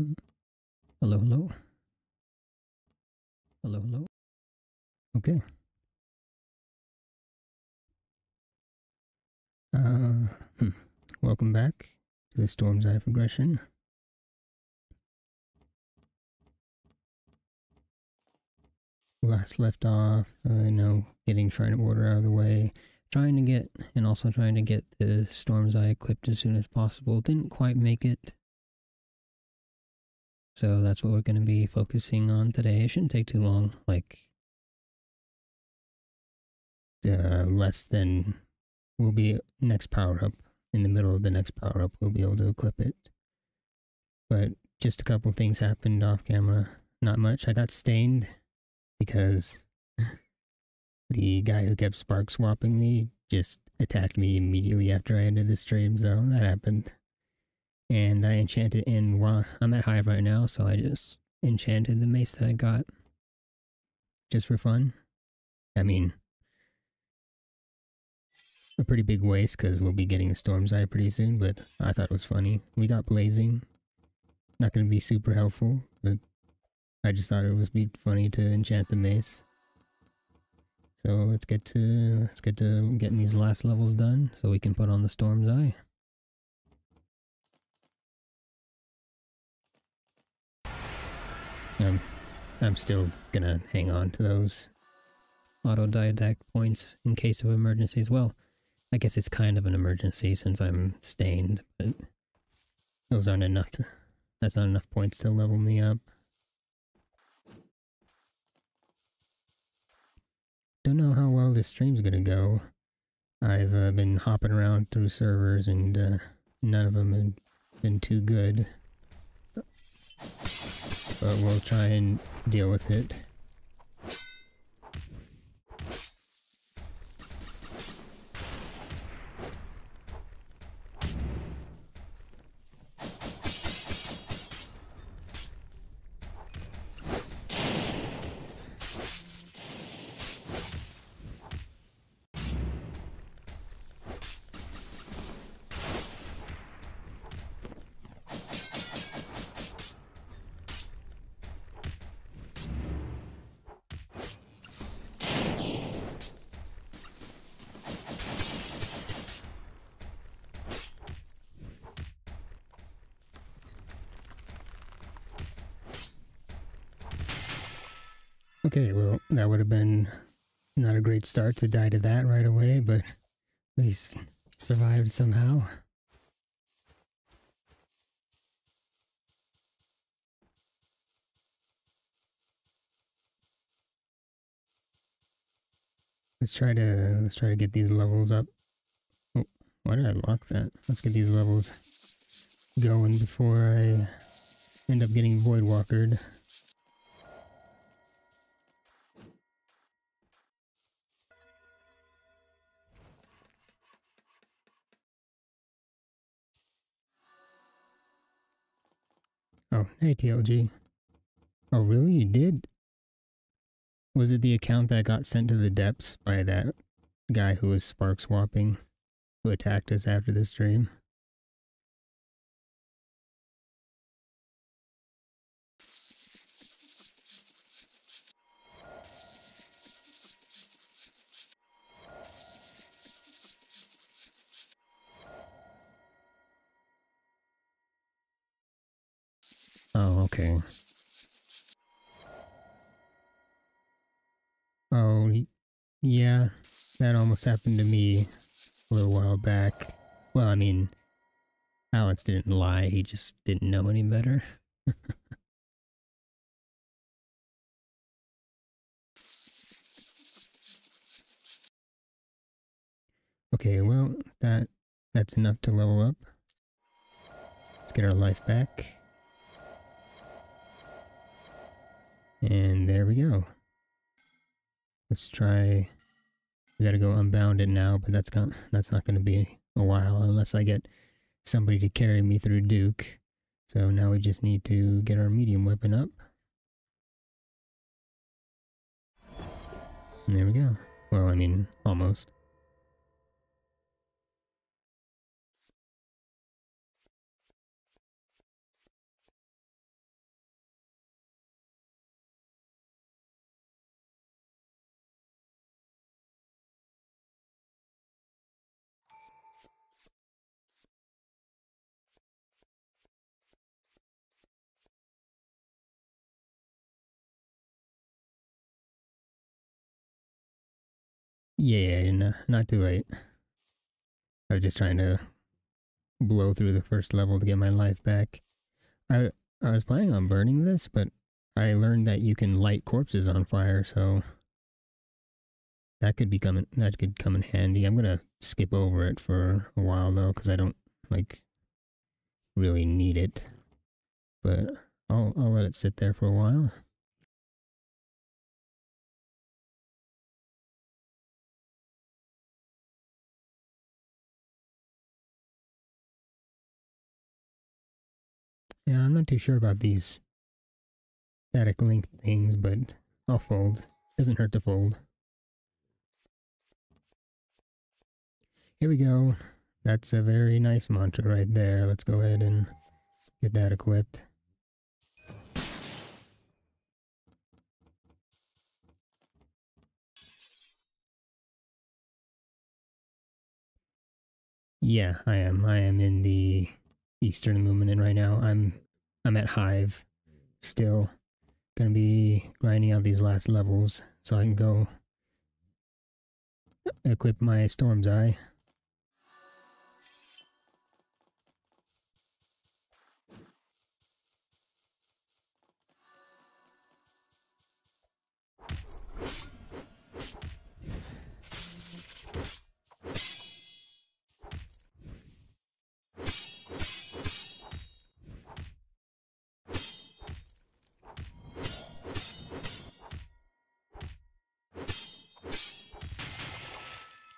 Mm. Hello, hello. Hello, hello. Okay. Uh, hmm. Welcome back to the Stormseye progression. Last left off, uh, you know, getting trying to Order out of the way, trying to get, and also trying to get the Stormseye equipped as soon as possible. Didn't quite make it. So that's what we're going to be focusing on today. It shouldn't take too long, like uh, less than We'll be next power up. In the middle of the next power up, we'll be able to equip it. But just a couple things happened off camera. Not much. I got stained because the guy who kept spark swapping me just attacked me immediately after I ended the stream, so that happened. And I enchanted in well, I'm at Hive right now, so I just enchanted the mace that I got. Just for fun. I mean, a pretty big waste because we'll be getting the Stormseye pretty soon, but I thought it was funny. We got Blazing. Not going to be super helpful, but I just thought it would be funny to enchant the mace. So let's get to let's get to getting these last levels done so we can put on the Stormseye. I'm, still gonna hang on to those autodidact points in case of emergencies. Well, I guess it's kind of an emergency since I'm stained, but those aren't enough to, that's not enough points to level me up. Don't know how well this stream's gonna go. I've uh, been hopping around through servers and uh, none of them have been too good. But we'll try and deal with it. Okay, well, that would have been not a great start to die to that right away, but we survived somehow. Let's try to let's try to get these levels up. Oh, why did I lock that? Let's get these levels going before I end up getting void walkered. Oh, hey TLG. Oh, really? You did? Was it the account that got sent to the depths by that guy who was spark swapping, who attacked us after the stream? Okay. Oh, yeah, that almost happened to me a little while back. Well, I mean, Alex didn't lie, he just didn't know any better. okay, well, that that's enough to level up. Let's get our life back. And there we go. Let's try... We gotta go unbound it now, but that's, that's not gonna be a while unless I get somebody to carry me through Duke. So now we just need to get our medium weapon up. And there we go. Well, I mean, almost. Yeah, no, not too late. I was just trying to blow through the first level to get my life back. I I was planning on burning this, but I learned that you can light corpses on fire, so that could be coming that could come in handy. I'm gonna skip over it for a while though, because I don't like really need it. But I'll I'll let it sit there for a while. Yeah, I'm not too sure about these static link things, but I'll fold. Doesn't hurt to fold. Here we go. That's a very nice mantra right there. Let's go ahead and get that equipped. Yeah, I am. I am in the Eastern Luminant right now. I'm I'm at Hive still. Gonna be grinding out these last levels so I can go equip my Stormseye.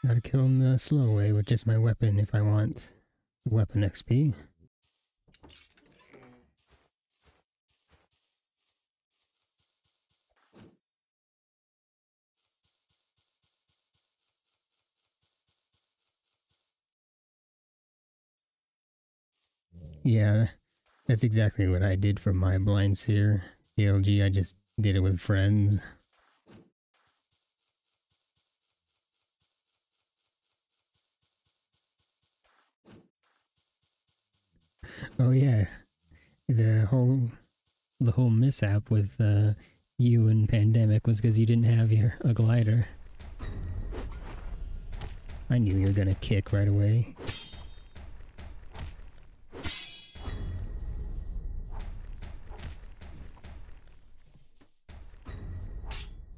Gotta kill him the slow way with just my weapon if I want weapon XP. Yeah, that's exactly what I did for my blind seer ALG. I just did it with friends. Oh yeah, the whole the whole mishap with uh, you and pandemic was because you didn't have your a glider. I knew you were gonna kick right away.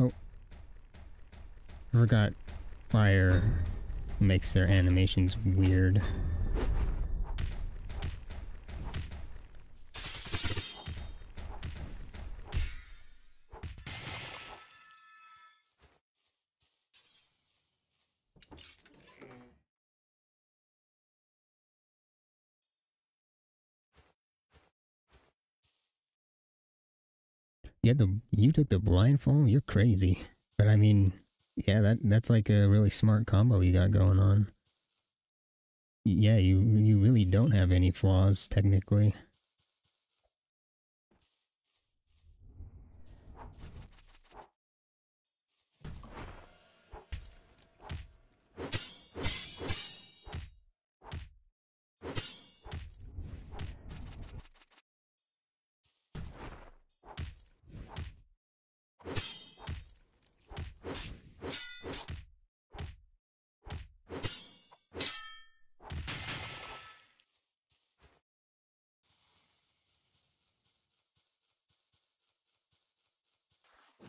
Oh, I forgot fire makes their animations weird. Yeah, the you took the blindfold. You're crazy. But I mean, yeah, that that's like a really smart combo you got going on. Yeah, you you really don't have any flaws technically.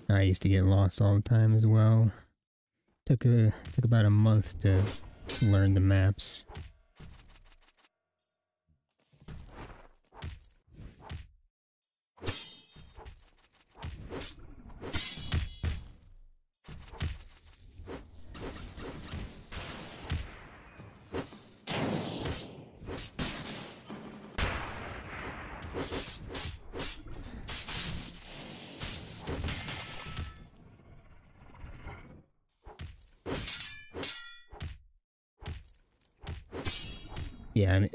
I used to get lost all the time as well. Took a took about a month to learn the maps. Yeah. I mean,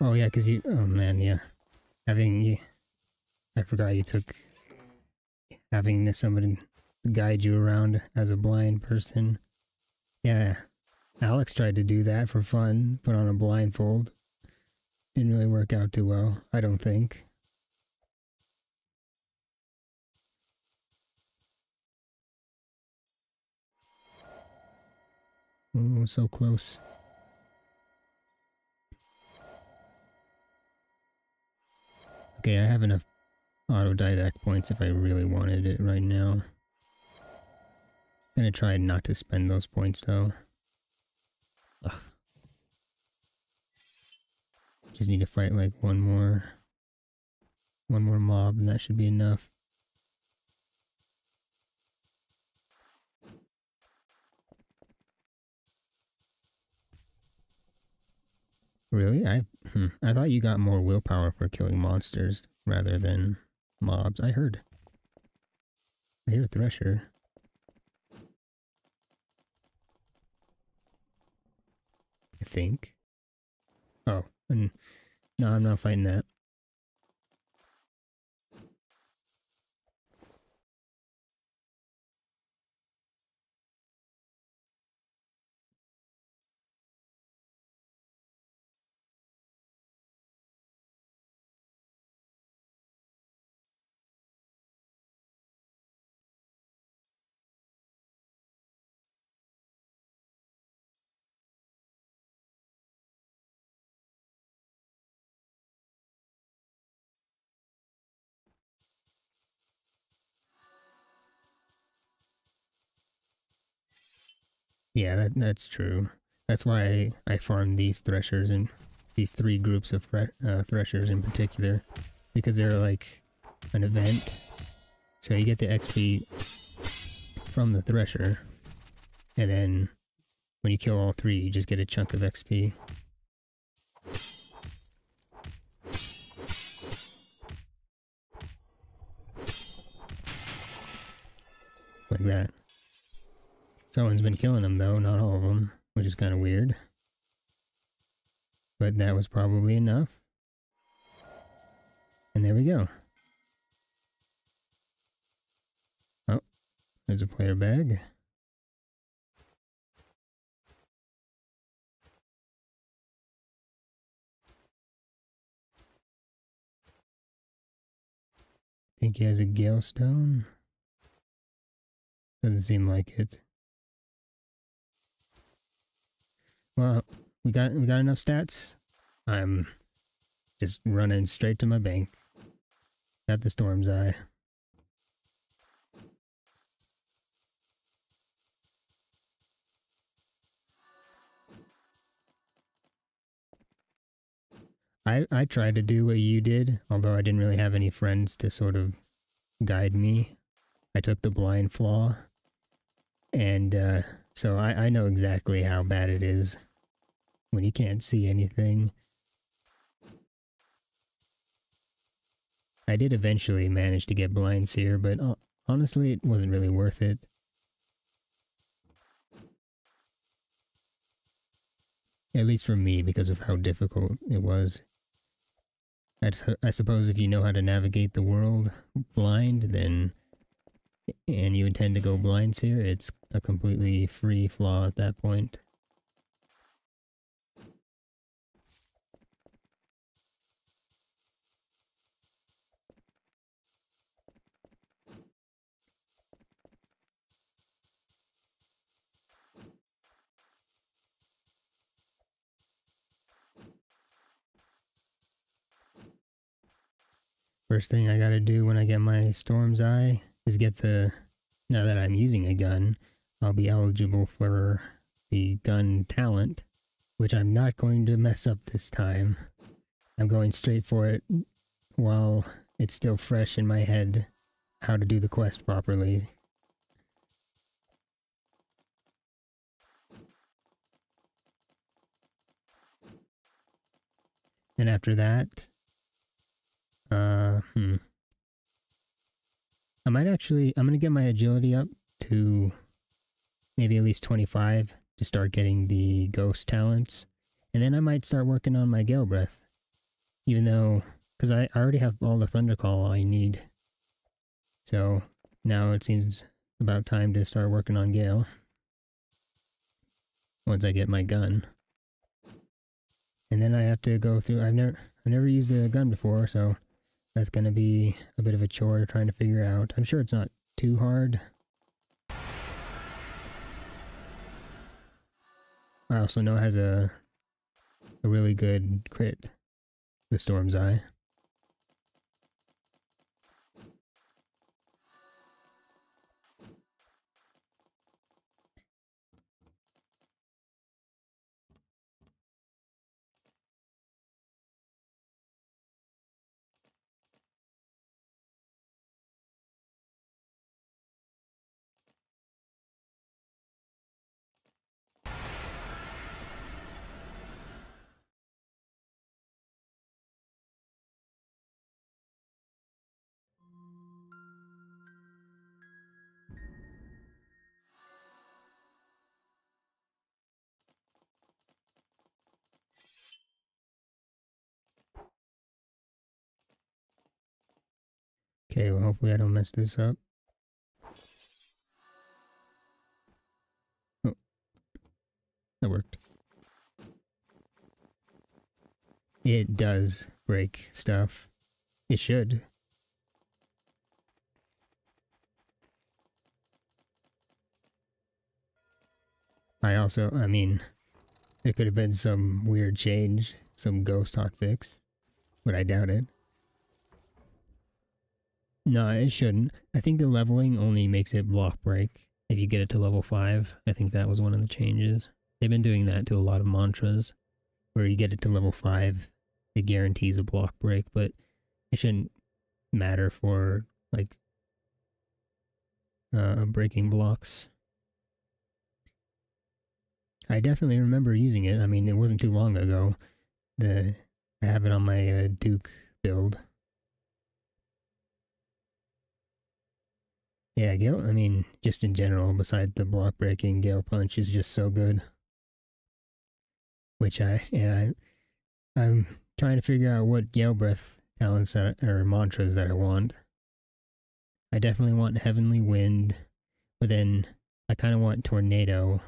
oh yeah, because you. Oh man, yeah. Having you. I forgot you took having somebody guide you around as a blind person. Yeah, Alex tried to do that for fun, put on a blindfold. Didn't really work out too well, I don't think. Oh, so close. Okay, I have enough autodidact points if I really wanted it right now. Gonna try not to spend those points though. Ugh. Just need to fight like one more one more mob and that should be enough. Really? I hmm, I thought you got more willpower for killing monsters rather than mobs. I heard. I hear Thresher. I think. Oh, and no, I'm not fighting that. Yeah, that that's true. That's why I, I farmed these threshers and these three groups of uh, threshers in particular, because they're like an event. So you get the XP from the thresher, and then when you kill all three, you just get a chunk of XP. Like that. Someone's been killing them though, not all of them, which is kind of weird. But that was probably enough. And there we go. Oh, there's a player bag. Think he has a Gale Stone? Doesn't seem like it. Well, we got we got enough stats. I'm just running straight to my bank. Got the Stormseye. I I tried to do what you did, although I didn't really have any friends to sort of guide me. I took the blind flaw, and uh, so I I know exactly how bad it is when you can't see anything. I did eventually manage to get Blind Seer, but uh, honestly, it wasn't really worth it. At least for me, because of how difficult it was. I, I suppose if you know how to navigate the world blind, then and you intend to go blind seer, it's a completely free flaw at that point. First thing I gotta do when I get my Stormseye is get the... Now that I'm using a gun, I'll be eligible for the gun talent, which I'm not going to mess up this time. I'm going straight for it while it's still fresh in my head how to do the quest properly. And after that, uh, hmm. I might actually, I'm going to get my agility up to maybe at least 25 to start getting the ghost talents. And then I might start working on my Gale Breath. Even though, because I already have all the Thunder Call I need. So now it seems about time to start working on Gale. Once I get my gun. And then I have to go through, I've never, I've never used a gun before, so that's going to be a bit of a chore trying to figure out. I'm sure it's not too hard. I also know it has a a really good crit, the Stormseye. Okay, well hopefully I don't mess this up. Oh. That worked. It does break stuff. It should. I also, I mean, there could have been some weird change, some ghost hotfix, but I doubt it. No, it shouldn't. I think the leveling only makes it block break if you get it to level 5. I think that was one of the changes. They've been doing that to a lot of mantras, where you get it to level 5, it guarantees a block break, but it shouldn't matter for, like, uh, breaking blocks. I definitely remember using it. I mean, it wasn't too long ago. The I have it on my uh, Duke build. Yeah, Gale, I mean, just in general, besides the block breaking, Gale Punch is just so good. Which I, yeah, I, I'm trying to figure out what Gale Breath talents that, or mantras that I want. I definitely want Heavenly Wind, but then I kind of want Tornado.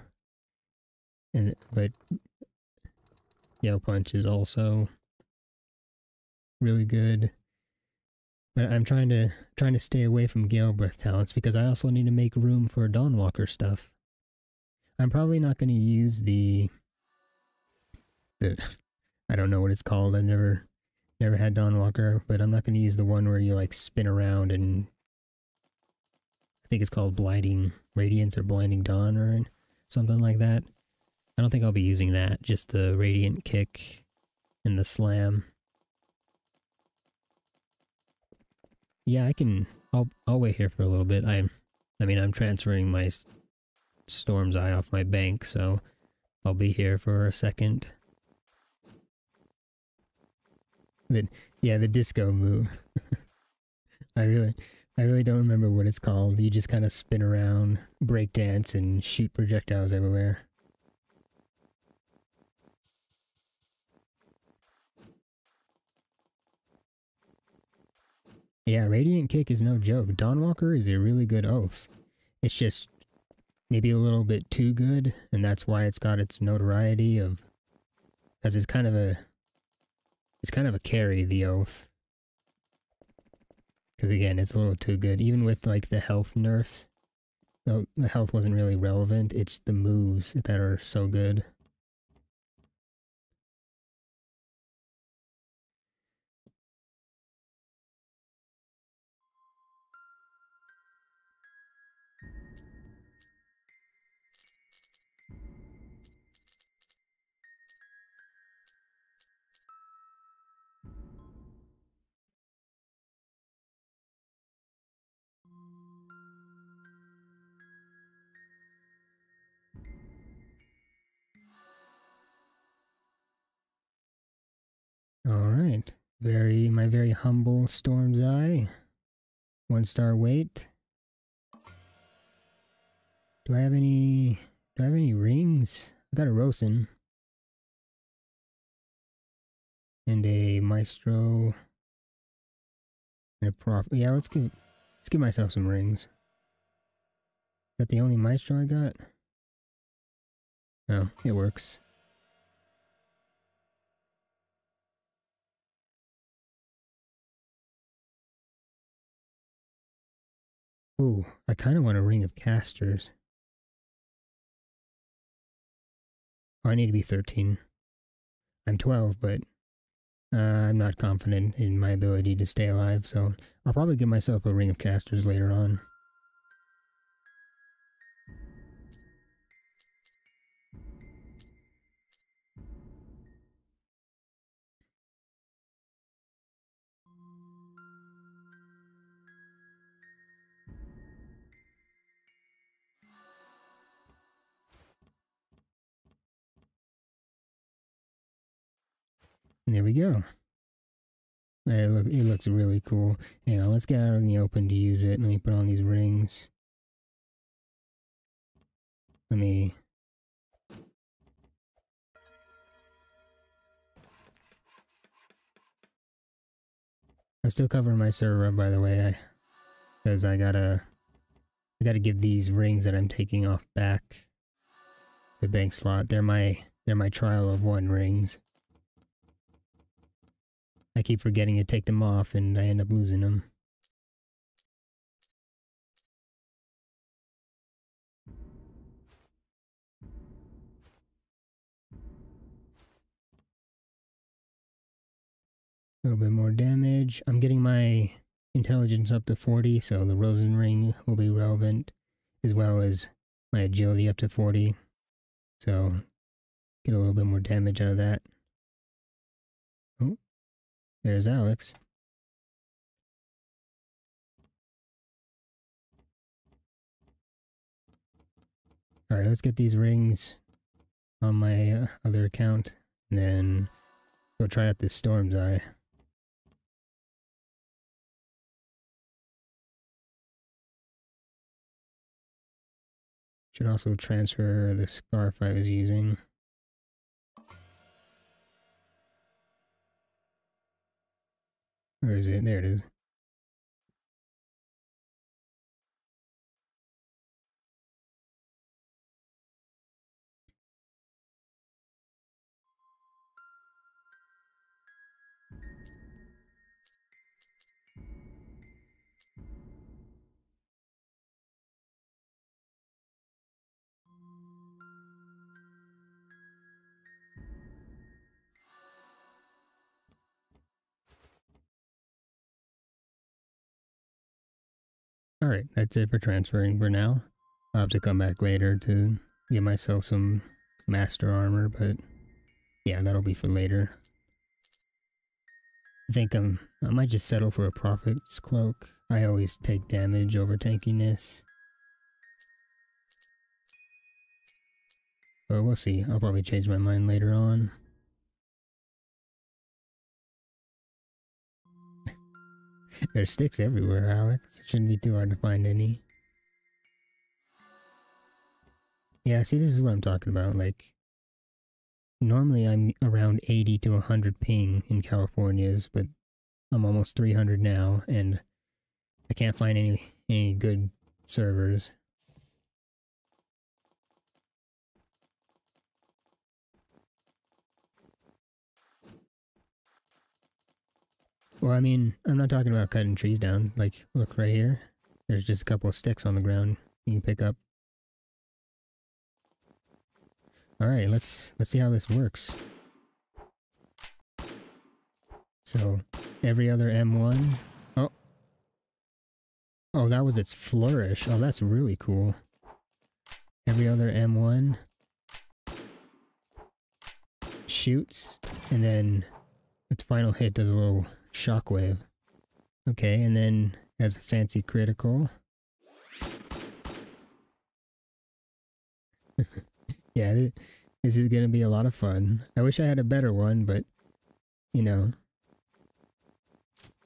And, but Gale Punch is also really good. But I'm trying to trying to stay away from Gale Breath talents because I also need to make room for Dawnwalker stuff. I'm probably not going to use the the I don't know what it's called. I've never never had Dawnwalker, but I'm not going to use the one where you like spin around and I think it's called Blinding Radiance or Blinding Dawn or something like that. I don't think I'll be using that. Just the Radiant Kick and the Slam. Yeah, I can. I'll I'll wait here for a little bit. I'm. I mean, I'm transferring my Stormseye off my bank, so I'll be here for a second. The yeah, the disco move. I really, I really don't remember what it's called. You just kind of spin around, break dance, and shoot projectiles everywhere. Yeah, Radiant Kick is no joke. Dawnwalker is a really good oath. It's just maybe a little bit too good, and that's why it's got its notoriety of because it's kind of a it's kind of a carry the oath. Because again, it's a little too good. Even with like the health nerfs, the health wasn't really relevant. It's the moves that are so good. Alright. Very, my very humble Stormseye. One star weight. Do I have any, do I have any rings? I got a Rosin. And a Maestro. And a Prof. Yeah, let's get, let's give myself some rings. Is that the only Maestro I got? Oh, it works. Ooh, I kind of want a ring of casters. Oh, I need to be 13. I'm 12, but uh, I'm not confident in my ability to stay alive, so I'll probably give myself a ring of casters later on. There we go. It, look, it looks really cool. Hang on, let's get out in the open to use it. Let me put on these rings. Let me... I'm still covering my server by the way, because I, I gotta... I gotta give these rings that I'm taking off back the bank slot. They're my they're my trial of one rings. I keep forgetting to take them off and I end up losing them. A little bit more damage. I'm getting my intelligence up to 40, so the Rosen Ring will be relevant, as well as my agility up to 40. So, get a little bit more damage out of that. There's Alex. Alright, let's get these rings on my uh, other account, and then go try out this Stormseye. Should also transfer the scarf I was using. Where is it? There it is. Alright, that's it for transferring for now. I'll have to come back later to get myself some master armor, but yeah, that'll be for later. I think I'm, I might just settle for a prophet's cloak. I always take damage over tankiness. But we'll see. I'll probably change my mind later on. There's sticks everywhere, Alex. It shouldn't be too hard to find any. Yeah, see, this is what I'm talking about. Like, normally I'm around 80 to 100 ping in California's, but I'm almost 300 now, and I can't find any any good servers. Well, I mean, I'm not talking about cutting trees down. Like, look right here. There's just a couple of sticks on the ground you can pick up. Alright, let's let's see how this works. So, every other M1... Oh. Oh, that was its flourish. Oh, that's really cool. Every other M1 shoots, and then its final hit does a little Shockwave. Okay, and then as a fancy critical. yeah, this is going to be a lot of fun. I wish I had a better one, but, you know,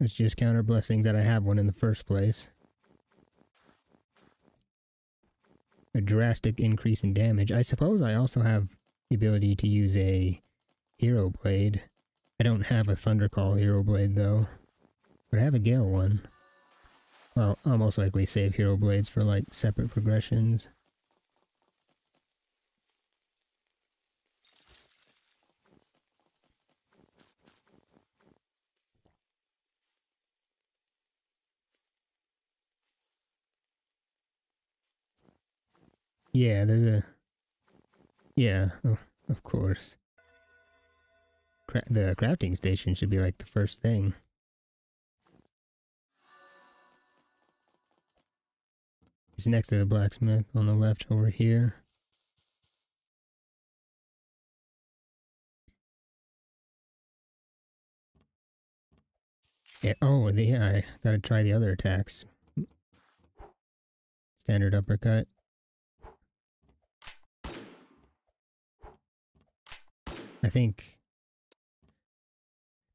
let's just count our blessings that I have one in the first place. A drastic increase in damage. I suppose I also have the ability to use a hero blade. I don't have a Thundercall Hero Blade though. But I have a Gale one. Well, I'll most likely save Hero Blades for like separate progressions. Yeah, there's a... Yeah. Of course. Cra the crafting station should be like the first thing. It's next to the blacksmith on the left over here. Yeah, oh, yeah, I gotta try the other attacks. Standard uppercut. I think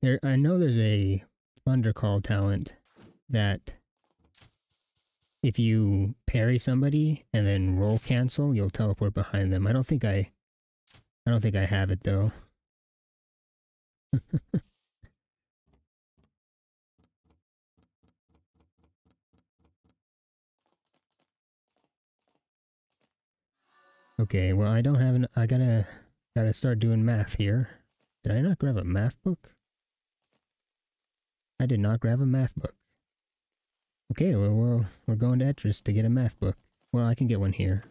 there I know there's a Thundercall talent that if you parry somebody and then roll cancel, you'll teleport behind them. I don't think I I don't think I have it though. okay, well I don't have an I gotta gotta start doing math here. Did I not grab a math book? I did not grab a math book. Okay, well, well we're going to Etris to get a math book. Well, I can get one here.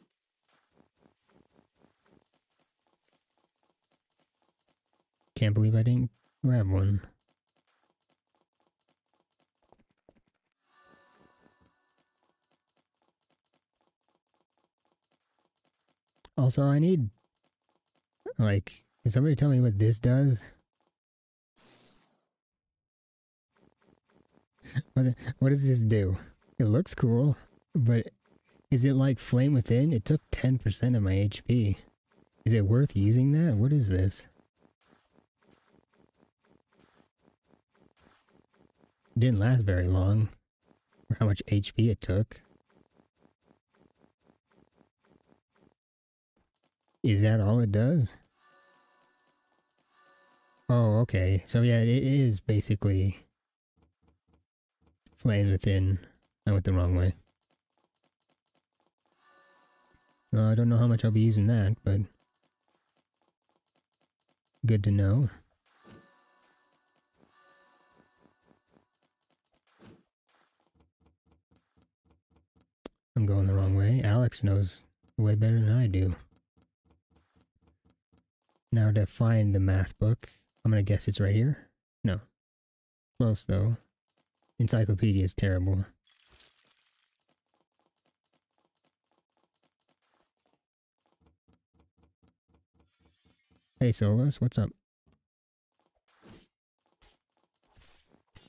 Can't believe I didn't grab one. Also, I need... Like, can somebody tell me what this does? What, what does this do? It looks cool, but is it like Flame Within? It took 10% of my HP. Is it worth using that? What is this? It didn't last very long for how much HP it took. Is that all it does? Oh, okay. So yeah, it is basically Flames within. I went the wrong way. Well, I don't know how much I'll be using that, but good to know. I'm going the wrong way. Alex knows way better than I do. Now to find the math book, I'm gonna guess it's right here. No. Close though. Encyclopedia is terrible. Hey Solus, what's up?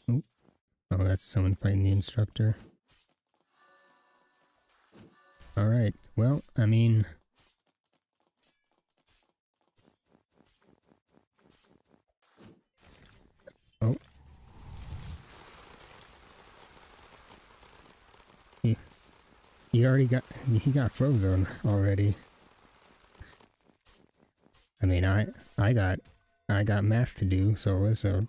Oh, oh that's someone fighting the instructor. Alright, well, I mean... He already got he got frozen already. I mean, I I got I got math to do, so so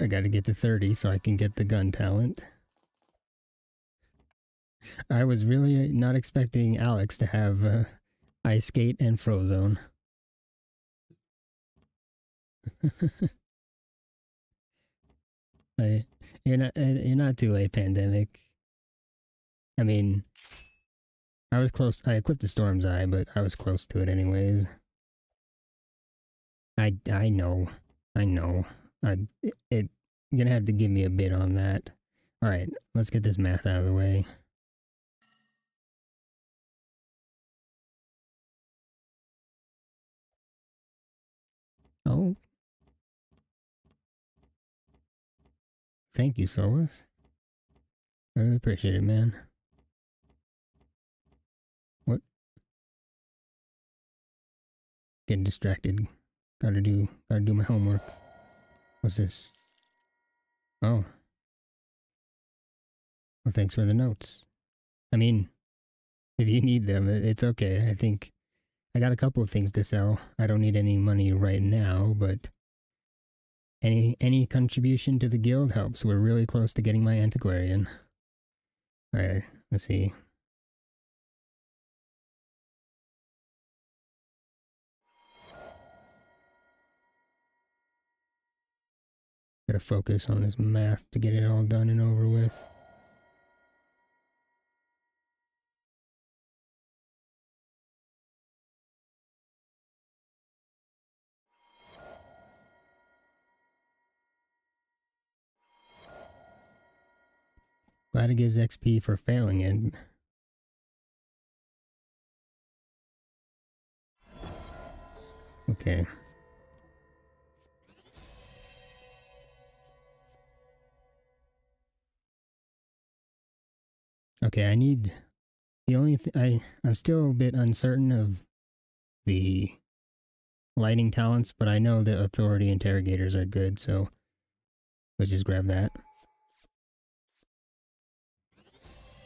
I got to get to 30 so I can get the gun talent. I was really not expecting Alex to have uh, Ice Skate and Frozone. you're not you're not too late, pandemic. I mean, I was close. I equipped the Stormseye, but I was close to it anyways. I, I know. I know. I, it, you're gonna have to give me a bit on that. Alright, let's get this math out of the way. Oh. Thank you, Solus. I really appreciate it, man. Getting distracted. Gotta do, gotta do my homework. What's this? Oh. Well, thanks for the notes. I mean, if you need them, it's okay. I think I got a couple of things to sell. I don't need any money right now, but any any contribution to the guild helps. We're really close to getting my antiquarian. Alright, let's see. Gotta focus on this math to get it all done and over with. Glad it gives XP for failing it. Okay. Okay, I need the only I I'm still a bit uncertain of the lighting talents, but I know the authority interrogators are good, so let's just grab that.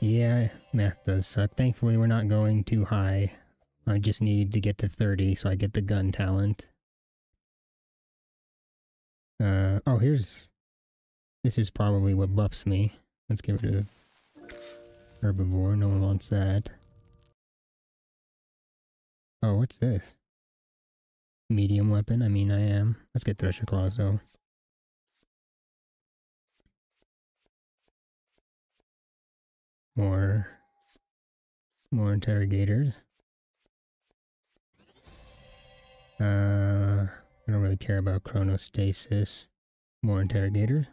Yeah, math does suck. Thankfully, we're not going too high. I just need to get to 30 so I get the gun talent. Uh, oh, here's... This is probably what buffs me. Let's get rid of herbivore. No one wants that. Oh, what's this? Medium weapon? I mean, I am. Let's get Thresher Claws, though. More... More interrogators. Uh, I don't really care about chronostasis. More interrogators.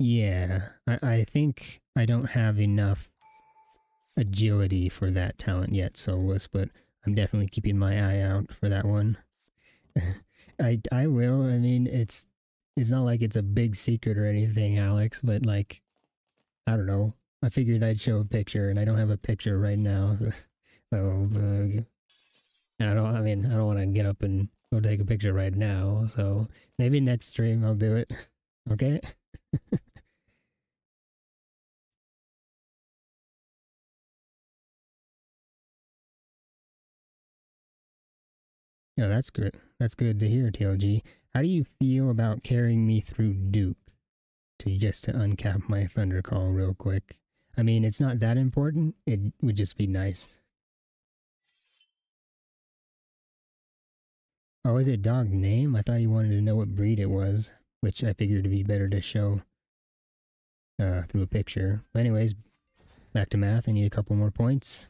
Yeah, I, I think I don't have enough agility for that talent yet, Solus, but I'm definitely keeping my eye out for that one. I, I will, I mean, it's it's not like it's a big secret or anything, Alex, but like, I don't know. I figured I'd show a picture, and I don't have a picture right now, so, so uh, I don't. I mean, I don't want to get up and go take a picture right now. So maybe next stream I'll do it. Okay. Yeah, that's good. That's good to hear, TLG. How do you feel about carrying me through Duke? To just to uncap my Thunder Call real quick. I mean, it's not that important. It would just be nice. Oh, is it dog name? I thought you wanted to know what breed it was, which I figured would be better to show uh, through a picture. But anyways, back to math. I need a couple more points.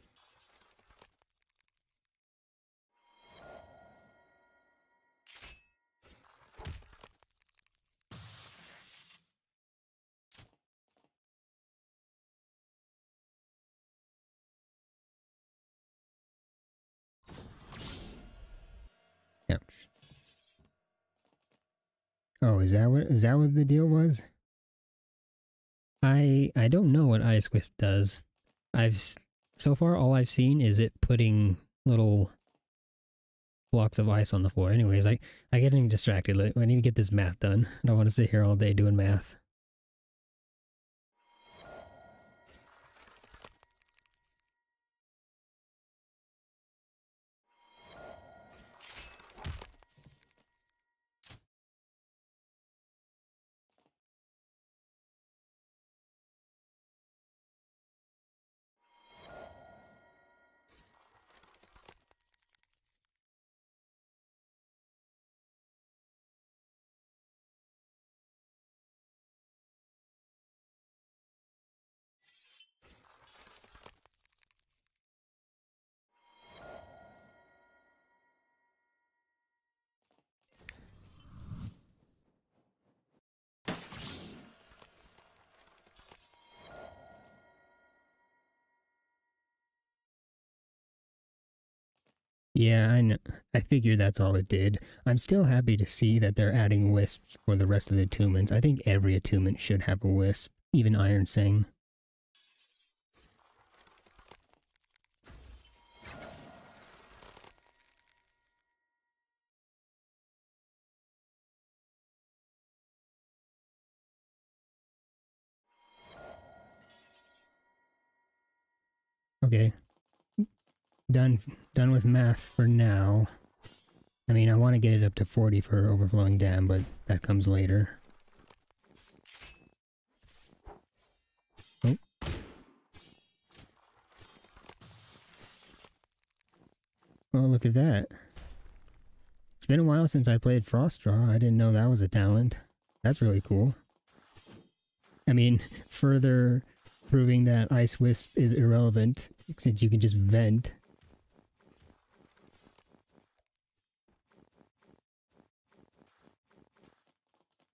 Oh, is that what is that what the deal was? I I don't know what Ice Wisp does. I've so far all I've seen is it putting little blocks of ice on the floor. Anyways, I I getting distracted. I need to get this math done. I don't want to sit here all day doing math. Yeah, I know. I figured that's all it did. I'm still happy to see that they're adding wisps for the rest of the attunements. I think every attunement should have a wisp, even Ironsing. Okay, done done with math for now. I mean, I want to get it up to 40 for overflowing dam, but that comes later. Oh. Oh, look at that. It's been a while since I played Frost Draw. I didn't know that was a talent. That's really cool. I mean, further proving that Ice Wisp is irrelevant, since you can just vent.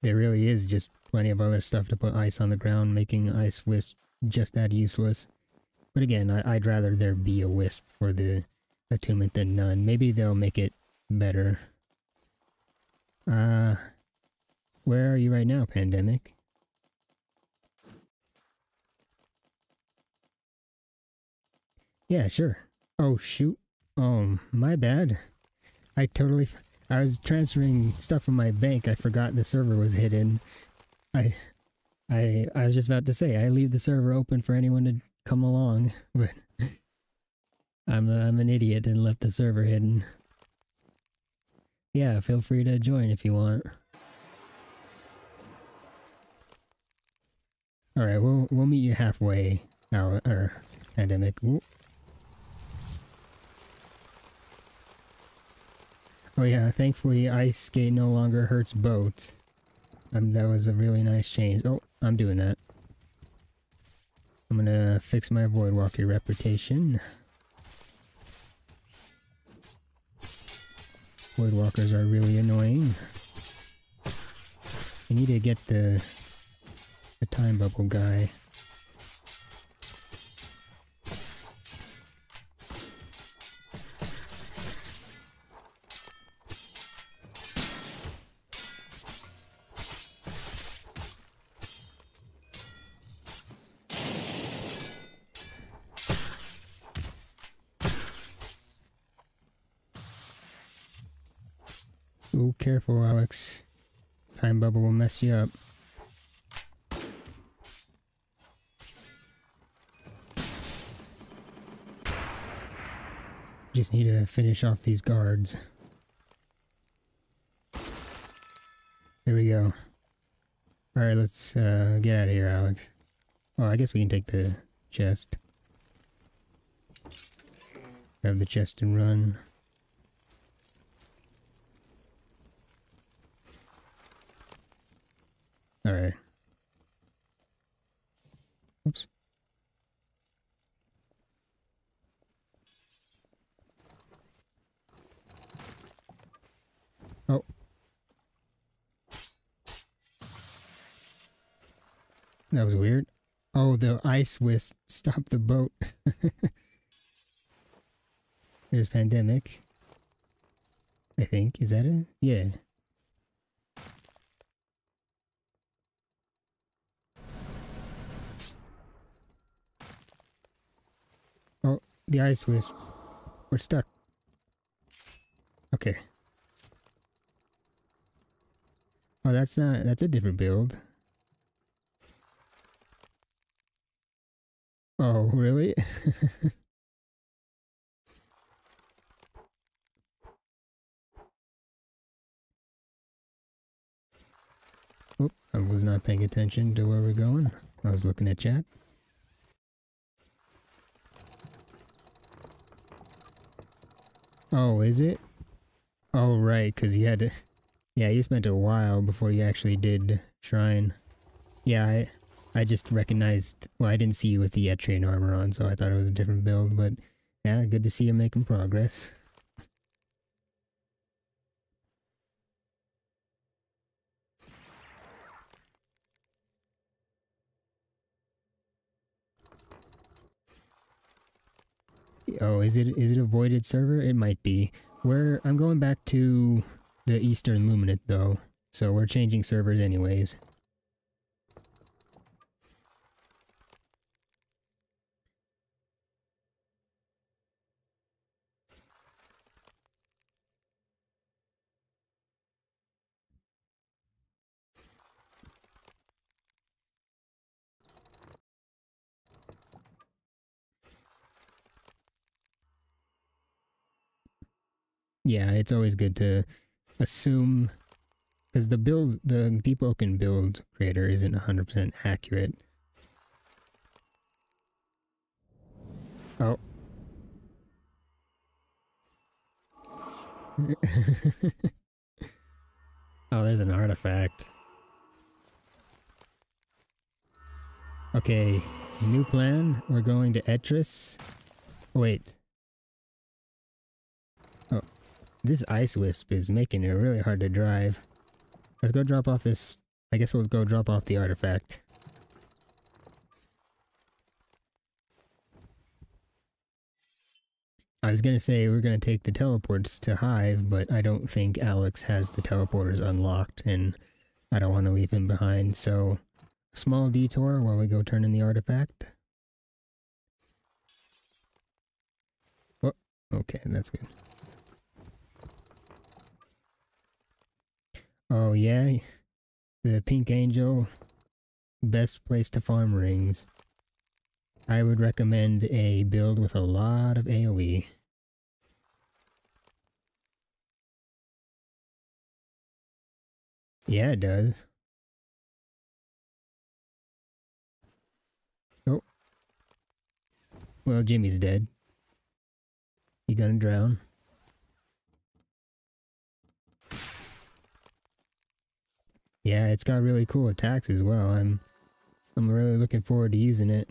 There really is just plenty of other stuff to put ice on the ground, making ice wisp just that useless. But again, I, would rather there be a wisp for the attunement than none. Maybe they'll make it better. Uh, where are you right now, Pandemic? Yeah, sure. Oh, shoot. Oh, my bad. I totally... I was transferring stuff from my bank. I forgot the server was hidden. I... I I was just about to say, I leave the server open for anyone to come along, but... I'm, a, I'm an idiot and left the server hidden. Yeah, feel free to join if you want. Alright, we'll, we'll meet you halfway, now, or, Pandemic. Oh yeah, thankfully ice skate no longer hurts boats. Um, that was a really nice change. Oh, I'm doing that. I'm gonna fix my Voidwalker reputation. Voidwalkers are really annoying. I need to get the the time bubble guy. Time bubble will mess you up. Just need to finish off these guards. There we go. Alright, let's uh, get out of here, Alex. Oh, I guess we can take the chest. Grab the chest and run. Alright. Oops. Oh. That was weird. Oh, the ice wisp stopped the boat. There's pandemic. I think. Is that it? Yeah. The ice was... We're stuck. Okay. Oh, that's not, that's a different build. Oh, really? Oop, I was not paying attention to where we're going. I was looking at chat. Oh, is it? Oh, right, because you had to... Yeah, you spent a while before you actually did Shrine. Yeah, I, I just recognized... Well, I didn't see you with the Etrean armor on, so I thought it was a different build, but... Yeah, good to see you making progress. Oh, is it is it a voided server? It might be. Where I'm going back to the Eastern Luminant though, so we're changing servers anyways. Yeah, it's always good to assume because the build, the Deepwoken build creator isn't 100% accurate. Oh. oh, there's an artifact. Okay, new plan. We're going to Etris. Wait, This ice wisp is making it really hard to drive. Let's go drop off this I guess we'll go drop off the artifact. I was gonna say we're gonna take the teleports to Hive, but I don't think Alex has the teleporters unlocked, and I don't want to leave him behind, so small detour while we go turn in the artifact. Oh, okay, that's good. Oh yeah, the Pink Angel, best place to farm rings. I would recommend a build with a lot of AoE. Yeah, it does. Oh. Well, Jimmy's dead. He gonna drown. Yeah, it's got really cool attacks as well. I'm I'm really looking forward to using it.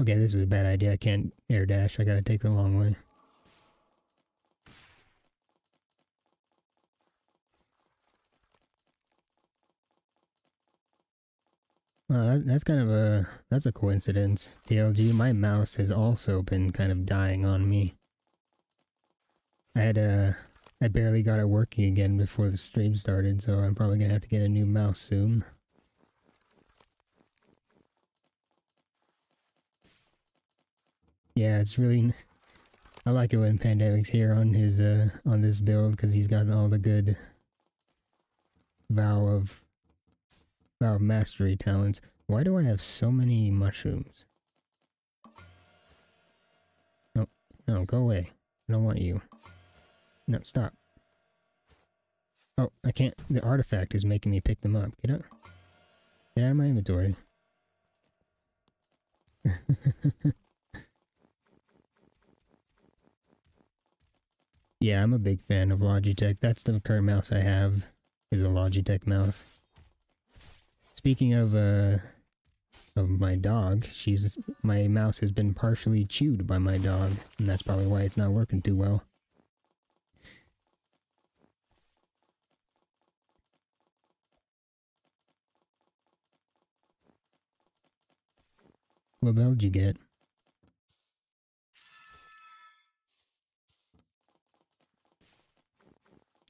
Okay, this is a bad idea. I can't air dash. I gotta take the long way. Well, that's kind of a that's a coincidence. TLG, my mouse has also been kind of dying on me. I had a I barely got it working again before the stream started, so I'm probably gonna have to get a new mouse soon. Yeah, it's really. I like it when Pandemic's here on his uh on this build because he's got all the good vow of of mastery talents. Why do I have so many mushrooms? No, no, go away. I don't want you. No, stop. Oh, I can't. The artifact is making me pick them up. Get out. Get out of my inventory. Yeah, I'm a big fan of Logitech. That's the current mouse I have, is a Logitech mouse. Speaking of, uh, of my dog, she's, my mouse has been partially chewed by my dog, and that's probably why it's not working too well. What bell did you get?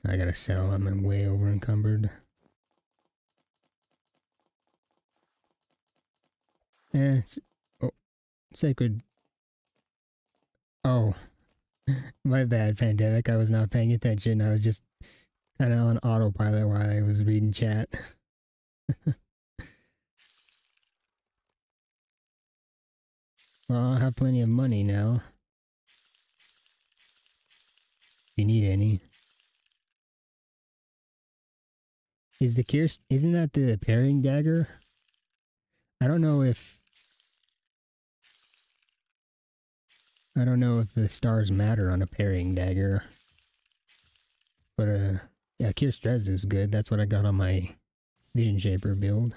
I gotta sell, I'm way over encumbered. Eh, oh, sacred. Oh, my bad, pandemic. I was not paying attention. I was just kind of on autopilot while I was reading chat. well, i have plenty of money now. If you need any. Is the Kier, isn't that the parrying dagger? I don't know if I don't know if the stars matter on a parrying dagger. But uh yeah, Kier Strez is good. That's what I got on my Vision Shaper build.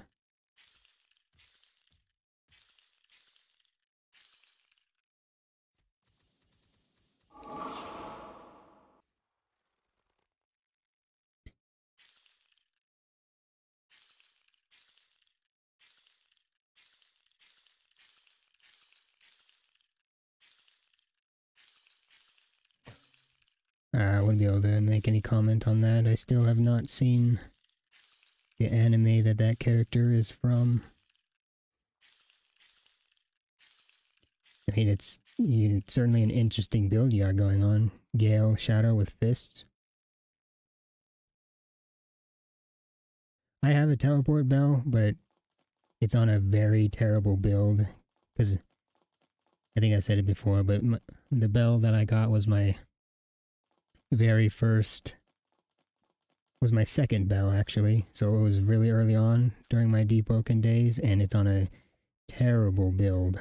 I wouldn't be able to make any comment on that. I still have not seen the anime that that character is from. I mean, it's, it's certainly an interesting build you got going on. Gale Shadow with fists. I have a teleport bell, but it's on a very terrible build. Because I think I said it before, but my, the bell that I got was my very first was my second bell actually. So it was really early on during my Deepwoken days, and it's on a terrible build.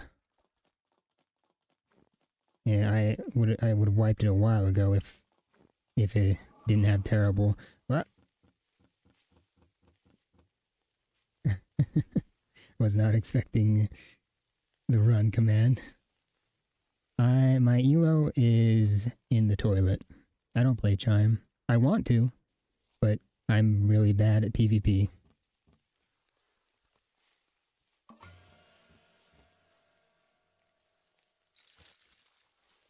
Yeah, I would I would have wiped it a while ago if if it didn't have terrible. What? was not expecting the run command. I my elo is in the toilet. I don't play chime. I want to, but I'm really bad at PvP.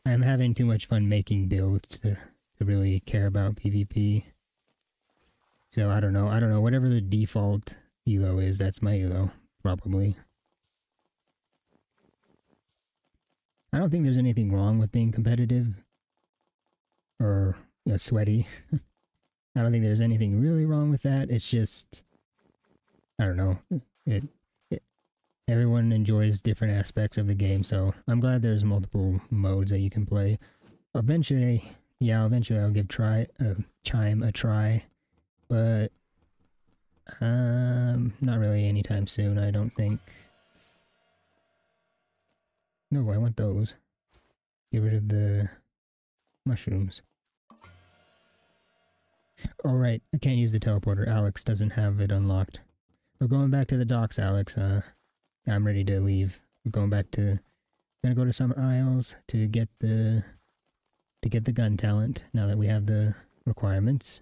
I'm having too much fun making builds to, to really care about PvP. So I don't know. I don't know. Whatever the default elo is, that's my elo, probably. I don't think there's anything wrong with being competitive or you know, sweaty. I don't think there's anything really wrong with that. It's just, I don't know. It, it, everyone enjoys different aspects of the game, so I'm glad there's multiple modes that you can play. Eventually, yeah, eventually I'll give try uh, chime a try, but um, not really anytime soon. I don't think. No, I want those. Get rid of the mushrooms. Alright, I can't use the teleporter. Alex doesn't have it unlocked. We're going back to the docks, Alex. Uh, I'm ready to leave. We're going back to... Gonna go to Summer Isles to get the... To get the gun talent, now that we have the requirements.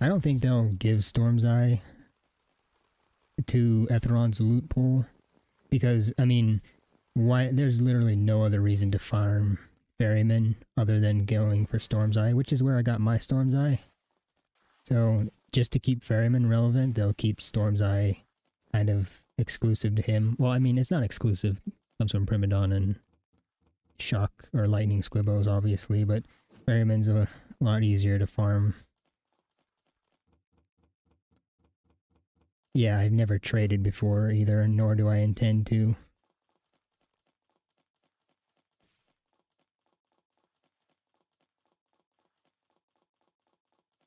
I don't think they'll give Stormseye to Ethiron's loot pool because I mean, why? There's literally no other reason to farm ferryman other than going for Stormseye, which is where I got my Stormseye. So just to keep ferryman relevant, they'll keep Stormseye kind of exclusive to him. Well, I mean, it's not exclusive. It comes from Primadon and Shock or Lightning Squibbos, obviously, but ferryman's a lot easier to farm Yeah, I've never traded before either, nor do I intend to.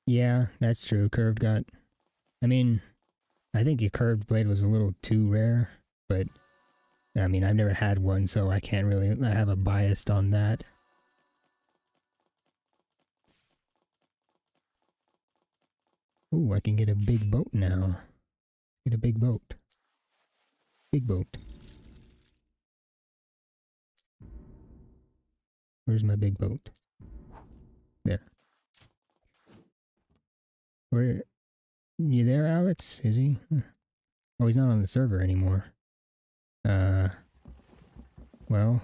Yeah, that's true. Curved got... I mean, I think a curved blade was a little too rare, but... I mean, I've never had one, so I can't really... I have a bias on that. Ooh, I can get a big boat now. Get a big boat. Big boat. Where's my big boat? There. Where? You there, Alex? Is he? Oh, he's not on the server anymore. Uh. Well.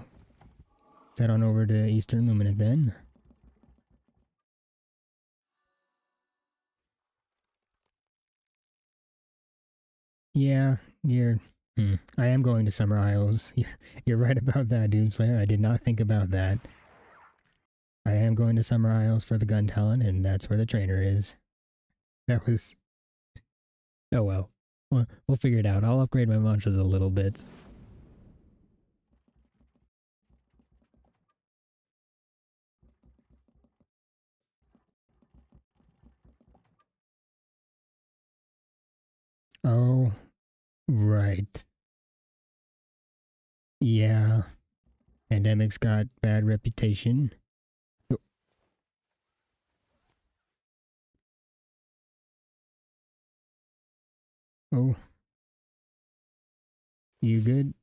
Head on over to Eastern Luminant then. Yeah, you're. Hmm, I am going to Summer Isles. You're, you're right about that, Doomslayer. I did not think about that. I am going to Summer Isles for the gun talent, and that's where the trainer is. That was. Oh well. well. We'll figure it out. I'll upgrade my mantras a little bit. Oh, right. Yeah. Pandemic's got bad reputation. Oh. You good,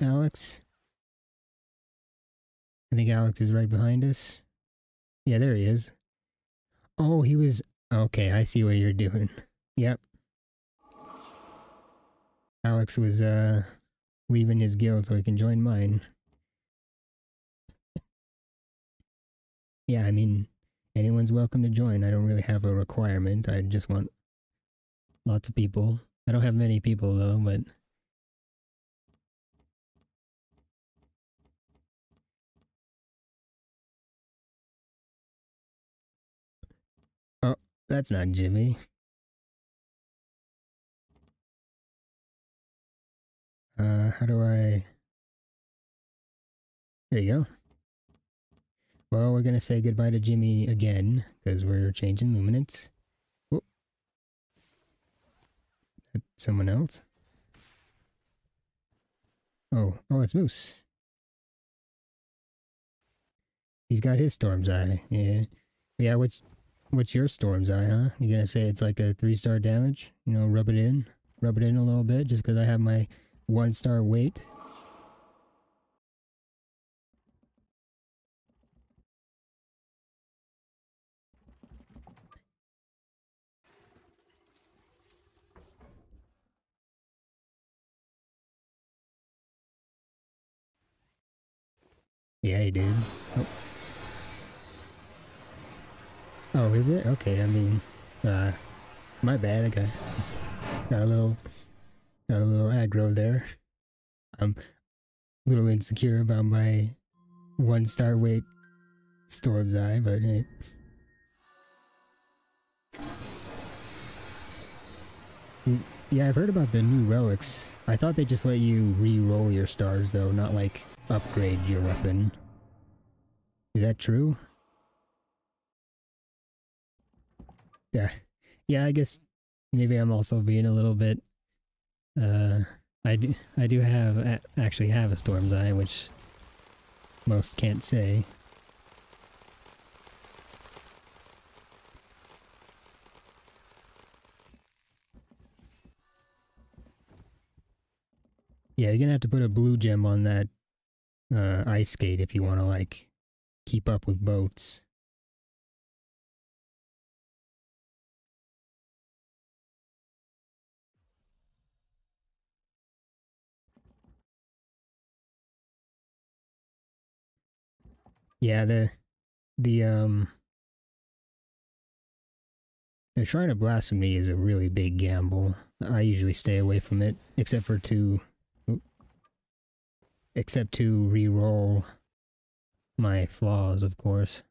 Alex? I think Alex is right behind us. Yeah, there he is. Oh, he was... Okay, I see what you're doing. Yep. Alex was uh, leaving his guild so he can join mine. yeah, I mean, anyone's welcome to join. I don't really have a requirement. I just want lots of people. I don't have many people though, but Oh, that's not Jimmy. Uh, how do I... There you go. Well, we're gonna say goodbye to Jimmy again, because we're changing luminance. Whoop. Someone else? Oh, oh, it's Moose. He's got his Stormseye, yeah. Yeah, what's, what's your Stormseye, huh? You gonna say it's like a three-star damage? You know, rub it in? rub it in a little bit just because I have my one star weight. Yeah, he did. Oh. oh, is it? Okay, I mean, uh, my bad, I got, got a little, got a little aggro there. I'm a little insecure about my one star weight Stormseye, but hey. Yeah, I've heard about the new relics. I thought they just let you re-roll your stars though, not like upgrade your weapon. Is that true? Yeah. Yeah, I guess maybe I'm also being a little bit uh I do I do have actually have a Stormseye which most can't say. Yeah, you're gonna have to put a blue gem on that uh, ice skate if you want to like keep up with boats. Yeah, the the um the Shrine of Blasphemy is a really big gamble. I usually stay away from it, except for two except to re-roll my flaws, of course.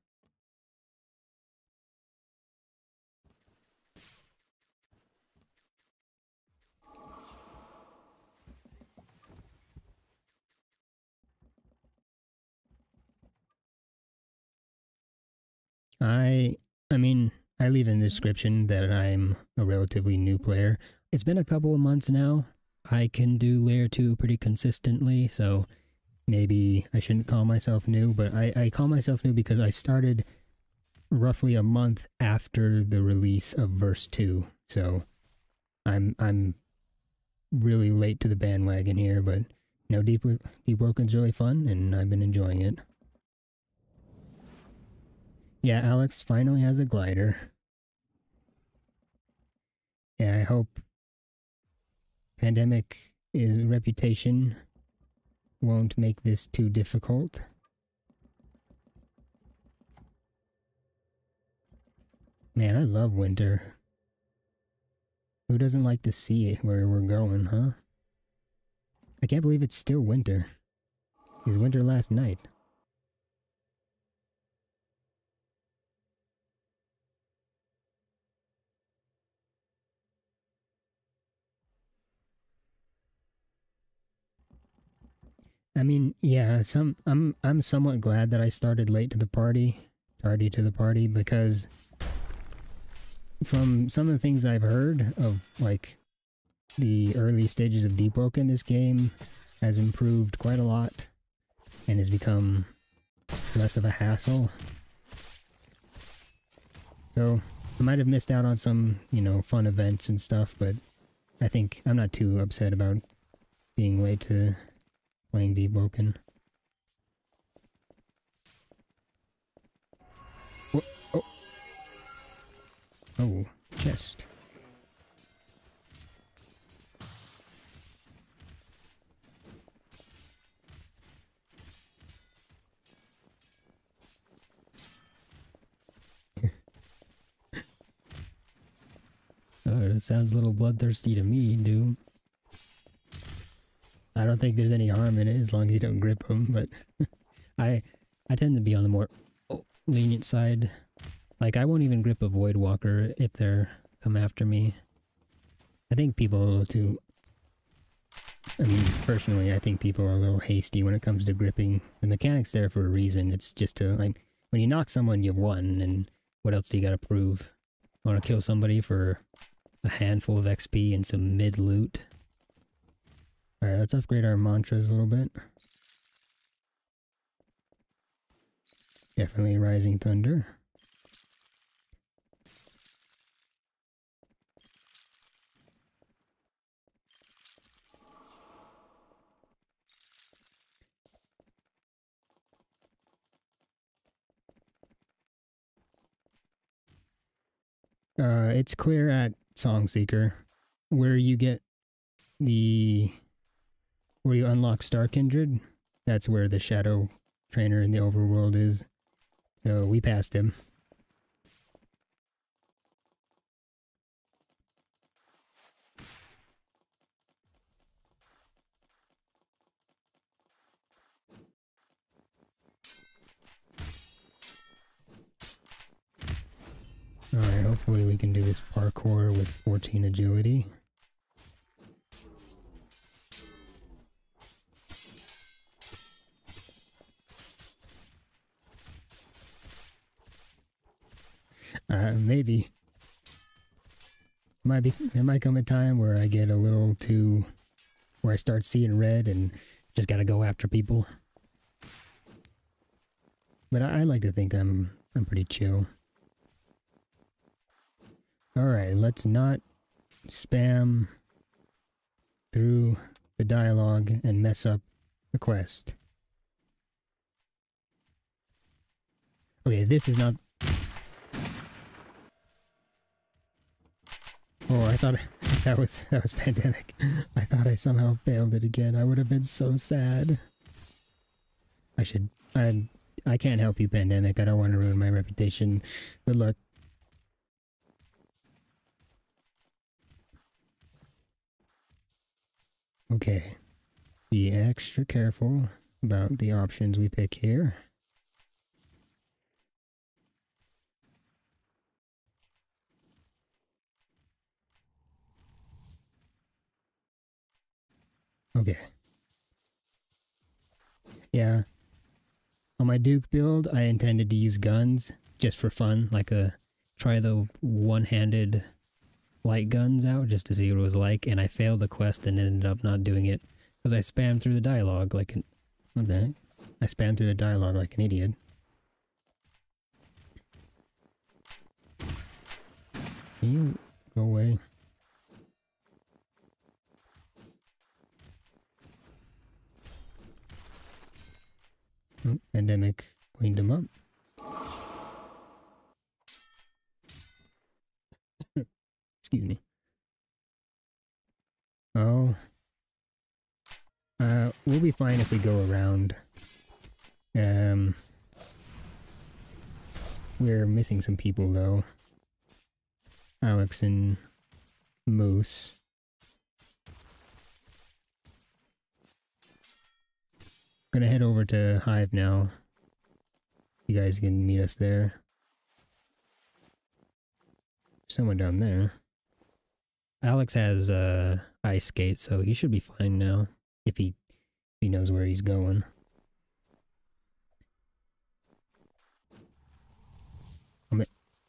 I I mean, I leave in the description that I'm a relatively new player. It's been a couple of months now, I can do layer 2 pretty consistently, so maybe I shouldn't call myself new, but I, I call myself new because I started roughly a month after the release of verse 2. So I'm I'm really late to the bandwagon here, but know, Deep Deep Woken's really fun and I've been enjoying it. Yeah, Alex finally has a glider. Yeah, I hope Pandemic is reputation won't make this too difficult. Man, I love winter. Who doesn't like to see it where we're going, huh? I can't believe it's still winter. It was winter last night. I mean, yeah, some I'm I'm somewhat glad that I started late to the party, tardy to the party because from some of the things I've heard of like the early stages of Deepwoken, this game has improved quite a lot and has become less of a hassle. So I might have missed out on some, you know, fun events and stuff, but I think I'm not too upset about being late to playing Woken. Oh, oh. Oh, chest. oh, it sounds a little bloodthirsty to me, dude. I don't think there's any harm in it as long as you don't grip them, but I I tend to be on the more lenient side. Like, I won't even grip a Void Walker if they're come after me. I think people are a little too... I mean, personally, I think people are a little hasty when it comes to gripping. The mechanic's there for a reason. It's just to, like, when you knock someone, you've won, and what else do you gotta prove? Want to kill somebody for a handful of XP and some mid-loot? Alright, let's upgrade our mantras a little bit. Definitely Rising Thunder. Uh, it's clear at Song Seeker where you get the where you unlock Star Kindred. That's where the Shadow Trainer in the overworld is. So we passed him. Alright, hopefully we can do this parkour with 14 agility. Uh, maybe. Might be. There might come a time where I get a little too, where I start seeing red and just gotta go after people. But I, I like to think I'm I'm pretty chill. Alright, let's not spam through the dialogue and mess up the quest. Okay, this is not... Oh, I thought that was that was pandemic. I thought I somehow failed it again. I would have been so sad. I should I I can't help you, pandemic. I don't want to ruin my reputation. Good luck. Okay. Be extra careful about the options we pick here. Okay. Yeah. On my Duke build, I intended to use guns just for fun, like a try the one-handed light guns out just to see what it was like, and I failed the quest and ended up not doing it because I spammed through the dialogue like an what the heck? I spammed through the dialogue like an idiot. Can you go away? Oh, pandemic cleaned him up. Excuse me. Oh. Uh, we'll be fine if we go around. Um, we're missing some people though. Alex and Moose. Gonna head over to Hive now. You guys can meet us there. Someone down there. Alex has uh, ice skate, so he should be fine now if he if he knows where he's going.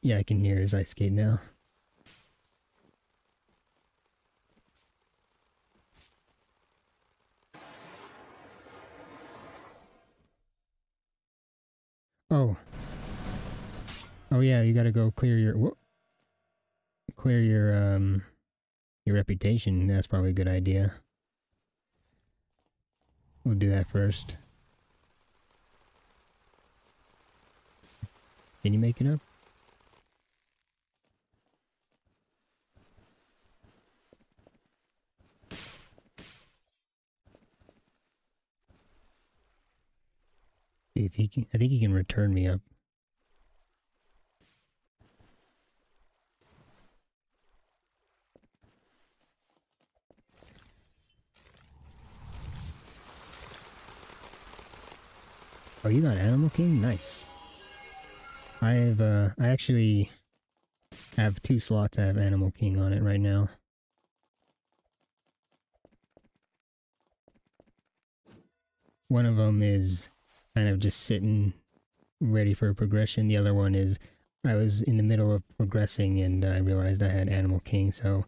Yeah, I can hear his ice skate now. Oh. Oh yeah, you gotta go clear your clear your um your reputation. That's probably a good idea. We'll do that first. Can you make it up? If he can, I think he can return me up. Oh, you got Animal King? Nice. I have, uh, I actually have two slots I have Animal King on it right now. One of them is kind of just sitting ready for a progression. The other one is I was in the middle of progressing and I realized I had Animal King, so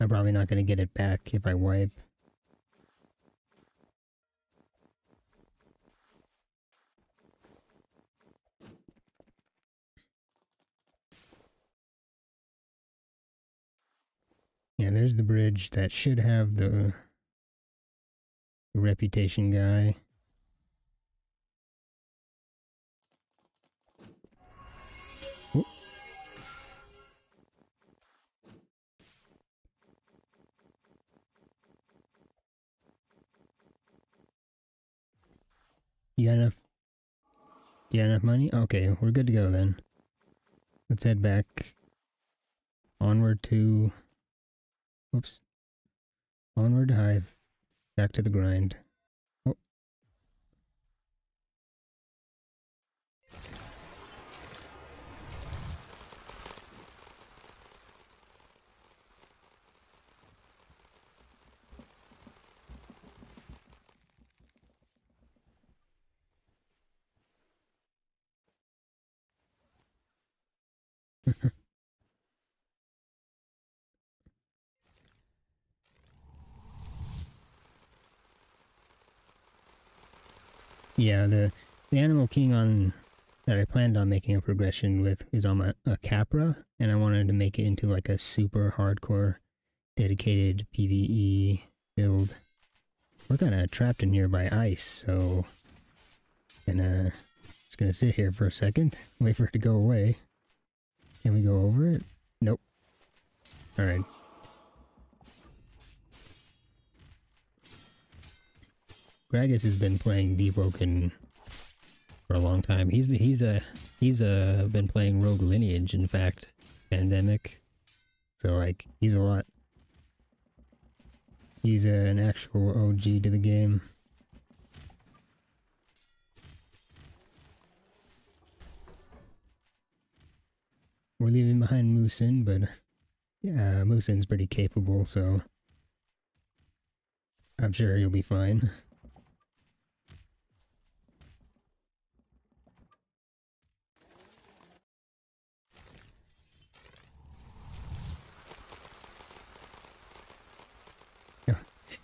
I'm probably not going to get it back if I wipe. Yeah, there's the bridge that should have the, the reputation guy. You got enough? You got enough money? Okay, we're good to go then. Let's head back. Onward to... Whoops. Onward Hive. Back to the grind. Oh. Yeah, the the Animal King on that I planned on making a progression with is on my, a Capra, and I wanted to make it into like a super hardcore, dedicated PVE build. We're kind of trapped in here by ice, so gonna just gonna sit here for a second, wait for it to go away. Can we go over it? Nope. All right. Gragas has been playing Deepwoken for a long time. He's he's a he's a been playing Rogue Lineage. In fact, Pandemic. So like he's a lot. He's an actual OG to the game. We're leaving behind Musin, but yeah, Musin's pretty capable, so I'm sure he'll be fine.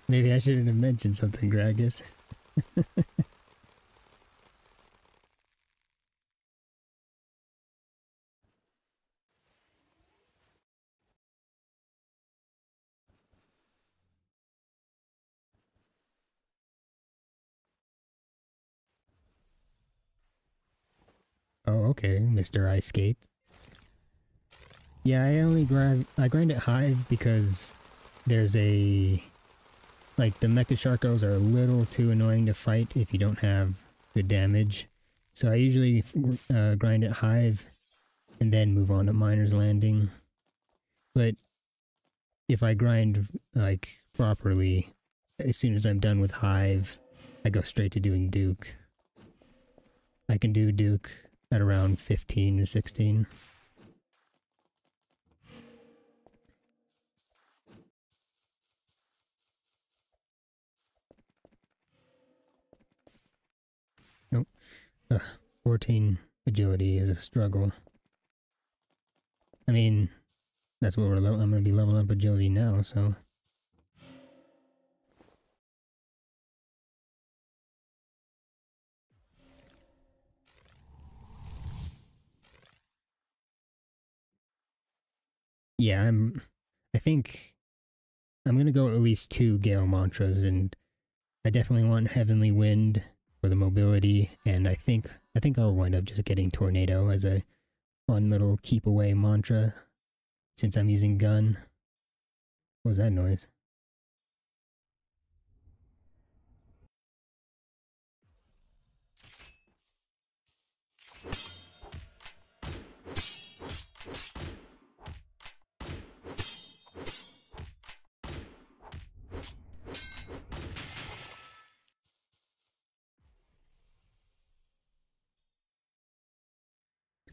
Maybe I shouldn't have mentioned something, Gragas. oh, okay, Mr. Ice Skate. Yeah, I only grind I grind at Hive because there's a like, the Mecha Sharkos are a little too annoying to fight if you don't have good damage. So I usually uh, grind at Hive and then move on to Miner's Landing. But if I grind, like, properly, as soon as I'm done with Hive, I go straight to doing Duke. I can do Duke at around 15 or 16. Ugh, 14 agility is a struggle. I mean, that's what we're I'm going to be leveling up agility now, so... Yeah, I'm... I think I'm going to go at least two Gale Mantras, and I definitely want Heavenly Wind for the mobility, and I think I think I'll wind up just getting Tornado as a fun little keep away mantra since I'm using gun. What was that noise?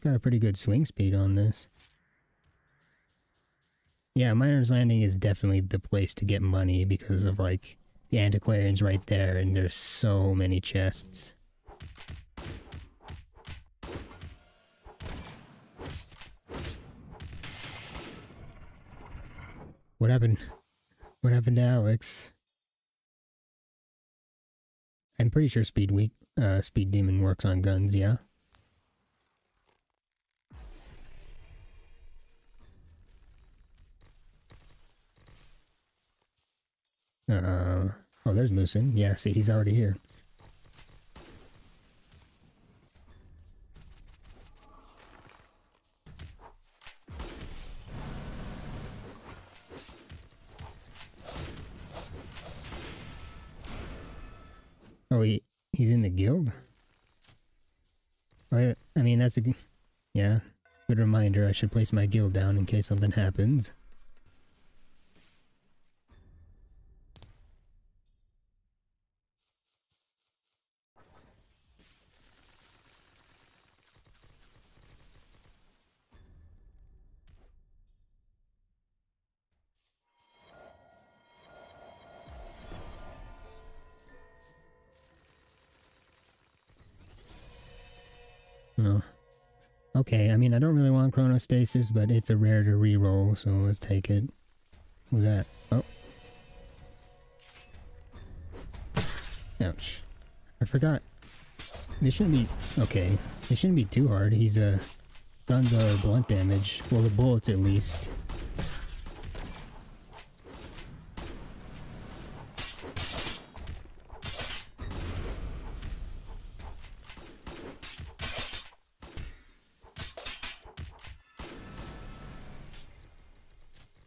Got a pretty good swing speed on this. Yeah, Miner's Landing is definitely the place to get money because of like the antiquarian's right there and there's so many chests. What happened? What happened to Alex? I'm pretty sure Speed Weak, uh, Speed Demon works on guns, yeah? Uh, oh, there's Musin. Yeah, see, he's already here. Oh, he, he's in the guild? I, I mean, that's a. Yeah. Good reminder I should place my guild down in case something happens. Chronostasis, but it's a rare to reroll, so let's take it. Was that? Oh. Ouch. I forgot. This shouldn't be... Okay. This shouldn't be too hard. He's, uh... Guns are blunt damage. Well, the bullets at least.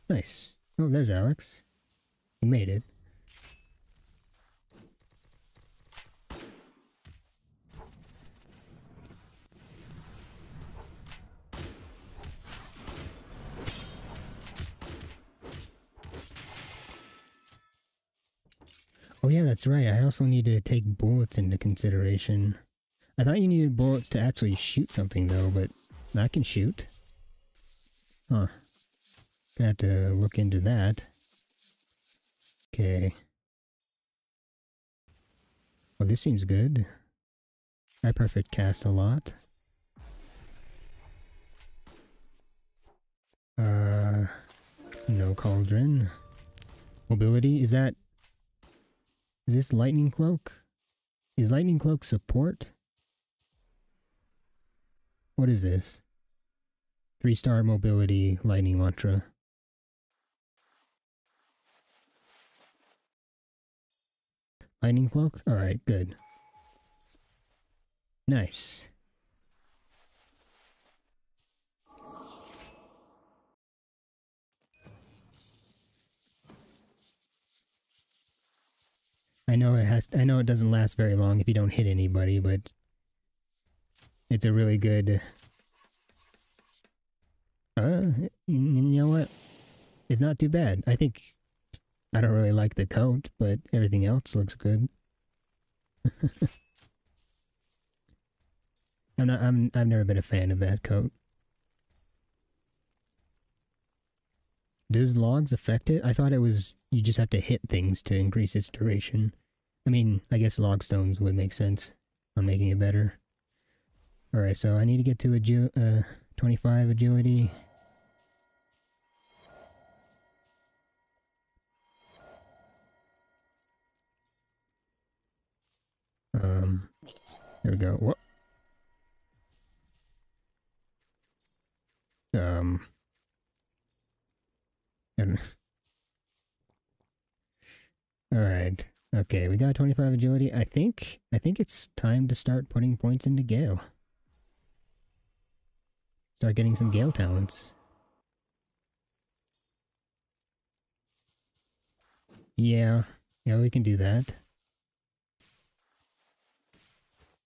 Nice. Oh, there's Alex. He made it. Oh yeah, that's right. I also need to take bullets into consideration. I thought you needed bullets to actually shoot something though, but I can shoot. Huh. Gonna have to look into that. Okay. Well, this seems good. I perfect cast a lot. Uh, no cauldron. Mobility, is that... Is this lightning cloak? Is lightning cloak support? What is this? Three star mobility lightning mantra. Lightning cloak? Alright, good. Nice. I know it has I know it doesn't last very long if you don't hit anybody, but it's a really good uh you know what? It's not too bad. I think I don't really like the coat, but everything else looks good. I'm not I'm I've never been a fan of that coat. Does logs affect it? I thought it was you just have to hit things to increase its duration. I mean, I guess log stones would make sense on making it better. Alright, so I need to get to agi uh, 25 agility. There we go. What? Um. All right. Okay, we got 25 agility. I think I think it's time to start putting points into Gale. Start getting some Gale talents. Yeah. Yeah, we can do that.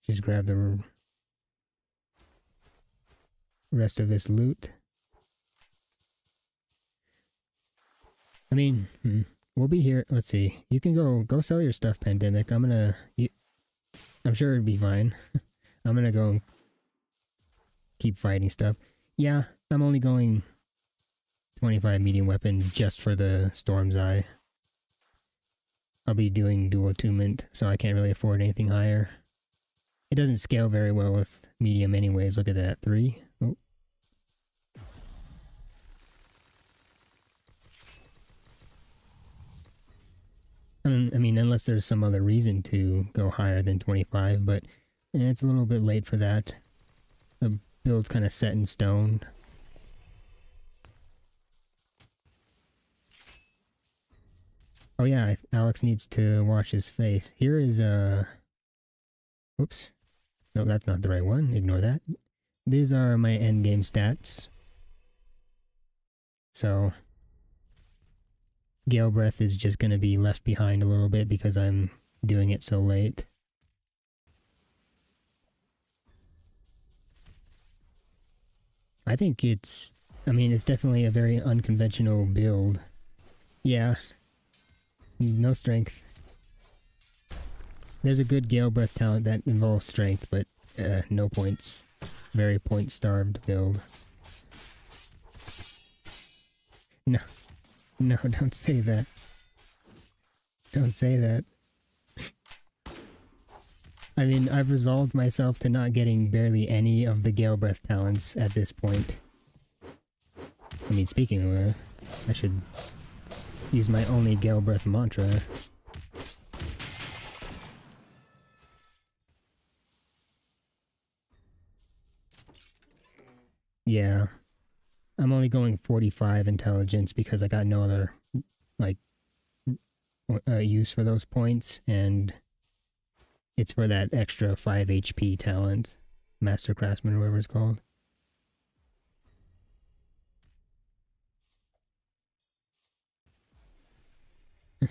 Just grab the rest of this loot. I mean, hmm, we'll be here. Let's see. You can go go sell your stuff, Pandemic. I'm gonna. You, I'm sure it'd be fine. I'm gonna go keep fighting stuff. Yeah, I'm only going 25 medium weapon just for the Stormseye. I'll be doing dual attunement, so I can't really afford anything higher. It doesn't scale very well with medium anyways. Look at that. Three. Oh. I mean, unless there's some other reason to go higher than 25, but it's a little bit late for that. The build's kind of set in stone. Oh yeah, Alex needs to wash his face. Here is, uh... Oops. No, that's not the right one. Ignore that. These are my endgame stats. So, Gale Breath is just going to be left behind a little bit because I'm doing it so late. I think it's. I mean, it's definitely a very unconventional build. Yeah. No strength. There's a good Gale Breath talent that involves strength, but uh, no points. Very point starved build. No. No, don't say that. Don't say that. I mean, I've resolved myself to not getting barely any of the Gale Breath talents at this point. I mean, speaking of, I should use my only Gale Breath mantra. Yeah. I'm only going 45 intelligence because I got no other, like, uh, use for those points, and it's for that extra 5 HP talent. Master Craftsman, or whatever it's called.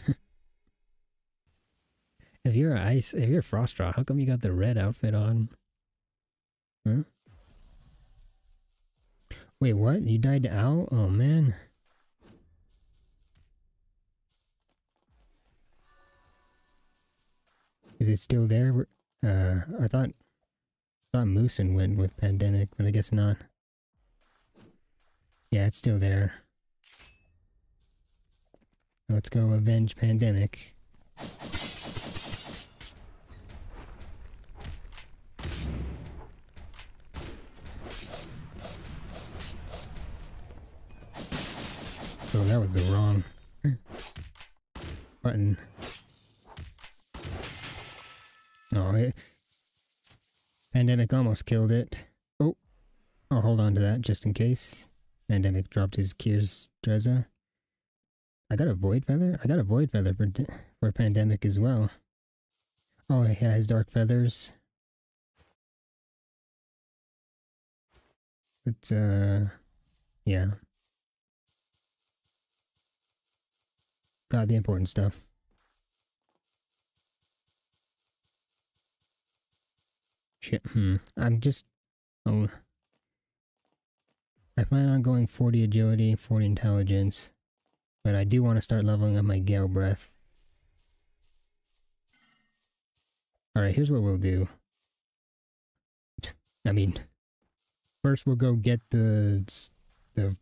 if you're ice, if you're Frostrock, how come you got the red outfit on? Huh? Wait, what? You died to Owl? Oh, man. Is it still there? Uh, I thought, I thought Moosin went with Pandemic, but I guess not. Yeah, it's still there. Let's go avenge Pandemic. Oh, that was the wrong button. Oh, it, Pandemic almost killed it. Oh, I'll hold on to that just in case. Pandemic dropped his Kier's Dreza. I got a Void Feather? I got a Void Feather for, for Pandemic as well. Oh, he has Dark Feathers. But, uh, yeah. Got the important stuff. Shit, hmm. I'm just... Oh. I plan on going 40 agility, 40 intelligence. But I do want to start leveling up my Gale Breath. Alright, here's what we'll do. I mean, first we'll go get the, the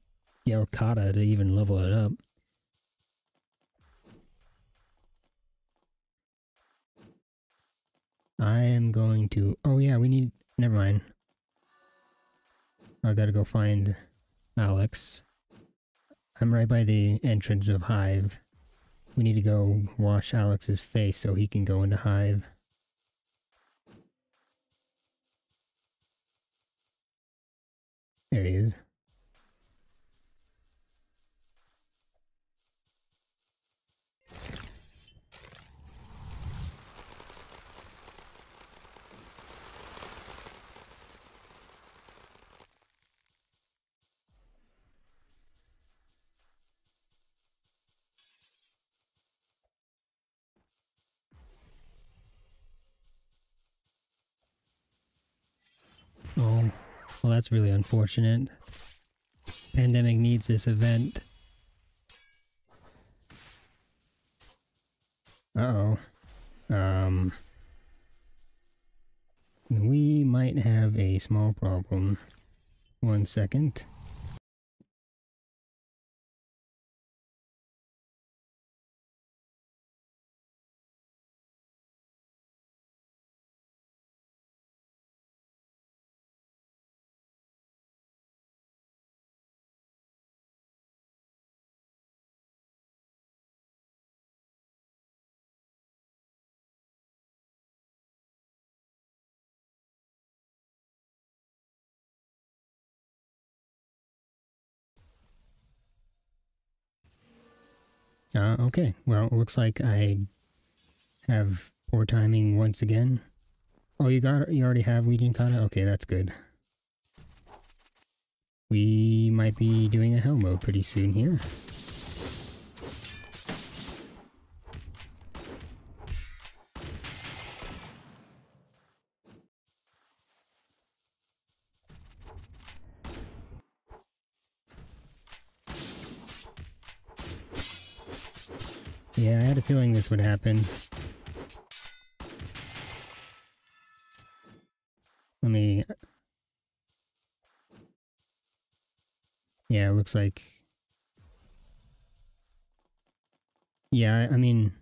Gale Kata to even level it up. I am going to... Oh yeah, we need... Never mind. I gotta go find Alex. I'm right by the entrance of Hive. We need to go wash Alex's face so he can go into Hive. There he is. Oh, well that's really unfortunate. Pandemic needs this event. Uh oh Um... We might have a small problem. One second. Uh, okay, well, it looks like I have poor timing once again. Oh, you got you already have Legion Kata? Okay, that's good. We might be doing a hell mode pretty soon here. Feeling this would happen. Let me... Yeah, it looks like... Yeah, I mean...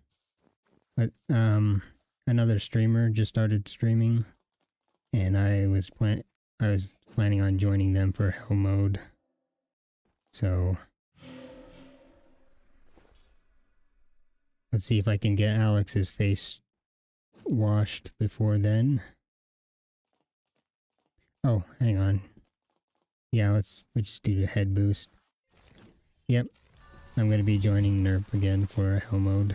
But, um, another streamer just started streaming, and I was plan I was planning on joining them for hell mode. So let's see if I can get Alex's face washed before then. Oh, hang on. Yeah, let's let's just do the head boost. Yep. I'm gonna be joining NERP again for hell mode.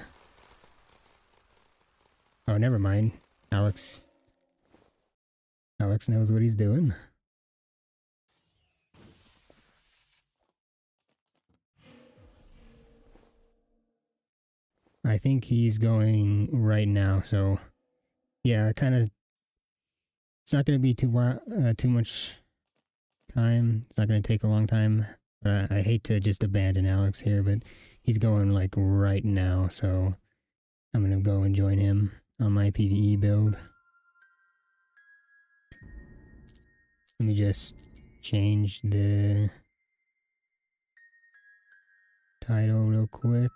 Oh, never mind. Alex. Alex knows what he's doing. I think he's going right now, so yeah, kind of. It's not going to be too uh, too much time. It's not going to take a long time. Uh, I hate to just abandon Alex here, but he's going like right now, so I'm going to go and join him on my PvE build. Let me just change the title real quick.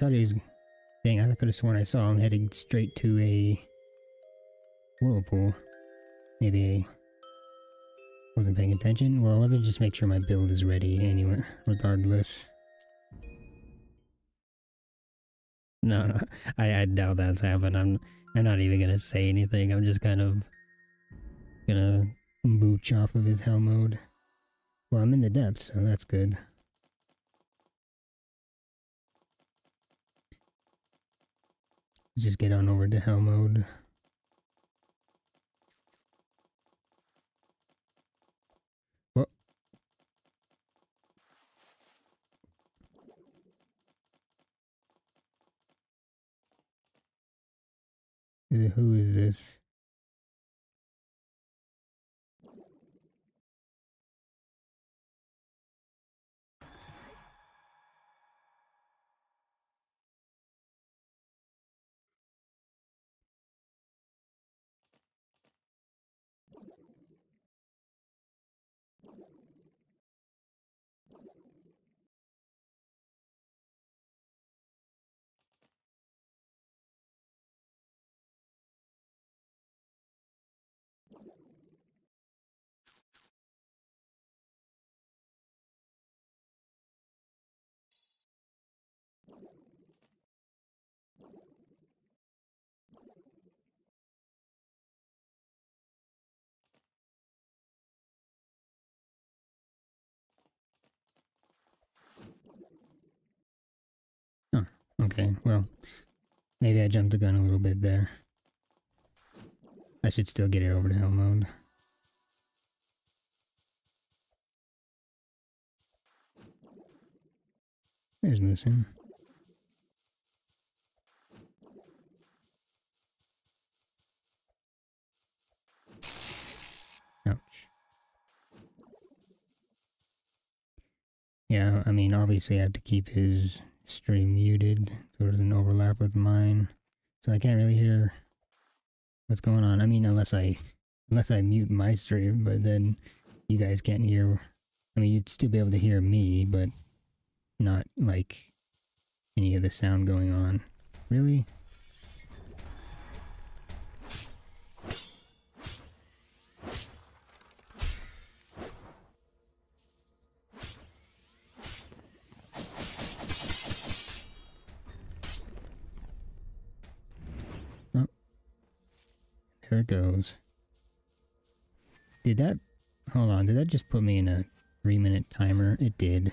Thought he was... Dang, I could have sworn I saw him heading straight to a... Whirlpool. Maybe I wasn't paying attention. Well, let me just make sure my build is ready anyway, regardless. No, no, I, I doubt that's happened. I'm I'm not even gonna say anything. I'm just kind of gonna mooch off of his hell mode. Well, I'm in the depths, so that's good. Just get on over to hell mode. Who is this? Oh, okay, well, maybe I jumped the gun a little bit there. I should still get it over to hell mode. There's Moosin. Ouch. Yeah, I mean, obviously I have to keep his stream muted so it doesn't overlap with mine. So I can't really hear what's going on. I mean, unless I unless I mute my stream, but then you guys can't hear. I mean, you'd still be able to hear me, but not like any of the sound going on. Really? It goes. Did that... Hold on, did that just put me in a three minute timer? It did.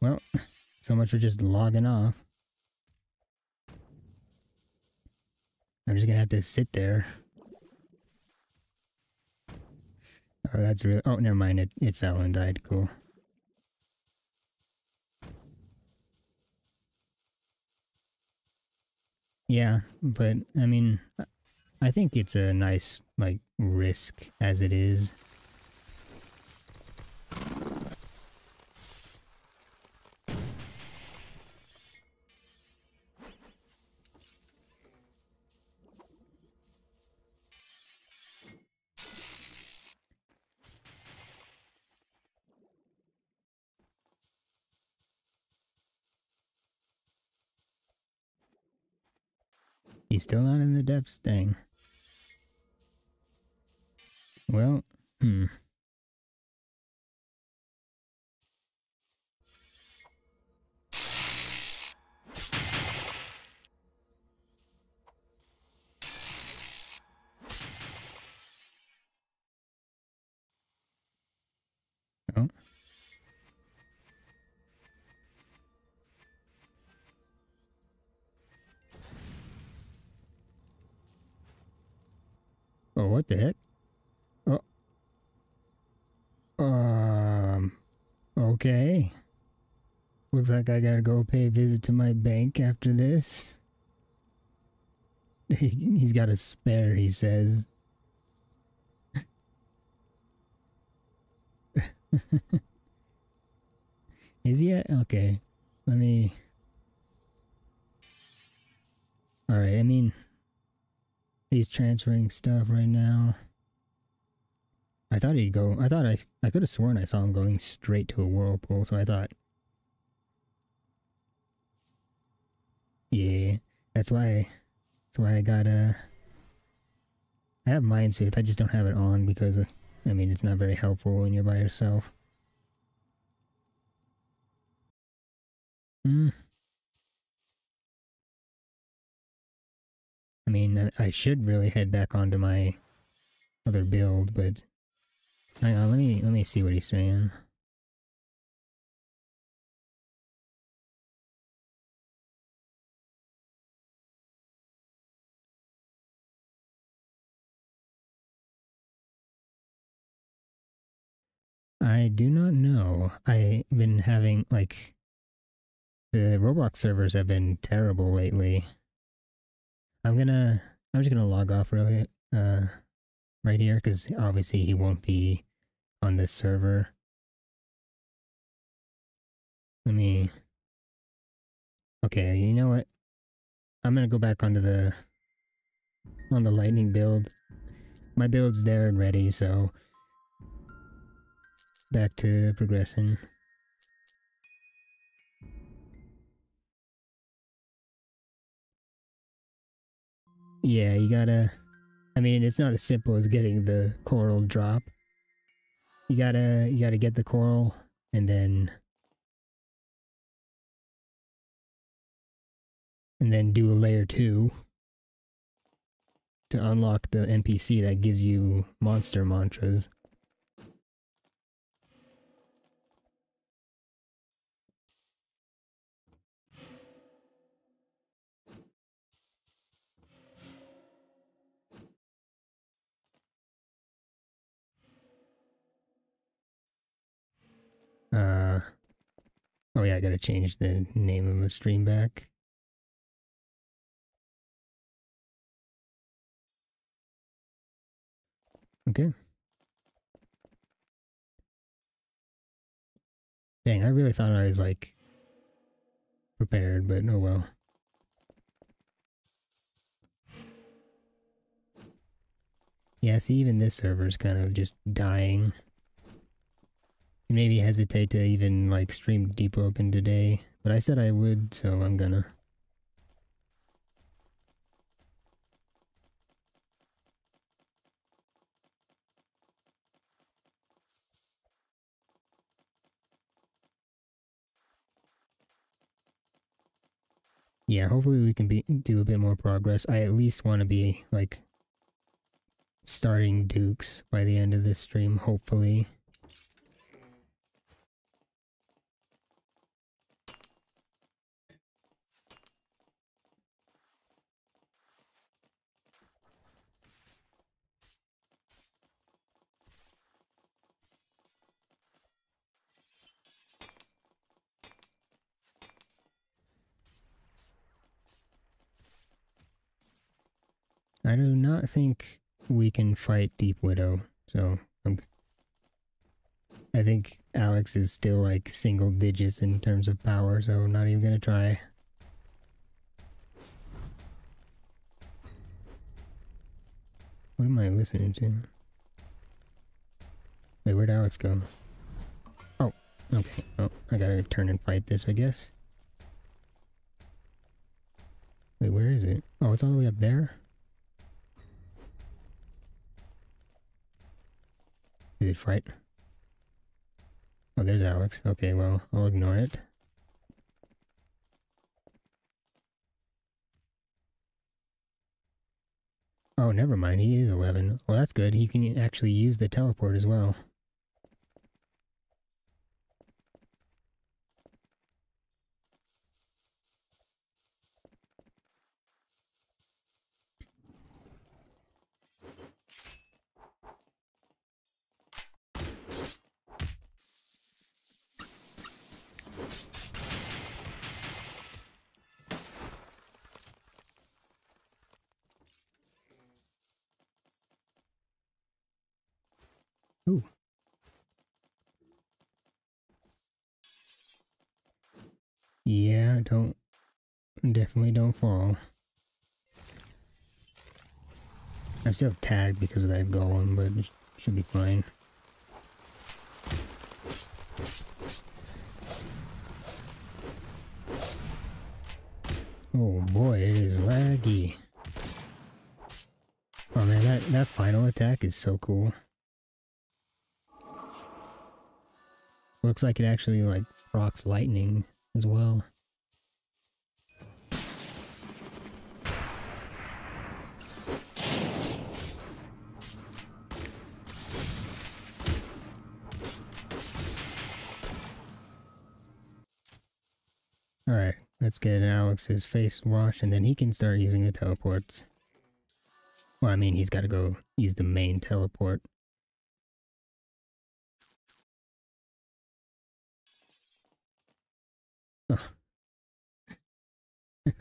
Well, so much for just logging off. I'm just gonna have to sit there. Oh, that's really... Oh, never mind. It, it fell and died. Cool. Yeah, but, I mean, I think it's a nice, like, risk as it is. Still not in the depths, dang. Well, hmm. What the heck? Oh. Um. Okay. Looks like I gotta go pay a visit to my bank after this. He's got a spare, he says. Is he at? Okay. Let me... Alright, I mean... He's transferring stuff right now. I thought he'd go... I thought I... I could have sworn I saw him going straight to a whirlpool, so I thought... Yeah, that's why... That's why I got, uh... I have Mind-Soothe, I just don't have it on because, uh, I mean, it's not very helpful when you're by yourself. Hmm. I mean, I should really head back onto my other build, but hang on, let me let me see what he's saying. I do not know. I've been having, like, the Roblox servers have been terrible lately. I'm gonna, I'm just gonna log off really, uh, right here, because obviously he won't be on this server. Let me, okay, you know what? I'm gonna go back onto the, on the lightning build. My build's there and ready, so back to progressing. Yeah, you gotta... I mean, it's not as simple as getting the coral drop. You gotta, you gotta get the coral, and then... And then do a layer 2 to unlock the NPC that gives you monster mantras. Uh, oh yeah, I gotta change the name of the stream back. Okay. Dang, I really thought I was like prepared, but oh well. Yeah, see, even this server is kind of just dying maybe hesitate to even like stream Deepwoken today, but I said I would, so I'm gonna. Yeah, hopefully we can be do a bit more progress. I at least want to be like starting Dukes by the end of this stream, hopefully. I do not think we can fight Deep Widow, so I'm, I think Alex is still like single digits in terms of power, so I'm not even gonna try. What am I listening to? Wait, where'd Alex go? Oh, okay. Oh, I gotta turn and fight this, I guess. Wait, where is it? Oh, it's all the way up there? Did it fight? Oh, there's Alex. Okay, well, I'll ignore it. Oh, never mind. He is 11. Well, that's good. He can actually use the teleport as well. Ooh. Yeah, don't... Definitely don't fall. I'm still tagged because of that golem, but it should be fine. Oh boy, it is laggy. Oh man, that, that final attack is so cool. Looks like it actually like procs lightning as well. Alright, let's get Alex's face washed and then he can start using the teleports. Well, I mean, he's got to go use the main teleport.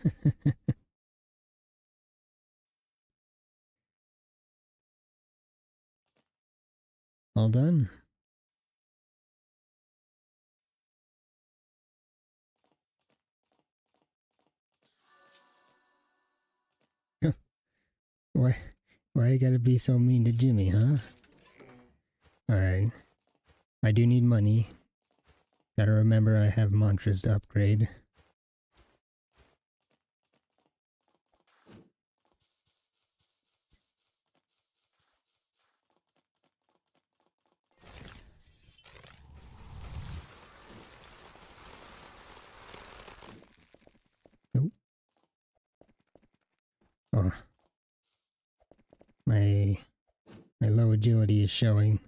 All done. why, why you gotta be so mean to Jimmy, huh? Alright. I do need money. Gotta remember I have mantras to upgrade. Nope. Oh. My my low agility is showing.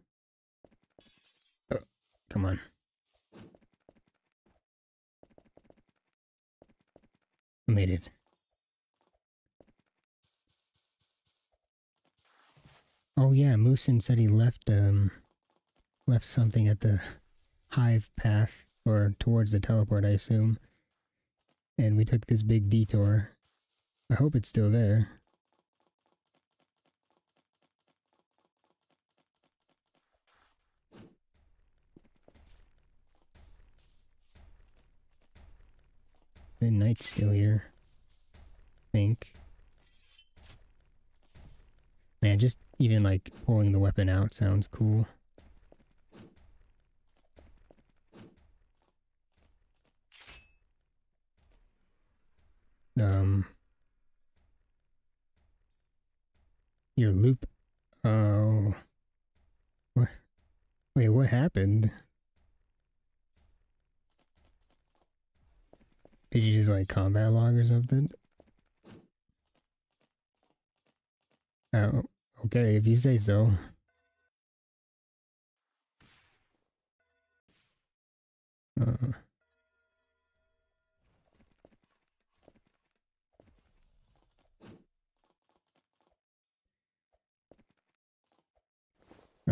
Oh, come on. made it. Oh yeah, Moosin said he left um left something at the hive path or towards the teleport, I assume. And we took this big detour. I hope it's still there. The night's still here. I think. Man, just even like pulling the weapon out sounds cool. Um. Your loop. Oh. Wait, what happened? Did you just like combat log or something? Oh, Okay, if you say so. Uh,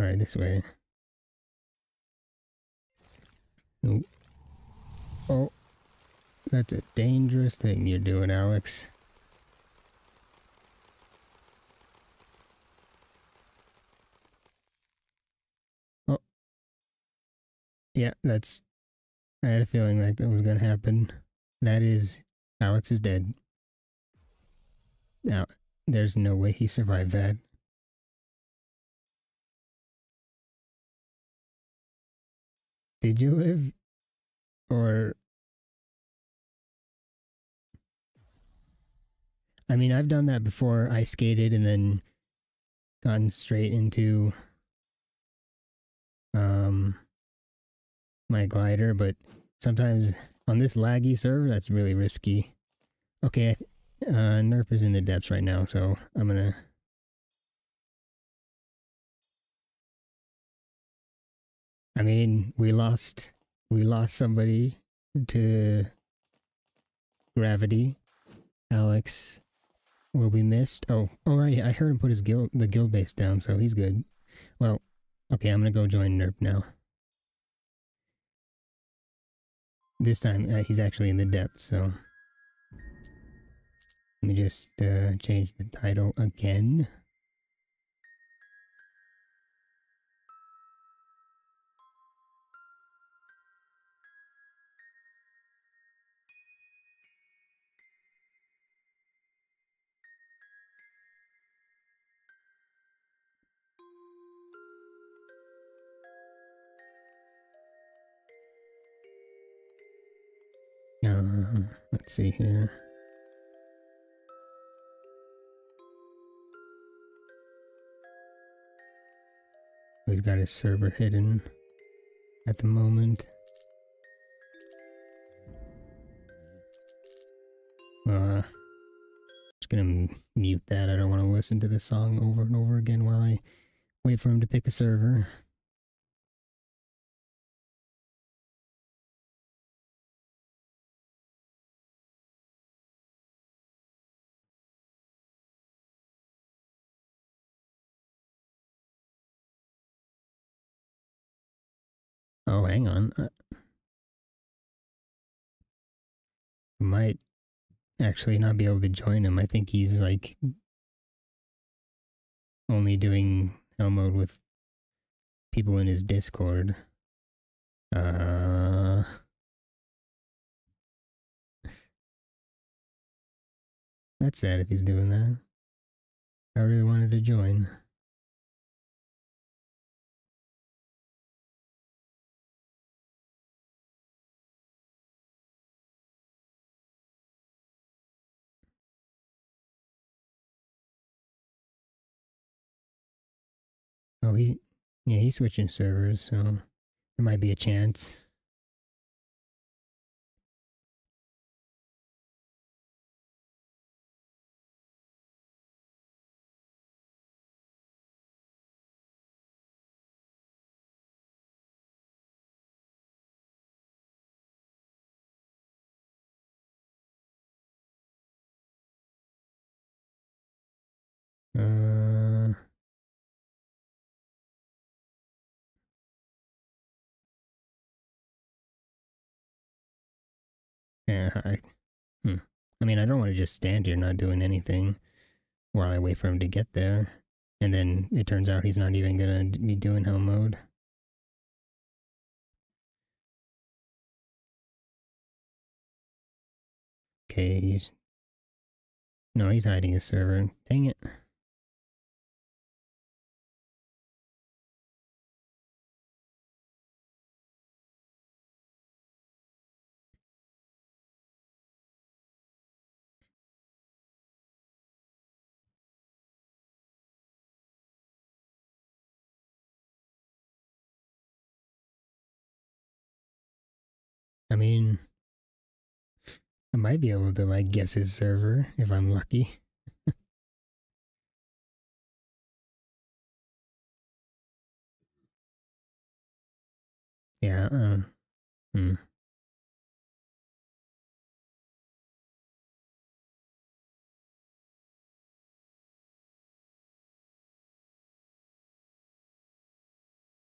all right, this way. Nope. Oh, that's a dangerous thing you're doing, Alex. Oh. Yeah, that's I had a feeling like that was gonna happen. That is, Alex is dead. Now, there's no way he survived that. Did you live? Or. I mean, I've done that before. I skated and then gotten straight into um my glider, but sometimes on this laggy server, that's really risky. Okay, uh, Nerp is in the depths right now, so I'm gonna... I mean, we lost, we lost somebody to gravity. Alex will be missed. Oh, oh right, I heard him put his guild, the guild base down, so he's good. Well, okay, I'm gonna go join Nerp now. This time uh, he's actually in the depth, so... Let me just uh, change the title again. Let's see here. He's got his server hidden at the moment. Uh, just gonna mute that. I don't want to listen to this song over and over again while I wait for him to pick a server. Hang on. Uh, might actually not be able to join him. I think he's like only doing hell mode with people in his Discord. Uh. That's sad if he's doing that. I really wanted to join. Oh, he, yeah, he's switching servers, so there might be a chance. I mean, I don't want to just stand here not doing anything while I wait for him to get there. And then it turns out he's not even gonna be doing hell mode. Okay, he's... No, he's hiding his server. Dang it. I mean, I might be able to, like, guess his server if I'm lucky. yeah, uh, hmm.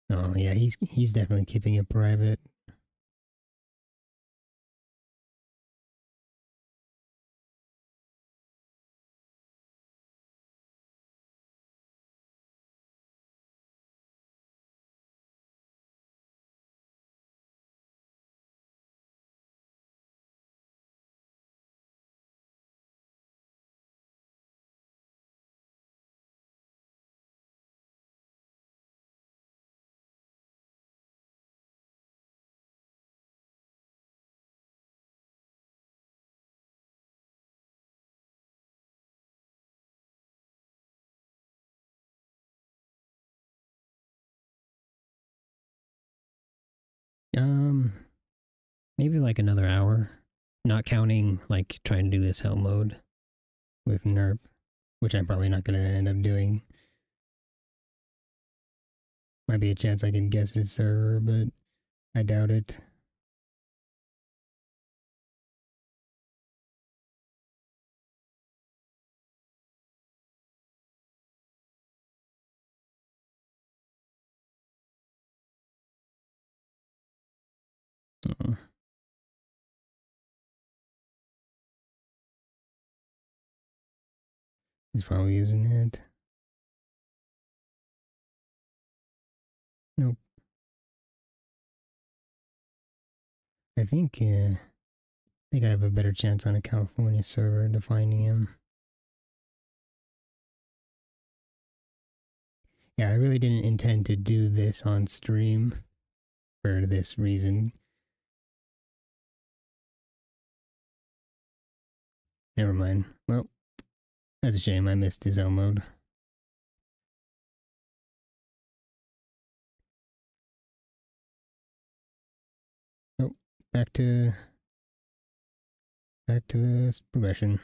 Oh yeah, he's he's definitely keeping it private. Maybe like another hour, not counting like trying to do this hell mode with NERP, which I'm probably not gonna end up doing. Might be a chance I can guess his server, but I doubt it. Oh. He's probably using it. Nope. I think, uh, I think I have a better chance on a California server to finding him. Yeah, I really didn't intend to do this on stream for this reason. Never mind. Well, that's a shame. I missed his L mode. Oh, back to back to this progression.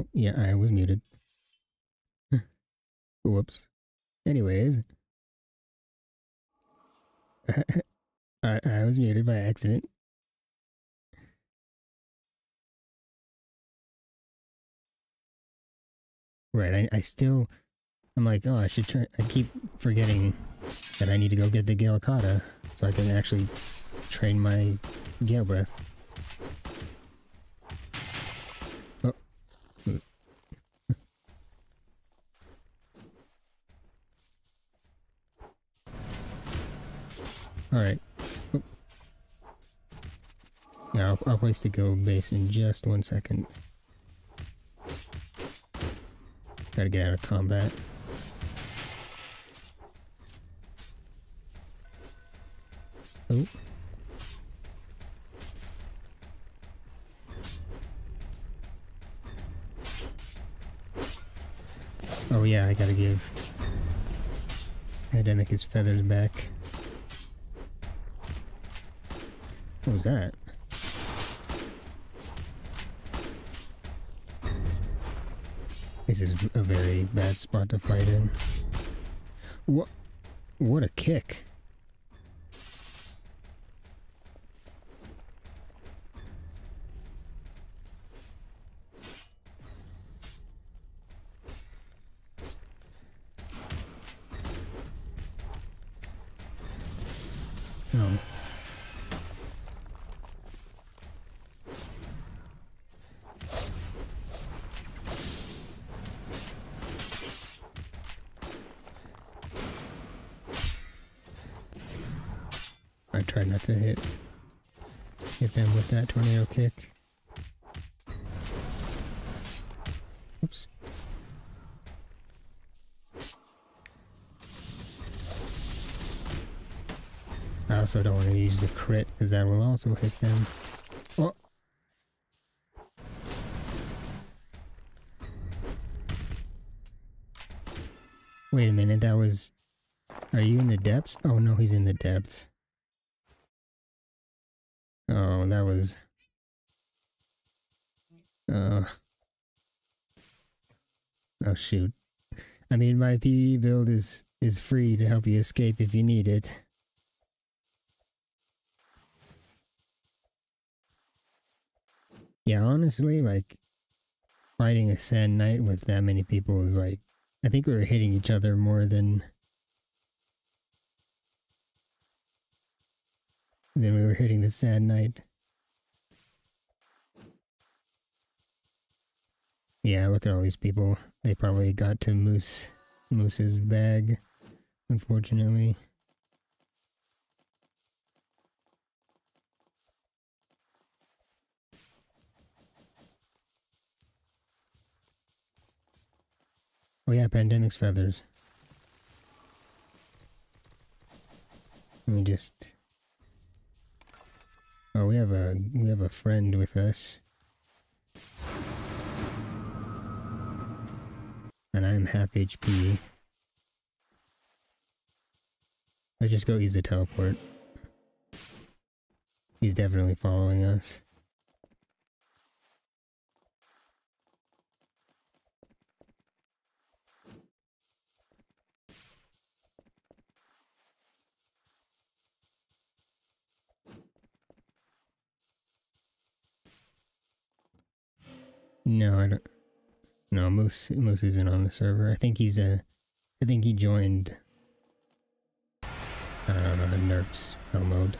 Oh, yeah, I was muted. Whoops. Anyways. I, I was muted by accident. Right, I, I still... I'm like, oh, I should try... I keep forgetting that I need to go get the Gale Kata so I can actually train my Gale Breath. Alright. Yeah, I'll, I'll place the go base in just one second. Gotta get out of combat. Oh. Oh yeah, I gotta give Academic his feathers back. What was that? This is a very bad spot to fight in. What? What a kick. Also don't want to use the crit because that will also hit them. Oh. Wait a minute, that was... Are you in the depths? Oh no, he's in the depths. Oh, that was... Uh... Oh shoot. I mean, my PE build is, is free to help you escape if you need it. Yeah, honestly, like, fighting a Sand Knight with that many people is like, I think we were hitting each other more than than we were hitting the Sand Knight. Yeah, look at all these people. They probably got to Moose Moose's bag, unfortunately. Oh yeah, Pandemic's feathers. Let me just... Oh, we have a we have a friend with us. And I'm half HP. Let's just go use the teleport. He's definitely following us. No, I don't. No, Moose Moose isn't on the server. I think he's a. I think he joined. I don't know the NERPS mode.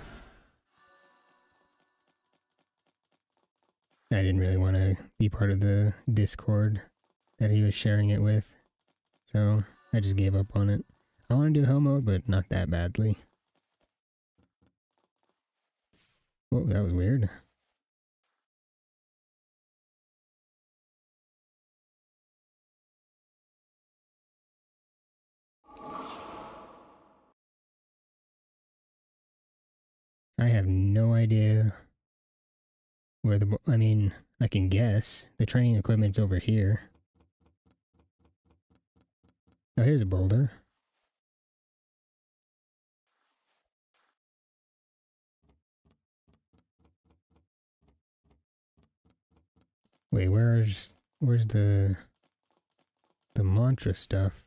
I didn't really want to be part of the Discord that he was sharing it with, so I just gave up on it. I want to do hell mode, but not that badly. Whoa, that was weird. I have no idea where the, I mean, I can guess. The training equipment's over here. Oh, here's a boulder. Wait, where's, where's the, the mantra stuff?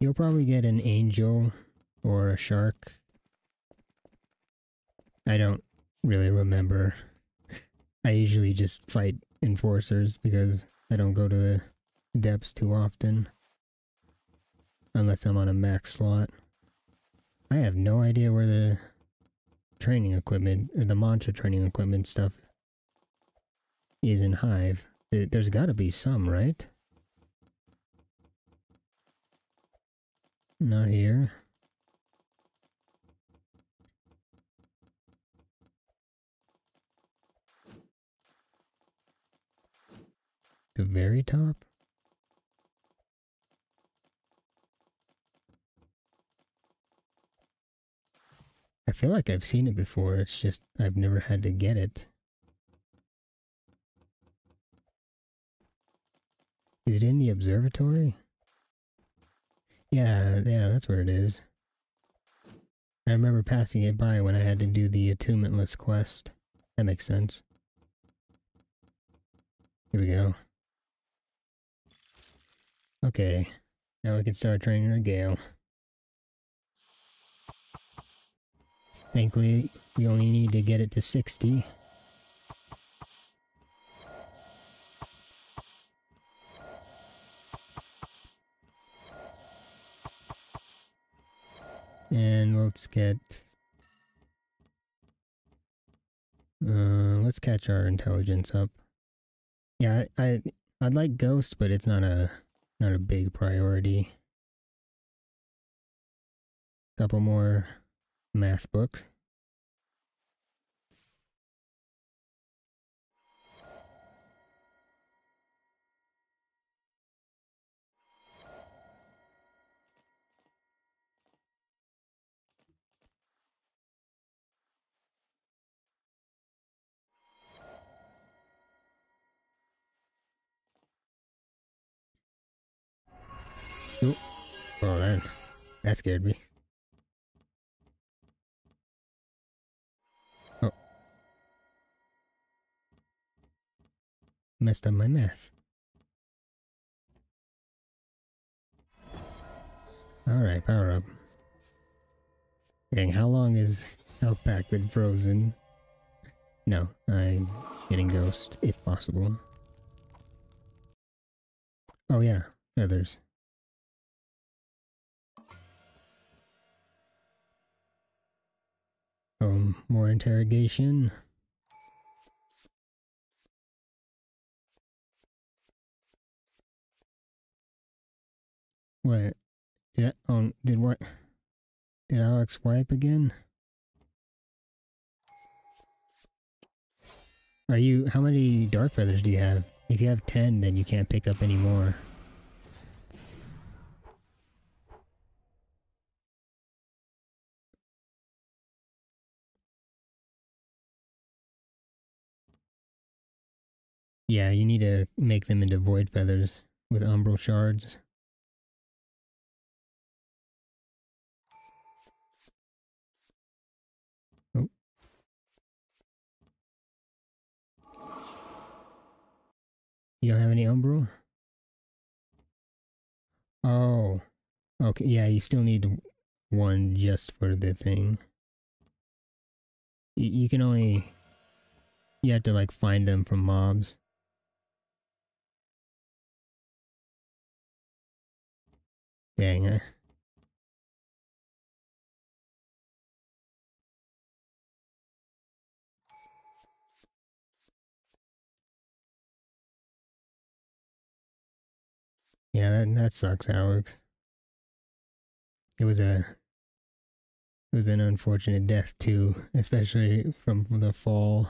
You'll probably get an angel or a shark. I don't really remember. I usually just fight enforcers because I don't go to the depths too often. Unless I'm on a max slot. I have no idea where the training equipment, or the mantra training equipment stuff is in Hive. There's gotta be some, right? Not here. The very top? I feel like I've seen it before, it's just I've never had to get it. Is it in the observatory? Yeah, yeah, that's where it is. I remember passing it by when I had to do the attunementless quest. That makes sense. Here we go. Okay, now we can start training our Gale. Thankfully, we only need to get it to 60. And let's get... Uh, let's catch our intelligence up. Yeah, I, I I'd like Ghost, but it's not a not a big priority. Couple more math books. Oh, that, that scared me. Oh. Messed up my math. Alright, power up. Dang, how long is health pack been frozen? No, I'm getting ghost, if possible. Oh yeah, feathers. Um, more interrogation. What? yeah, oh, did what? Did Alex wipe again? Are you, how many dark feathers do you have? If you have 10, then you can't pick up any more. Yeah, you need to make them into void feathers with umbral shards. Oh. You don't have any umbral? Oh. Okay, yeah, you still need one just for the thing. You, you can only... You have to, like, find them from mobs. Dang. Yeah, that, that sucks, Alex. It was a it was an unfortunate death too, especially from the fall.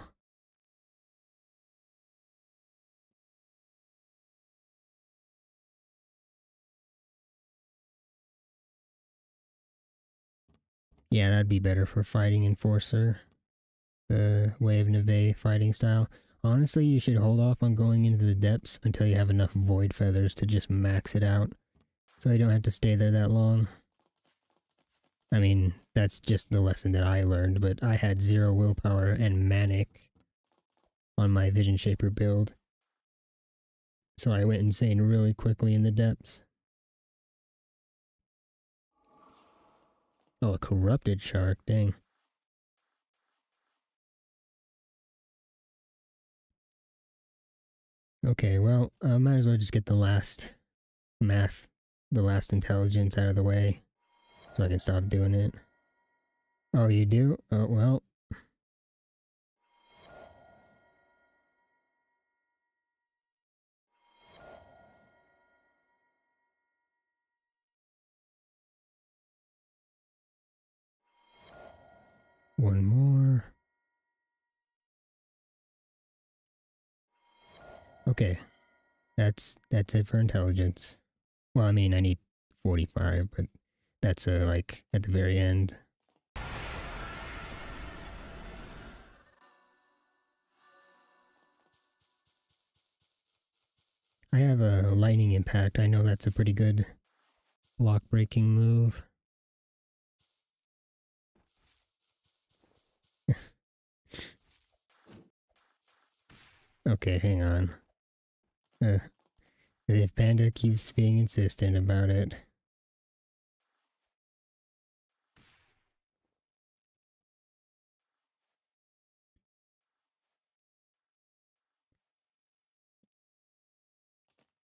Yeah, that'd be better for fighting Enforcer. The Way of Navae fighting style. Honestly, you should hold off on going into the depths until you have enough Void Feathers to just max it out. So you don't have to stay there that long. I mean, that's just the lesson that I learned, but I had zero willpower and manic on my Vision Shaper build. So I went insane really quickly in the depths. Oh, a corrupted shark, dang. Okay, well, I might as well just get the last math, the last intelligence out of the way, so I can stop doing it. Oh, you do? Oh, well, One more. Okay. That's that's it for intelligence. Well, I mean, I need 45, but that's uh, like at the very end. I have a lightning impact. I know that's a pretty good block breaking move. Okay, hang on. Uh, if Panda keeps being insistent about it.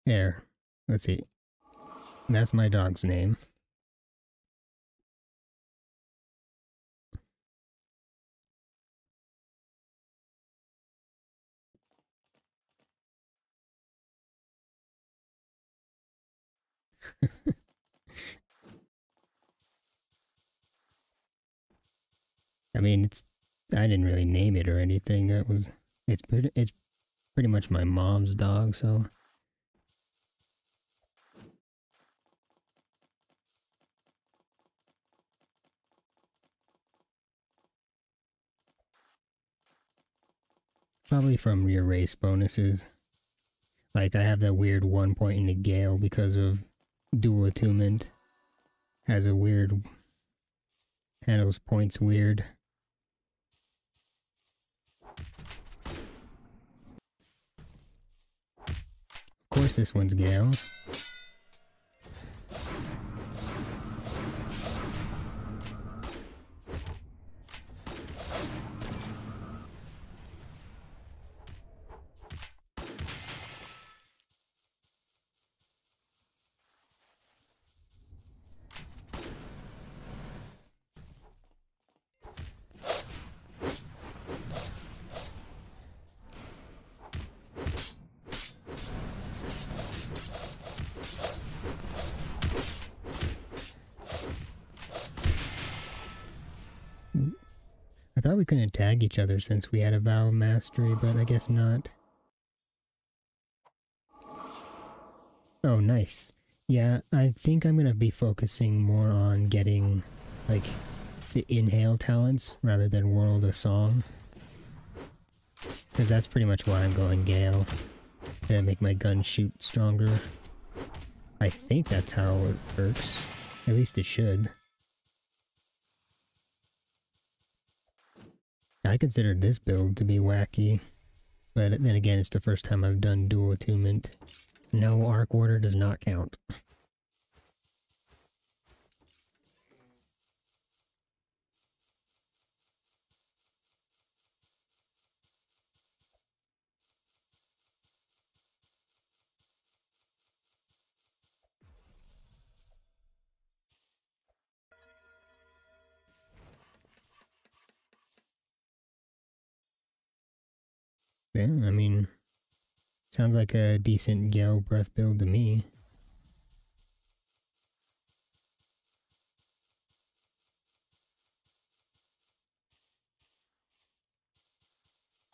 There. Let's see. That's my dog's name. I mean, it's I didn't really name it or anything. That was it's pretty it's pretty much my mom's dog, so Probably from your race bonuses. Like, I have that weird one point in the Gale because of dual attunement. Has a weird... Handles points weird. Of course this one's Gale. Each other since we had a vow of mastery, but I guess not. Oh, nice. Yeah, I think I'm gonna be focusing more on getting, like, the inhale talents rather than world of song. Because that's pretty much why I'm going Gale. Gonna make my gun shoot stronger. I think that's how it works. At least it should. I consider this build to be wacky, but then again, it's the first time I've done dual attunement. No, Arcwarder does not count. Yeah, I mean, sounds like a decent Gale breath build to me.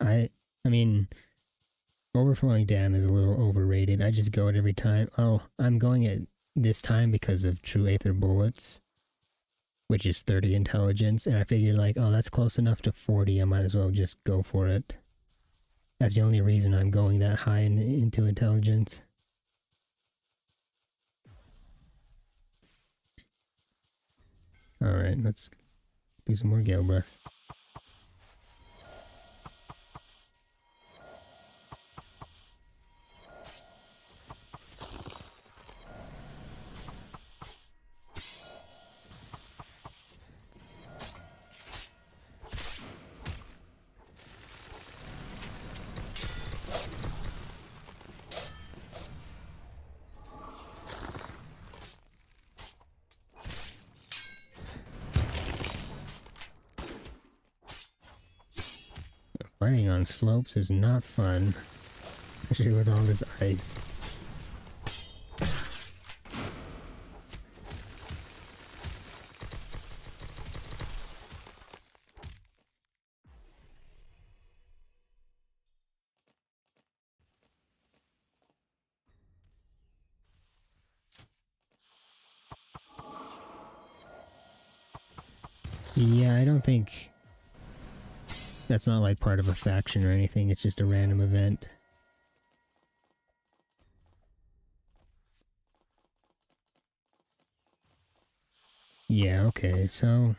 I, I mean, overflowing dam is a little overrated. I just go it every time. Oh, I'm going it this time because of true aether bullets, which is 30 intelligence, and I figured like, oh, that's close enough to 40. I might as well just go for it. That's the only reason I'm going that high in, into intelligence. Alright, let's do some more Gale Breath. Slopes is not fun, especially with all this ice. Yeah, I don't think that's not like part of a faction or anything, it's just a random event. Yeah, okay, so...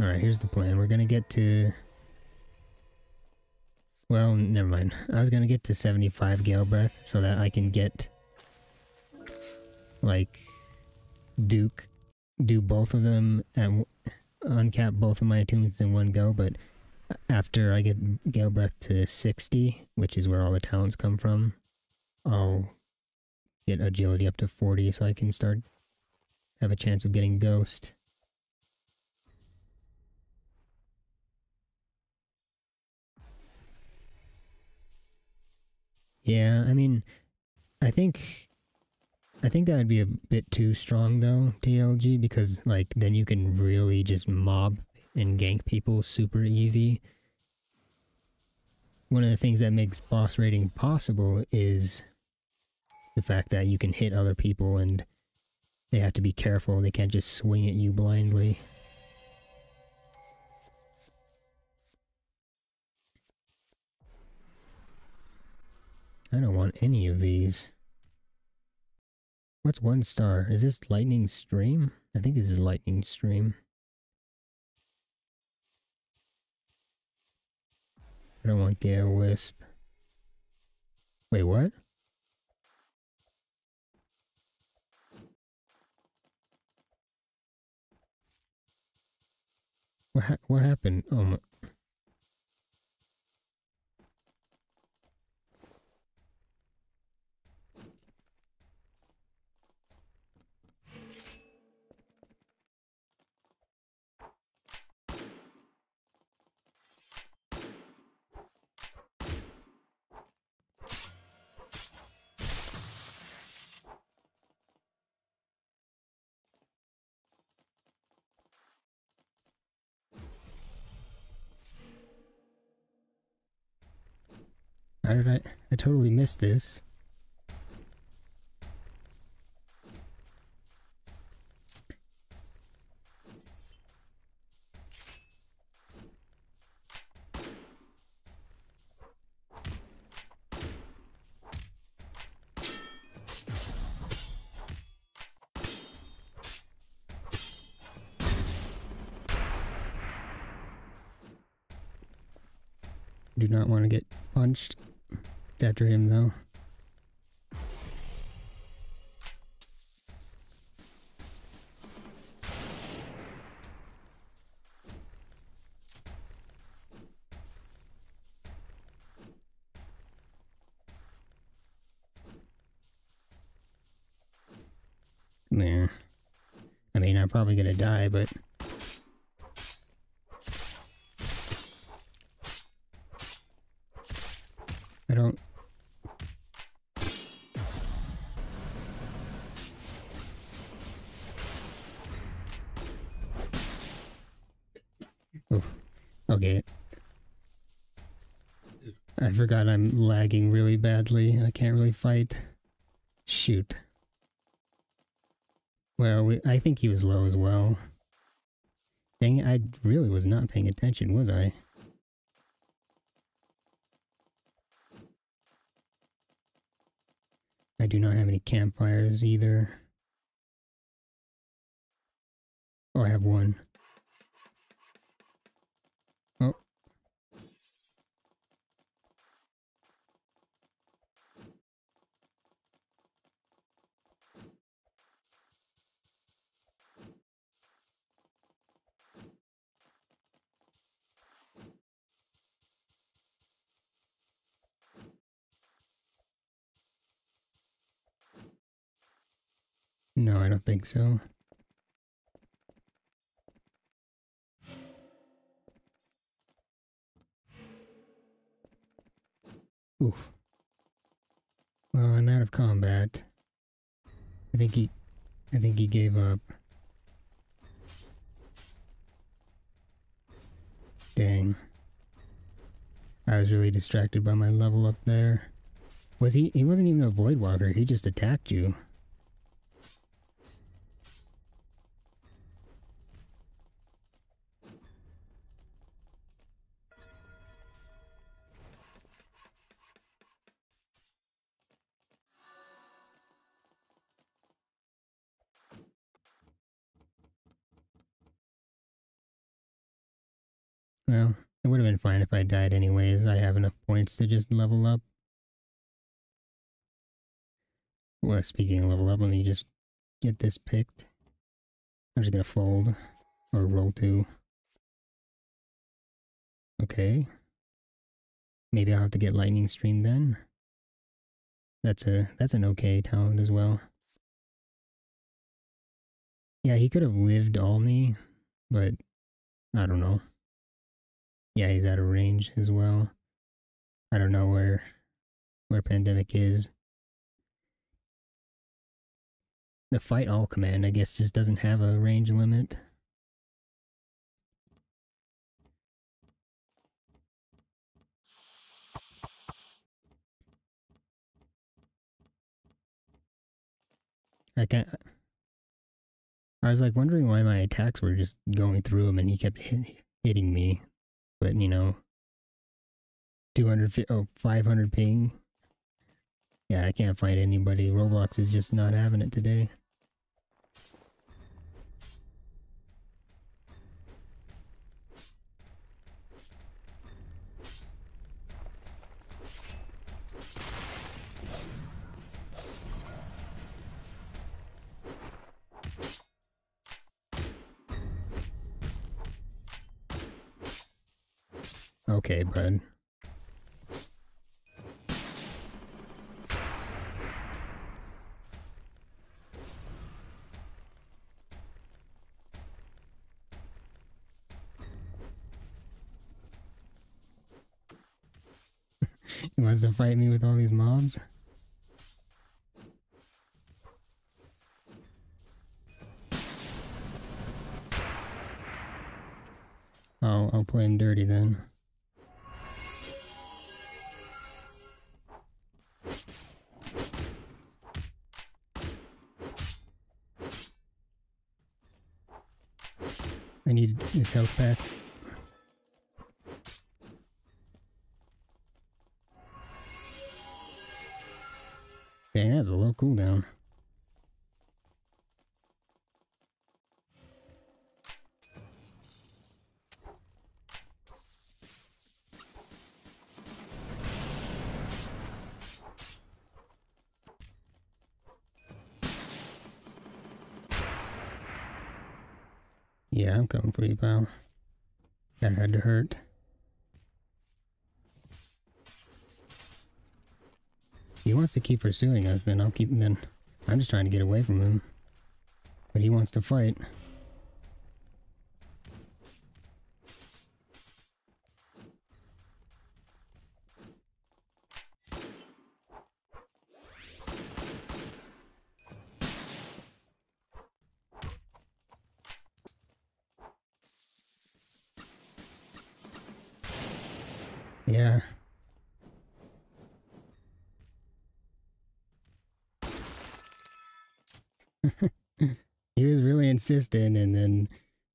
Alright, here's the plan. We're gonna get to... Well, never mind. I was gonna get to 75 Gale Breath so that I can get... Like... Duke. Do both of them and uncap both of my attunements in one go, but after I get Gale Breath to 60, which is where all the talents come from, I'll get agility up to 40 so I can start have a chance of getting Ghost. Yeah, I mean, I think I think that would be a bit too strong though, TLG, because like then you can really just mob and gank people super easy. One of the things that makes boss raiding possible is the fact that you can hit other people and they have to be careful. They can't just swing at you blindly. I don't want any of these. What's one star? Is this lightning stream? I think this is lightning stream. I don't want Gale Wisp. Wait, what? What ha what happened? Oh my I... I totally missed this. Do not want to get punched after him though. Nah. I mean, I'm probably gonna die, but... badly. I can't really fight. Shoot. Well, we, I think he was low as well. Dang it, I really was not paying attention, was I? I do not have any campfires either. Oh, I have one. No, I don't think so. Oof. Well, I'm out of combat. I think he... I think he gave up. Dang. I was really distracted by my level up there. Was he- he wasn't even a Voidwalker, he just attacked you. Well, it would have been fine if I died anyways. I have enough points to just level up. Well, speaking of level up, let me just get this picked. I'm just gonna fold or roll two. Okay. Maybe I'll have to get lightning stream then. That's a that's an okay talent as well. Yeah, he could have lived all me, but I don't know. Yeah, he's out of range as well. I don't know where where pandemic is. the fight all command, I guess, just doesn't have a range limit. I can't. I was like wondering why my attacks were just going through him and he kept hit, hitting me. But, you know, 200, oh, 500 ping. Yeah, I can't find anybody. Roblox is just not having it today. Okay, bud. he wants to fight me with all these mobs? I'll, I'll play him dirty then. His health back. Dang, that's a low cooldown. You, pal. That had to hurt. He wants to keep pursuing us, then I'll keep him then I'm just trying to get away from him. But he wants to fight. Yeah. he was insistent and then,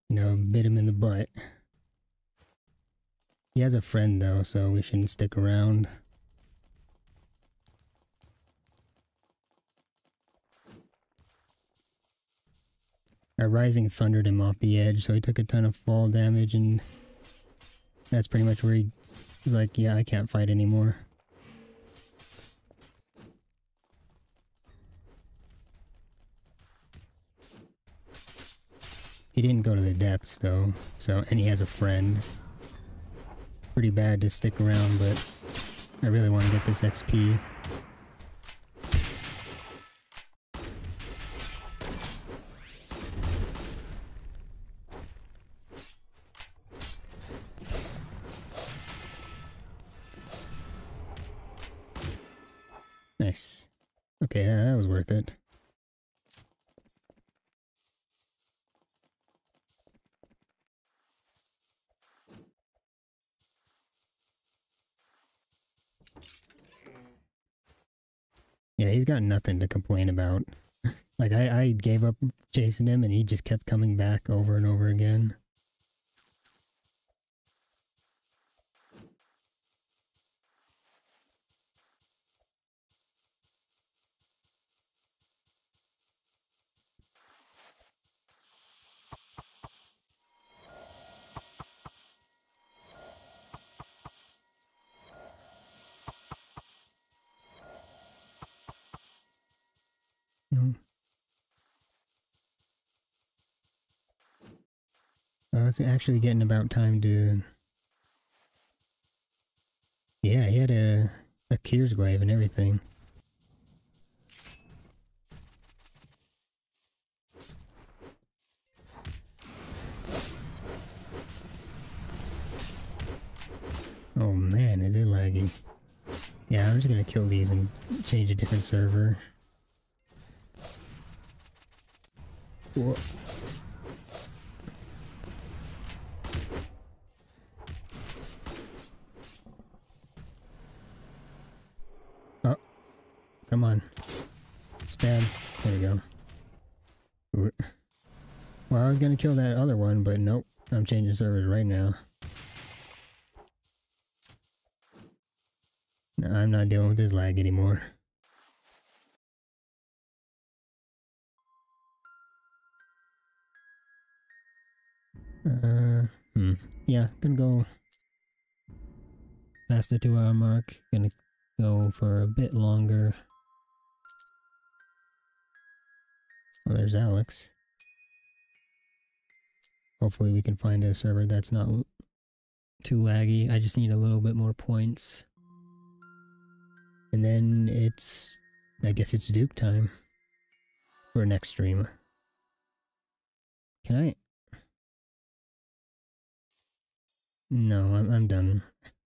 you know, bit him in the butt. He has a friend though, so we shouldn't stick around. A rising thundered him off the edge, so he took a ton of fall damage and that's pretty much where he He's like, yeah, I can't fight anymore. He didn't go to the depths though, so and he has a friend. Pretty bad to stick around, but I really want to get this XP. Nice. Okay, that was worth it. Yeah, he's got nothing to complain about. like, I, I gave up chasing him and he just kept coming back over and over again. It's actually getting about time to... Yeah, he had a, a Glaive and everything. Oh man, is it laggy. Yeah, I'm just gonna kill these and change a different server. Whoa. Come on. Spam. There we go. Well, I was gonna kill that other one, but nope. I'm changing servers right now. No, I'm not dealing with this lag anymore. Uh, hmm. Yeah, gonna go past the two hour mark. Gonna go for a bit longer. Well, there's Alex. Hopefully we can find a server that's not too laggy. I just need a little bit more points. And then it's... I guess it's Duke time. For next stream. Can I... No, I'm, I'm done.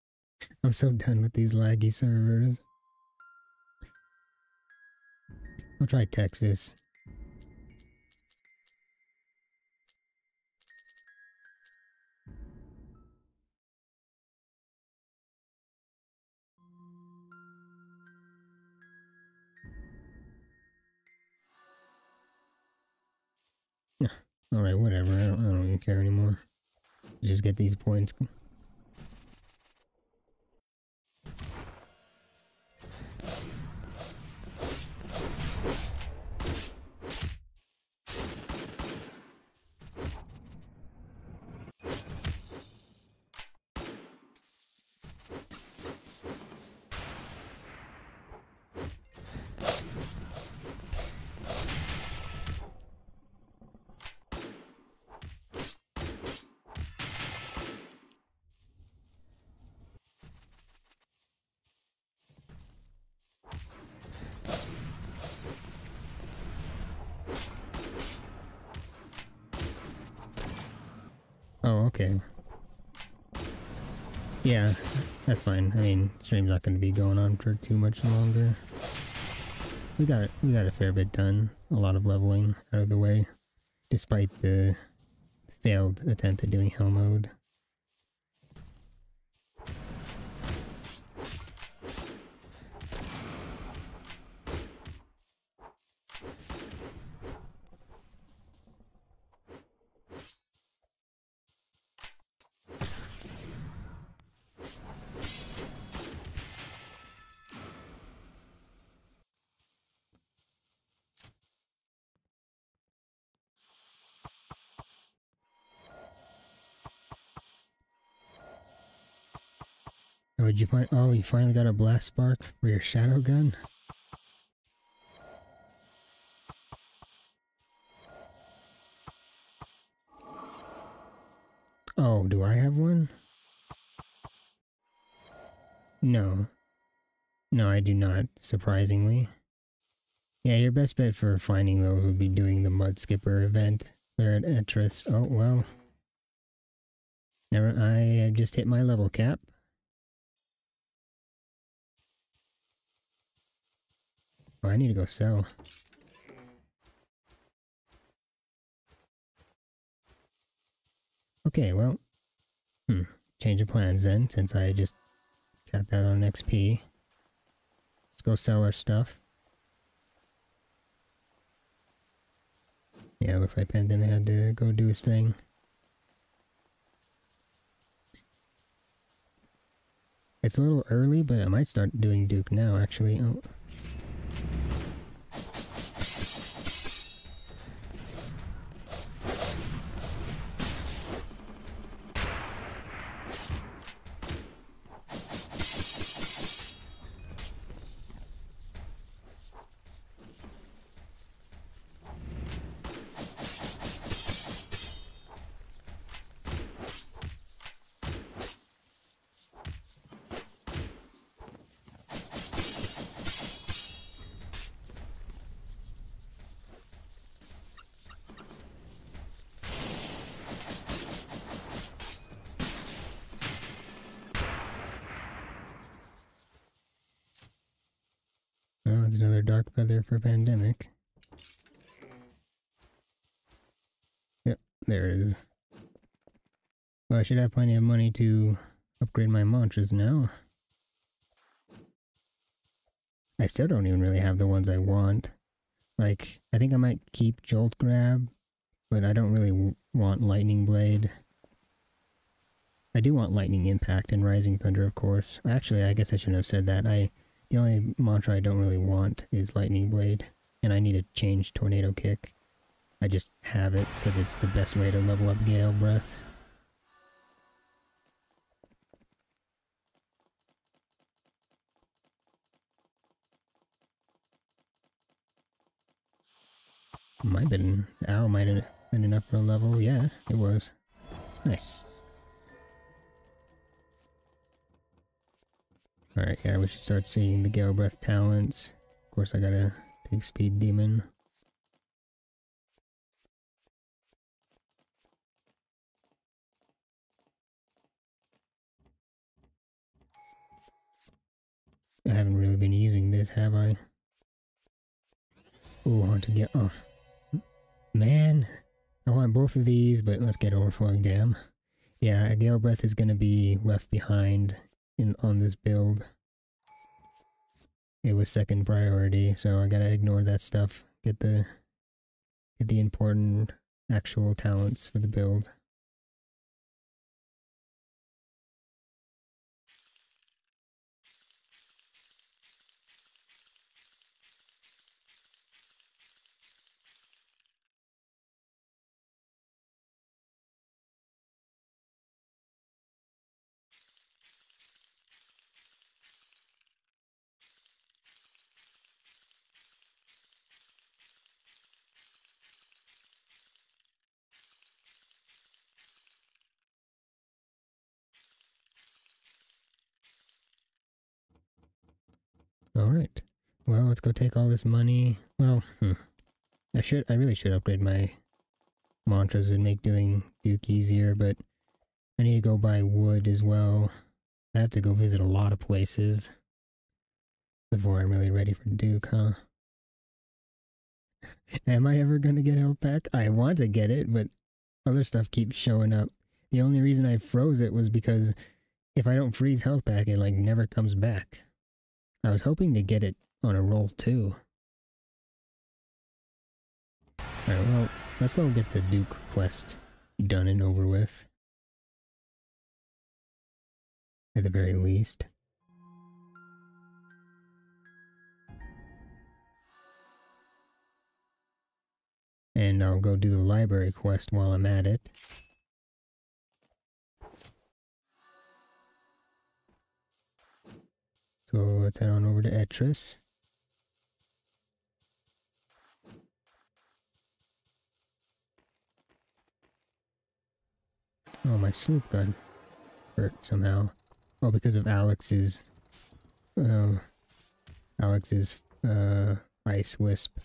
I'm so done with these laggy servers. I'll try Texas. Alright, whatever. I don't, I don't even care anymore. Just get these points. Fine. I mean, stream's not going to be going on for too much longer. We got we got a fair bit done. A lot of leveling out of the way, despite the failed attempt at doing hell mode. You find? Oh, you finally got a blast spark for your shadow gun. Oh, do I have one? No. No, I do not, surprisingly. Yeah, your best bet for finding those would be doing the Mud Skipper event there at Etris. Oh, well. Never, I just hit my level cap. Oh, I need to go sell. Okay, well, hmm, change of plans then, since I just got that on XP. Let's go sell our stuff. Yeah, looks like Pandemic had to go do his thing. It's a little early, but I might start doing Duke now, actually. Oh. Should have plenty of money to upgrade my mantras now. I still don't even really have the ones I want. Like, I think I might keep Jolt Grab, but I don't really want Lightning Blade. I do want Lightning Impact and Rising Thunder, of course. Actually, I guess I shouldn't have said that. I The only mantra I don't really want is Lightning Blade, and I need to change Tornado Kick. I just have it because it's the best way to level up Galebreathe. Might have been, owl might have been enough for a level. Yeah, it was. Nice. Alright, yeah, we should start seeing the Galebreathe talents. Of course, I gotta take Speed Demon. I haven't really been using this, have I? Oh, hard to get off. Man, I want both of these, but let's get Overflowing Dam. Yeah, a Galebreathe is going to be left behind in on this build. It was second priority, so I gotta ignore that stuff. Get the get the important actual talents for the build. Alright. Well, let's go take all this money. Well, hmm. I should, I really should upgrade my mantras and make doing Duke easier, but I need to go buy wood as well. I have to go visit a lot of places before I'm really ready for Duke, huh? Am I ever gonna get health pack? I want to get it, but other stuff keeps showing up. The only reason I froze it was because if I don't freeze health pack, it like never comes back. I was hoping to get it on a roll too. Alright, well, let's go get the Duke quest done and over with. At the very least. And I'll go do the library quest while I'm at it. So let's head on over to Etris. Oh, my sloop gun hurt somehow. Oh, because of Alex's, uh, Alex's, uh, ice wisp.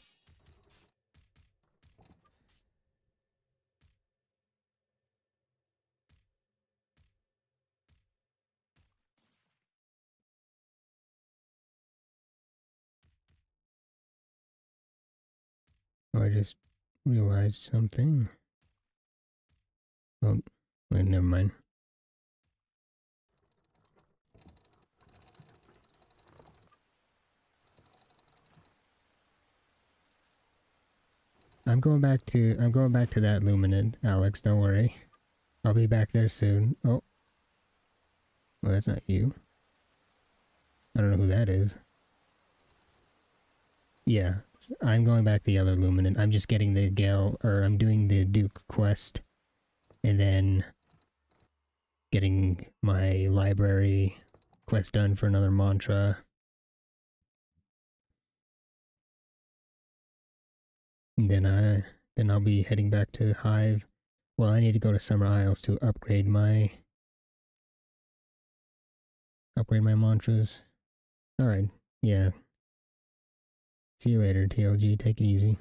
Oh, I just realized something. Oh, wait, never mind. I'm going back to I'm going back to that Luminant, Alex, don't worry. I'll be back there soon. Oh. Well that's not you. I don't know who that is. Yeah, I'm going back to the other Luminant. I'm just getting the Gale, or I'm doing the Duke quest. And then getting my library quest done for another mantra. And then I then I'll be heading back to Hive. Well, I need to go to Summer Isles to upgrade my upgrade my mantras. Alright, yeah, See you later, TLG. Take it easy.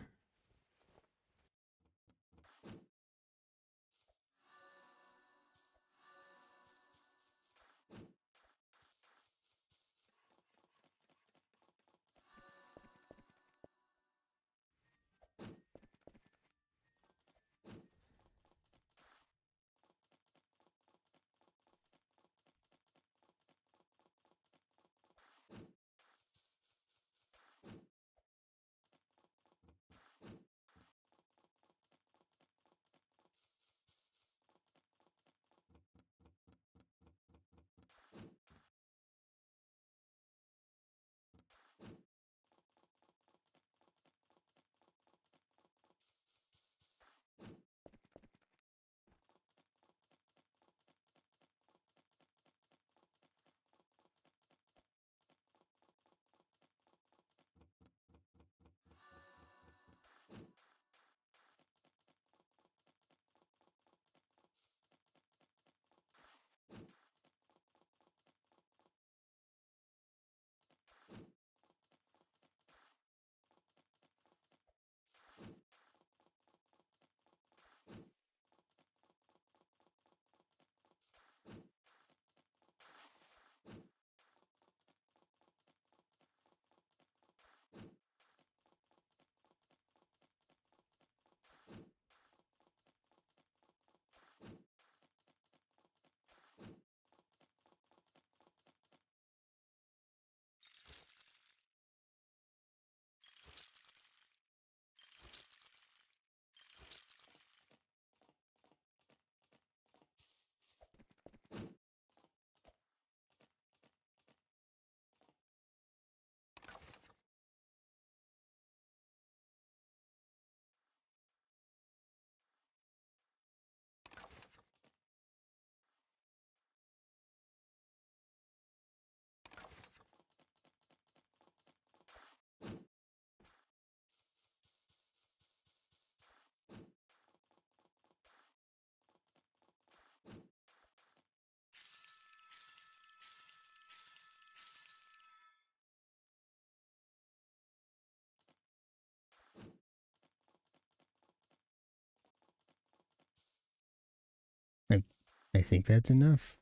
I think that's enough.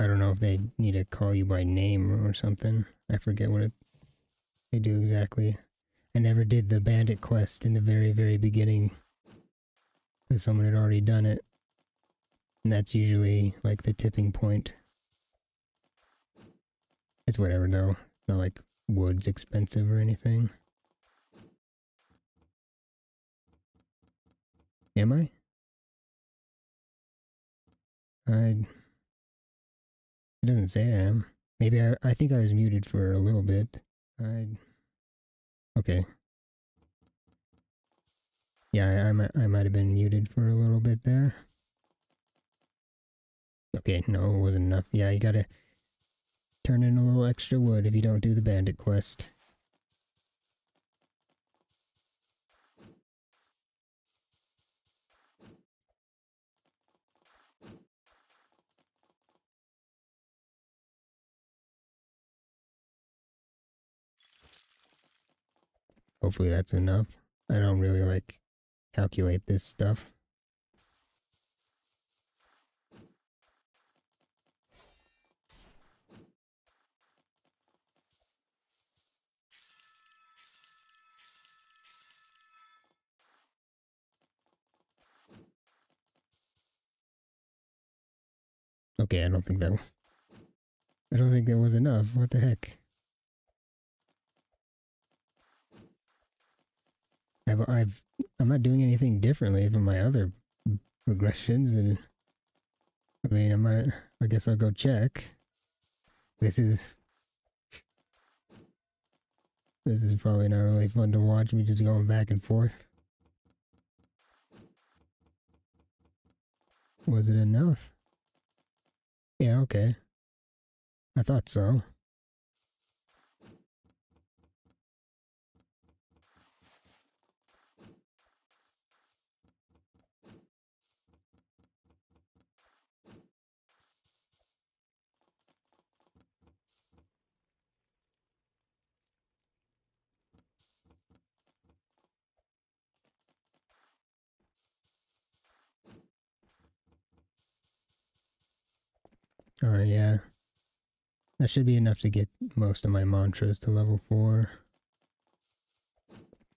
I don't know if they need to call you by name or something. I forget what it, they do exactly. I never did the bandit quest in the very, very beginning. Because someone had already done it. And that's usually like the tipping point. It's whatever though. Not like wood's expensive or anything. Am I? I... It doesn't say I am. Maybe I, I think I was muted for a little bit. I... Okay. Yeah, I, I, might, I might have been muted for a little bit there. Okay, no, it wasn't enough. Yeah, you gotta turn in a little extra wood if you don't do the bandit quest. Hopefully that's enough. I don't really like calculate this stuff. Okay, I don't think that... I don't think that was enough. What the heck? I've, I've, I'm not doing anything differently from my other progressions, and I mean, I might, I guess I'll go check. This is, this is probably not really fun to watch me just going back and forth. Was it enough? Yeah, okay. I thought so. Alright, yeah. That should be enough to get most of my mantras to level 4.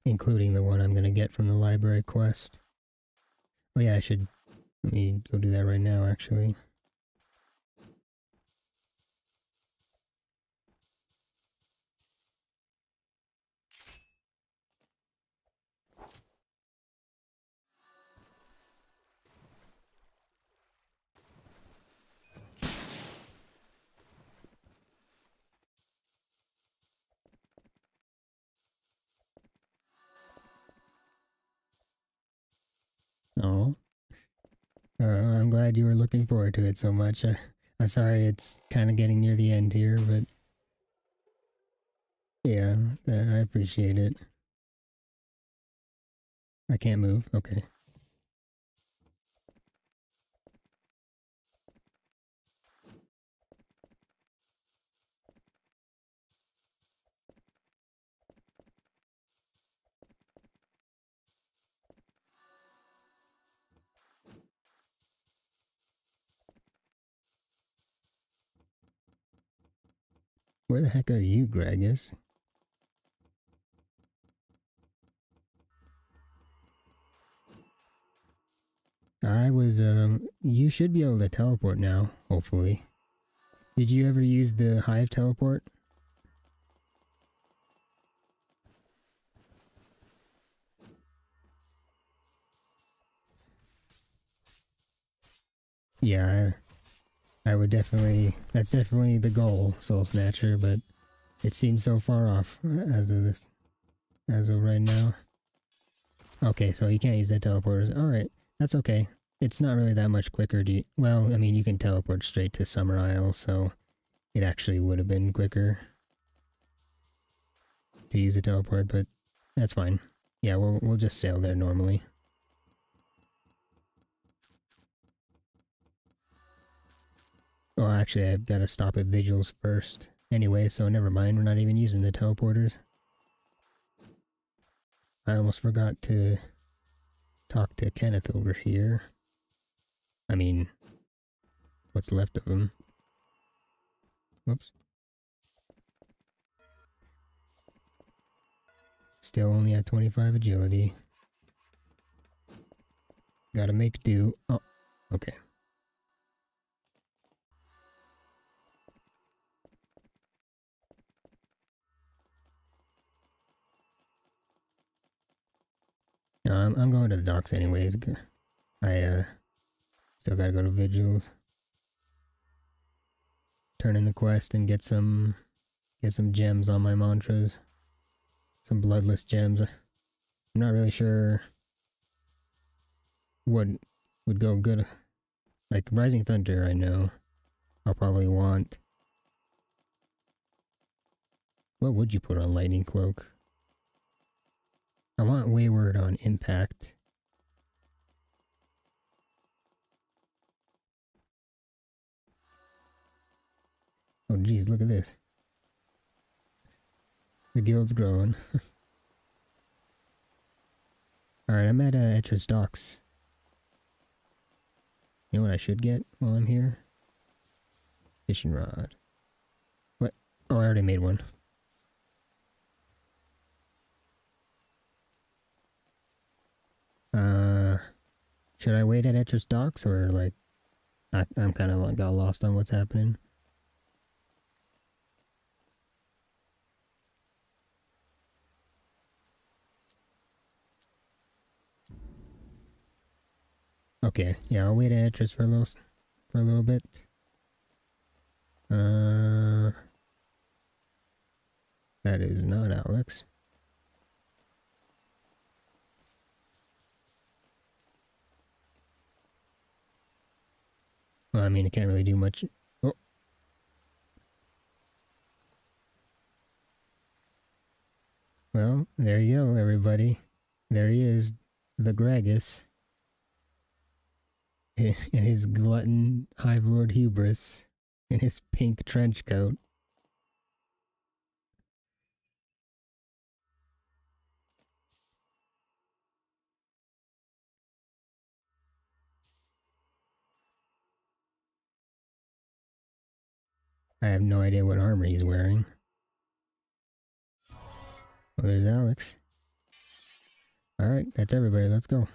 Including the one I'm going to get from the library quest. Oh yeah, I should... Let me go do that right now, actually. Oh. Uh, I'm glad you were looking forward to it so much. Uh, I'm sorry it's kind of getting near the end here, but... Yeah, I appreciate it. I can't move? Okay. Where the heck are you, Gragas? I was, um, you should be able to teleport now, hopefully. Did you ever use the Hive teleport? Yeah, I would definitely, that's definitely the goal, Soul Snatcher, but it seems so far off as of this, as of right now. Okay, so you can't use that teleporters. Alright, that's okay. It's not really that much quicker to, well, I mean, you can teleport straight to Summerisle, so it actually would have been quicker to use a teleport, but that's fine. Yeah, we'll, we'll just sail there normally. Well, actually, I've got to stop at Vigils first. Anyway, so never mind, we're not even using the teleporters. I almost forgot to talk to Kenneth over here. I mean, what's left of him. Whoops. Still only at 25 agility. Gotta make do. Oh, okay. No, I'm, I'm going to the docks anyways. I, uh, still gotta go to Vigils. Turn in the quest and get some, get some gems on my mantras. Some bloodless gems. I'm not really sure what would go good. Like Rising Thunder, I know. I'll probably want. What would you put on Lightning Cloak? I want Wayward on Impact. Oh geez, look at this. The guild's growing. Alright, I'm at uh, Etris Docks. You know what I should get while I'm here? Fishing rod. What? Oh, I already made one. Uh, should I wait at Etris Docks or like, I, I'm kind of like got lost on what's happening. Okay, yeah, I'll wait at Etris for a little, for a little bit. Uh, that is not Alex. Well, I mean, it can't really do much. Oh. Well, there you go, everybody. There he is, the Gragas. In his glutton Hive Lord hubris, in his pink trench coat. I have no idea what armor he's wearing. Well, there's Alex. Alright, that's everybody. Let's go.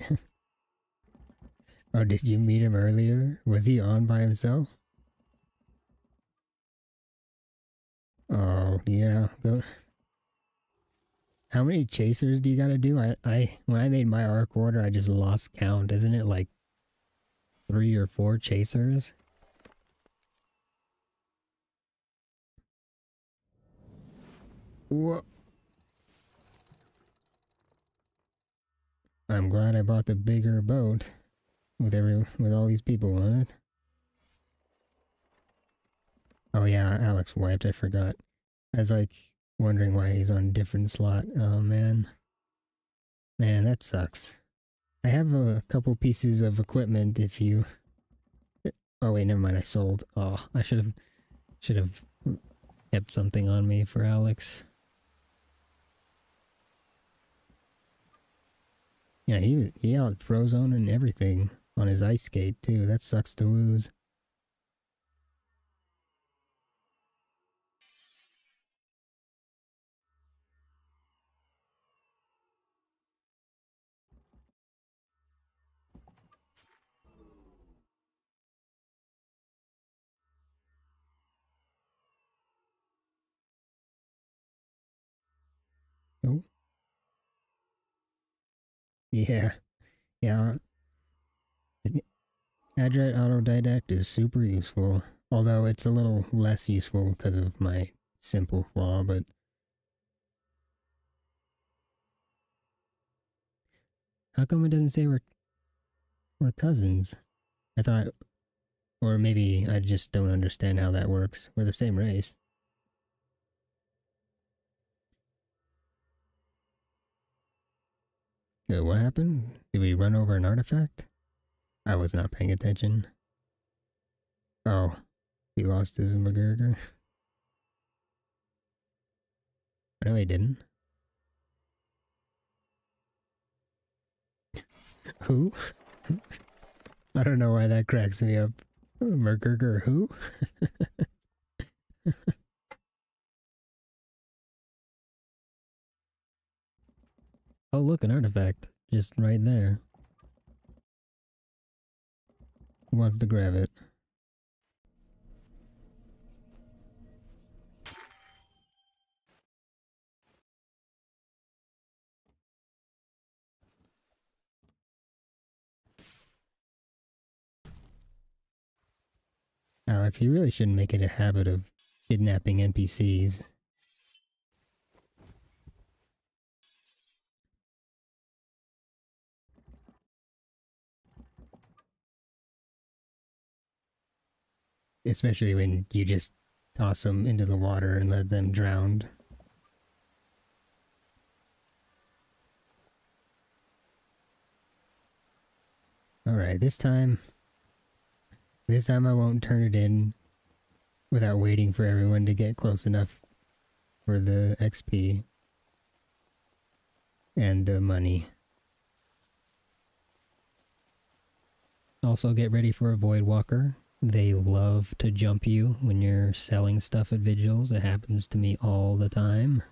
Oh, did you meet him earlier? Was he on by himself? Oh, yeah. How many chasers do you gotta do? I, I, when I made my Arcwarder, I just lost count. Isn't it like three or four chasers? What? I'm glad I bought the bigger boat with every with all these people on it. Oh yeah, Alex wiped, I forgot. I was like wondering why he's on a different slot. Oh man. Man, that sucks. I have a couple pieces of equipment if you Oh wait, never mind, I sold. Oh, I should have should have kept something on me for Alex. Yeah, he he out Frozone and everything on his ice skate too. That sucks to lose. Oh. Yeah. Yeah. Adret Autodidact is super useful, although it's a little less useful because of my simple flaw, but... How come it doesn't say we're, we're cousins? I thought... Or maybe I just don't understand how that works. We're the same race. what happened? Did we run over an artifact? I was not paying attention. Oh, he lost his McGregor. No, he didn't. Who? I don't know why that cracks me up. McGregor who? oh look, an artifact. Just right there. Wants to grab it? Alex, you really shouldn't make it a habit of kidnapping NPCs. Especially when you just toss them into the water and let them drown. Alright, this time this time I won't turn it in without waiting for everyone to get close enough for the XP and the money. Also get ready for a Void Walker. They love to jump you when you're selling stuff at Vigils. It happens to me all the time.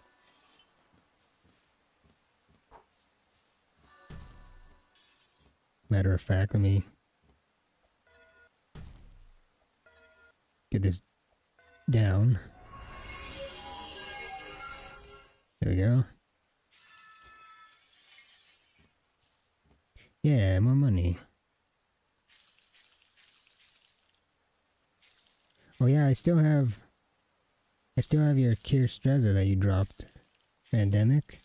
Matter of fact, let me get this down. There we go. Yeah, more money. Oh yeah, I still have... I still have your Kier Streza that you dropped. Pandemic.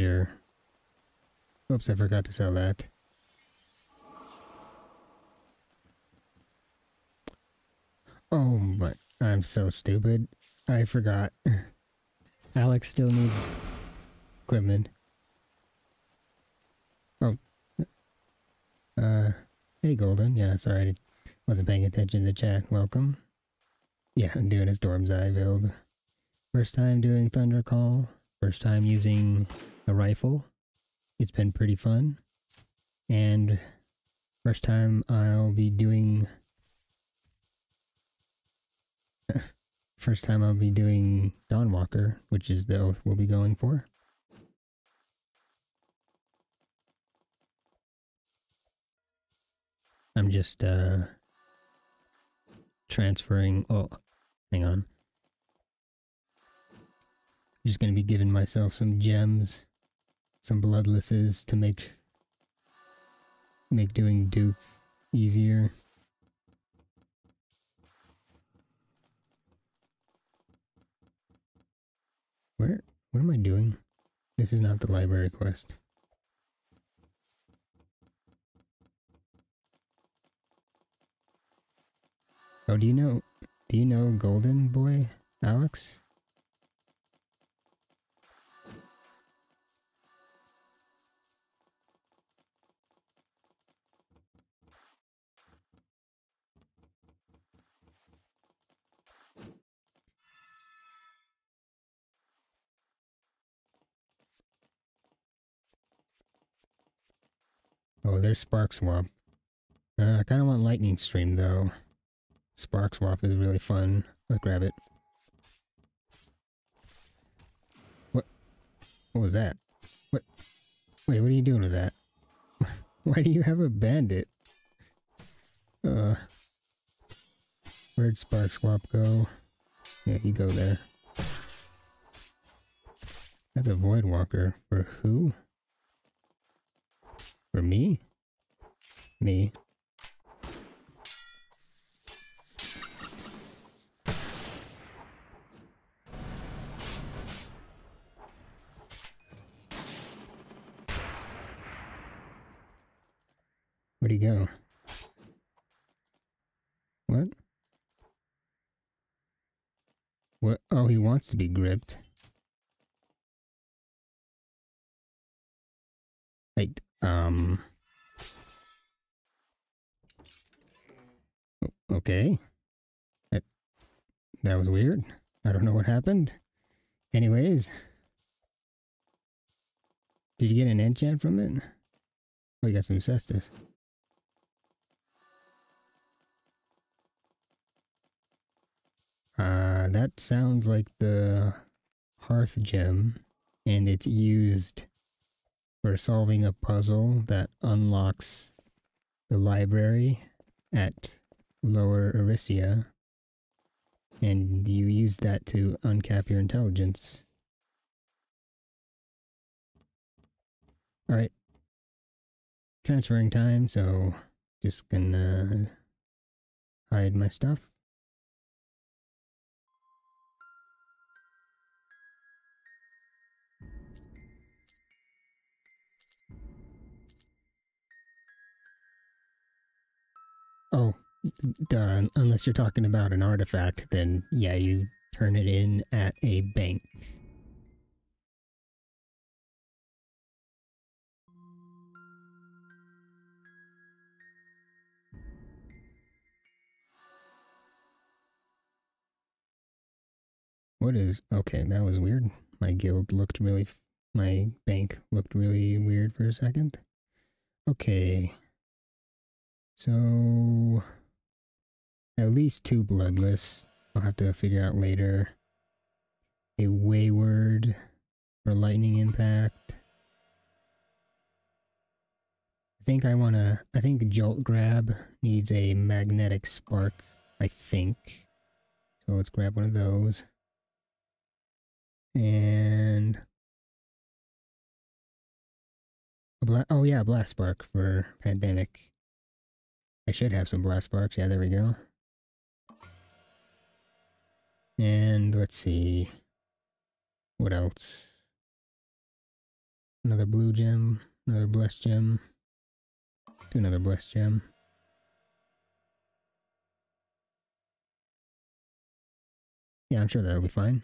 Your... Oops, I forgot to sell that. Oh but I'm so stupid. I forgot. Alex still needs equipment. Oh. Uh, hey Golden. Yeah, sorry, I wasn't paying attention to chat. Welcome. Yeah, I'm doing a Stormseye build. First time doing Thundercall. First time using a rifle. It's been pretty fun. And first time I'll be doing... first time I'll be doing Dawnwalker, which is the oath we'll be going for. I'm just, uh transferring. Oh, hang on. I'm just gonna be giving myself some gems, some bloodlesses to make make doing Duke easier. Where? What am I doing? This is not the library quest. Oh, do you know, do you know Golden Boy, Alex? Oh, there's Spark Swap. Uh, I kind of want Lightning Stream, though. Spark Swap is really fun. Let's grab it. What? What was that? What? Wait, what are you doing with that? Why do you have a bandit? Uh, where'd Spark Swap go? Yeah, you go there. That's a Void Walker. For who? For me? Me. Where'd he go? What? What? Oh, he wants to be gripped. Wait, um... Okay. That, that was weird. I don't know what happened. Anyways. Did you get an enchant from it? Oh, you got some cestus. Uh, that sounds like the hearth gem, and it's used for solving a puzzle that unlocks the library at Lower Erisia, and you use that to uncap your intelligence. Alright. Transferring time, so just gonna hide my stuff. Oh, duh, unless you're talking about an artifact, then yeah, you turn it in at a bank. What is... Okay, that was weird. My guild looked really... My bank looked really weird for a second. Okay. So... At least two bloodless. I'll have to figure out later. A wayward for lightning impact. I think I want to... I think Jolt Grab needs a magnetic spark. I think. So let's grab one of those. And... oh yeah, Blast Spark for Pandemic. I should have some Blast Sparks. Yeah, there we go. And let's see. What else? Another blue gem, another blessed gem. Do another blessed gem. Yeah, I'm sure that'll be fine.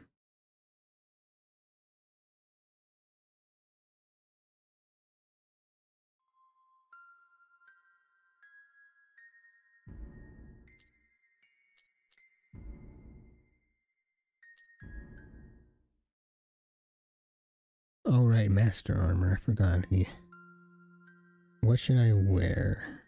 Oh right, master armor. I forgot. What should I wear?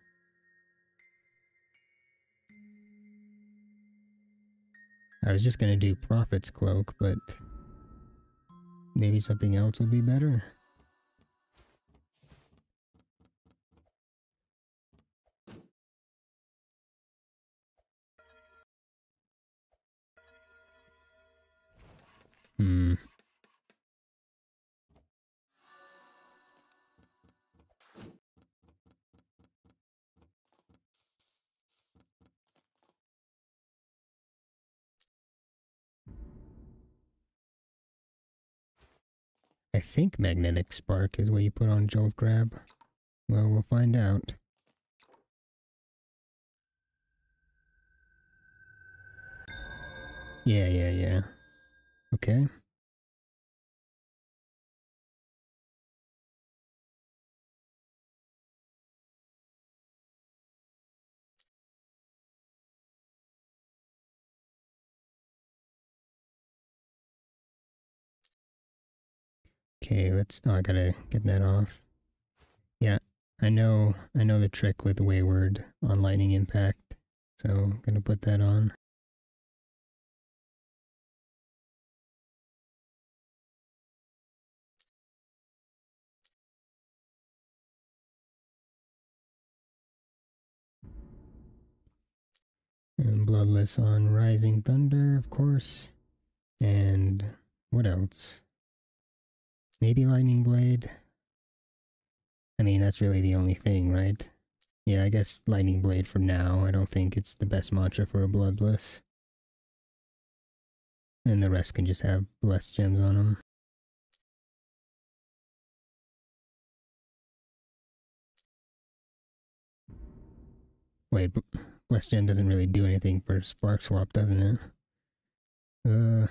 I was just gonna do Prophet's Cloak, but maybe something else would be better. Hmm. I think magnetic spark is what you put on Jolt Grab. Well, we'll find out. Yeah, yeah, yeah. Okay. Okay, let's, oh, I gotta get that off. Yeah, I know, I know the trick with Wayward on Lightning Impact, so I'm gonna put that on. And Bloodless on Rising Thunder, of course. And what else? Maybe Lightning Blade? I mean, that's really the only thing, right? Yeah, I guess Lightning Blade for now. I don't think it's the best mantra for a Bloodless. And the rest can just have Blessed Gems on them. Wait, Blessed Gem doesn't really do anything for Spark Swap, doesn't it? Uh...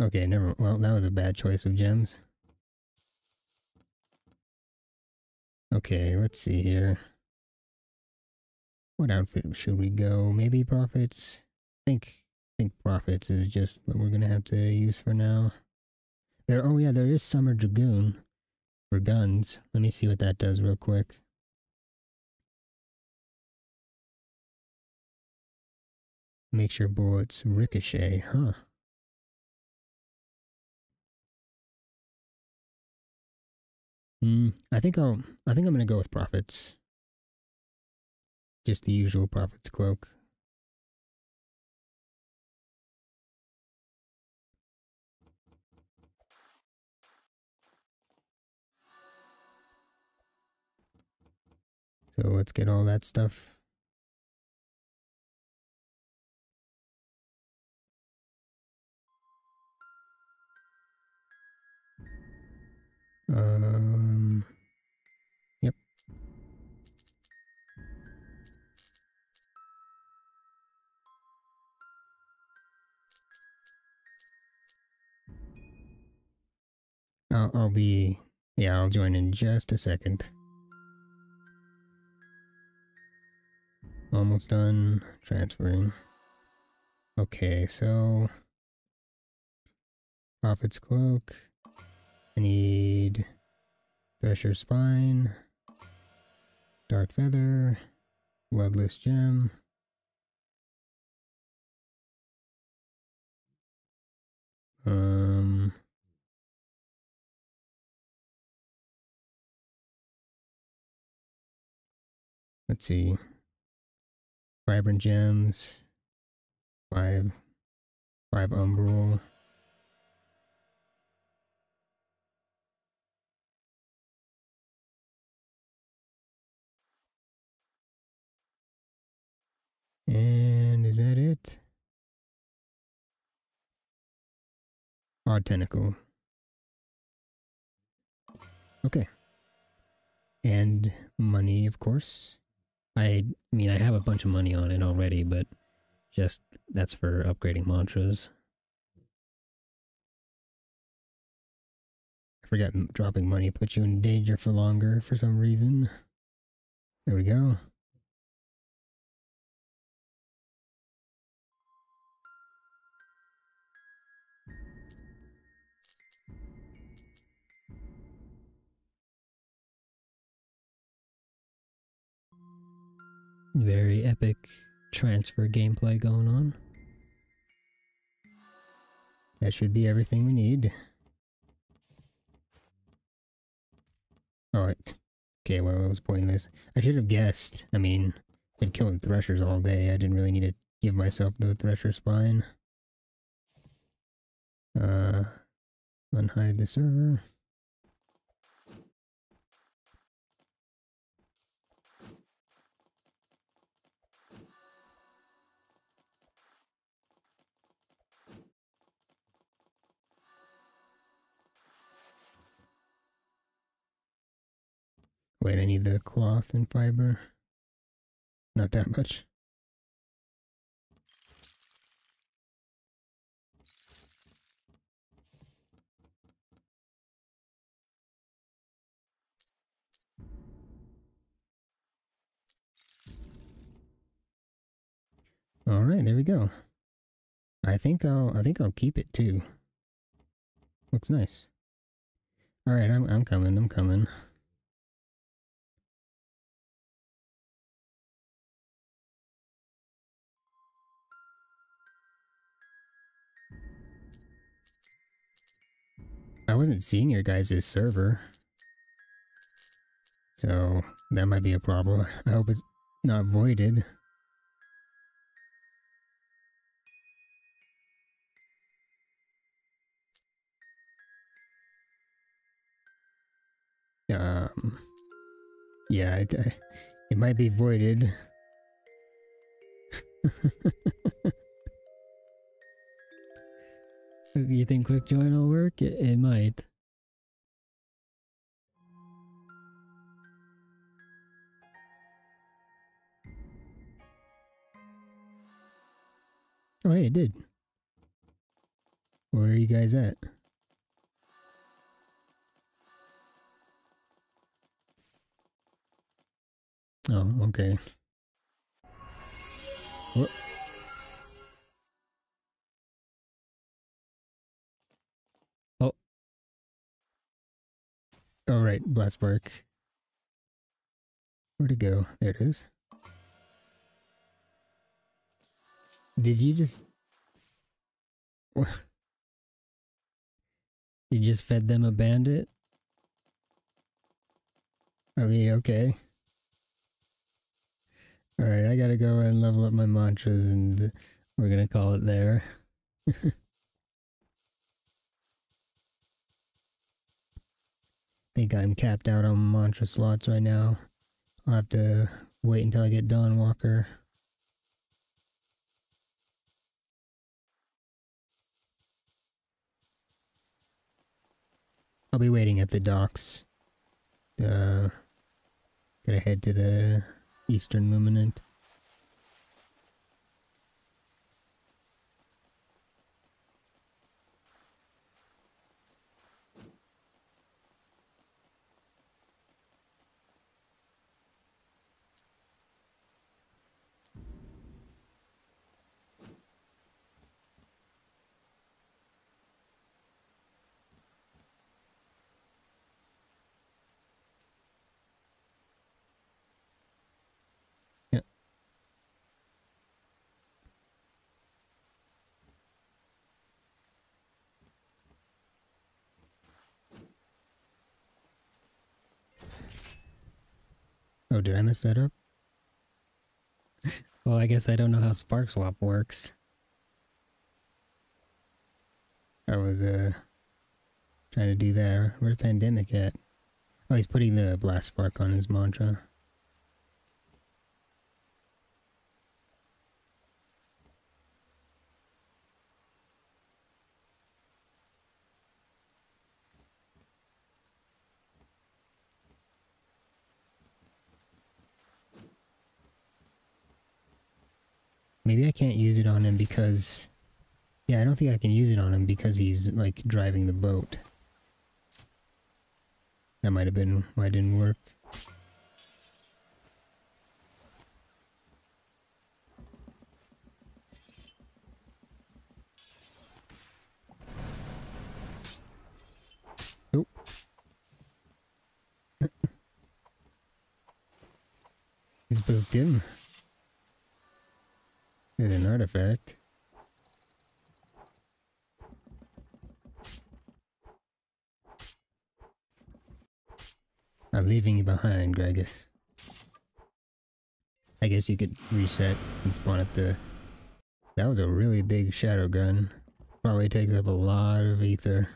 Okay, never. Well, that was a bad choice of gems. Okay, let's see here. What outfit should we go? Maybe Prophet's? I think I think Prophet's is just what we're gonna have to use for now. There oh yeah, there is Summer Dragoon for guns. Let me see what that does real quick. Makes your bullets ricochet, huh? Mm, I think I'll. I think I'm gonna go with prophet's. Just the usual prophet's cloak. So let's get all that stuff. Um, I'll, I'll be, yeah, I'll join in just a second. Almost done transferring. Okay, so Prophet's Cloak. I need Thresher Spine, Dark Feather, Bloodless Gem. Um, let's see. Vibrant Gems, five, five Umbral. And is that it? Odd tentacle. Okay. And money, of course. I mean, I have a bunch of money on it already, but just that's for upgrading mantras. I forgot dropping money puts you in danger for longer for some reason. There we go. Very epic transfer gameplay going on. That should be everything we need. Alright. Okay, well, it was pointless. I should have guessed. I mean, I've been killing threshers all day. I didn't really need to give myself the thresher spine. Uh, unhide the server. Wait, I need the cloth and fiber. Not that much. All right, there we go. I think I'll I think I'll keep it too. Looks nice. All right, I'm I'm coming. I'm coming. I wasn't seeing your guys' server. So, that might be a problem. I hope it's not voided. Um, yeah, it, it might be voided. You think quick join will work? It, it might. Oh, hey, it did. Where are you guys at? Oh, okay. What? All right, Blast Spark. Where'd it go? There it is. Did you just... You just fed them a bandit? I mean, okay. Alright, I gotta go and level up my mantras and we're gonna call it there. think I'm capped out on mantra slots right now. I'll have to wait until I get Dawnwalker. I'll be waiting at the docks. Uh, gotta head to the Eastern Luminant. Oh, did I mess that up? well, I guess I don't know how Spark Swap works. I was, uh, trying to do that. Where's Pandemic at? Oh, he's putting the Blast Spark on his mantra. Maybe I can't use it on him because... Yeah, I don't think I can use it on him because he's, like, driving the boat. That might have been why it didn't work. Oh. He's booked him. There's an artifact. I'm leaving you behind, Gragas. I guess you could reset and spawn at the... That was a really big shadow gun. Probably takes up a lot of ether.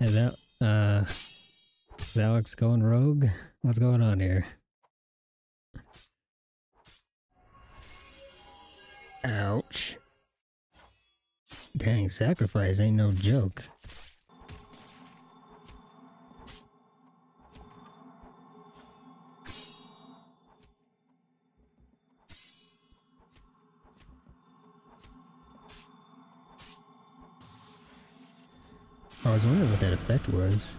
Is that, uh, is Alex going rogue? What's going on here? Ouch. Dang, sacrifice ain't no joke. I was wondering what that effect was.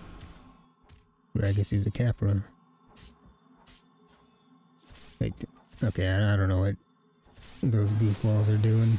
But I guess he's a Capra. Like, okay, I, I don't know what those goofballs are doing.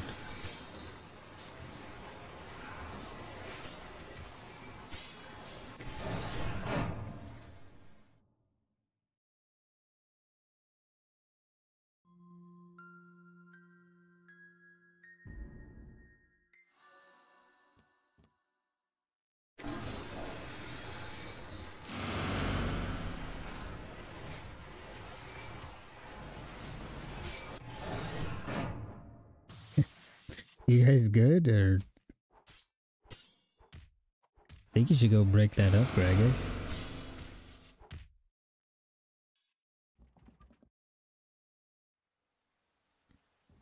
good, or... I think you should go break that up, Gragas.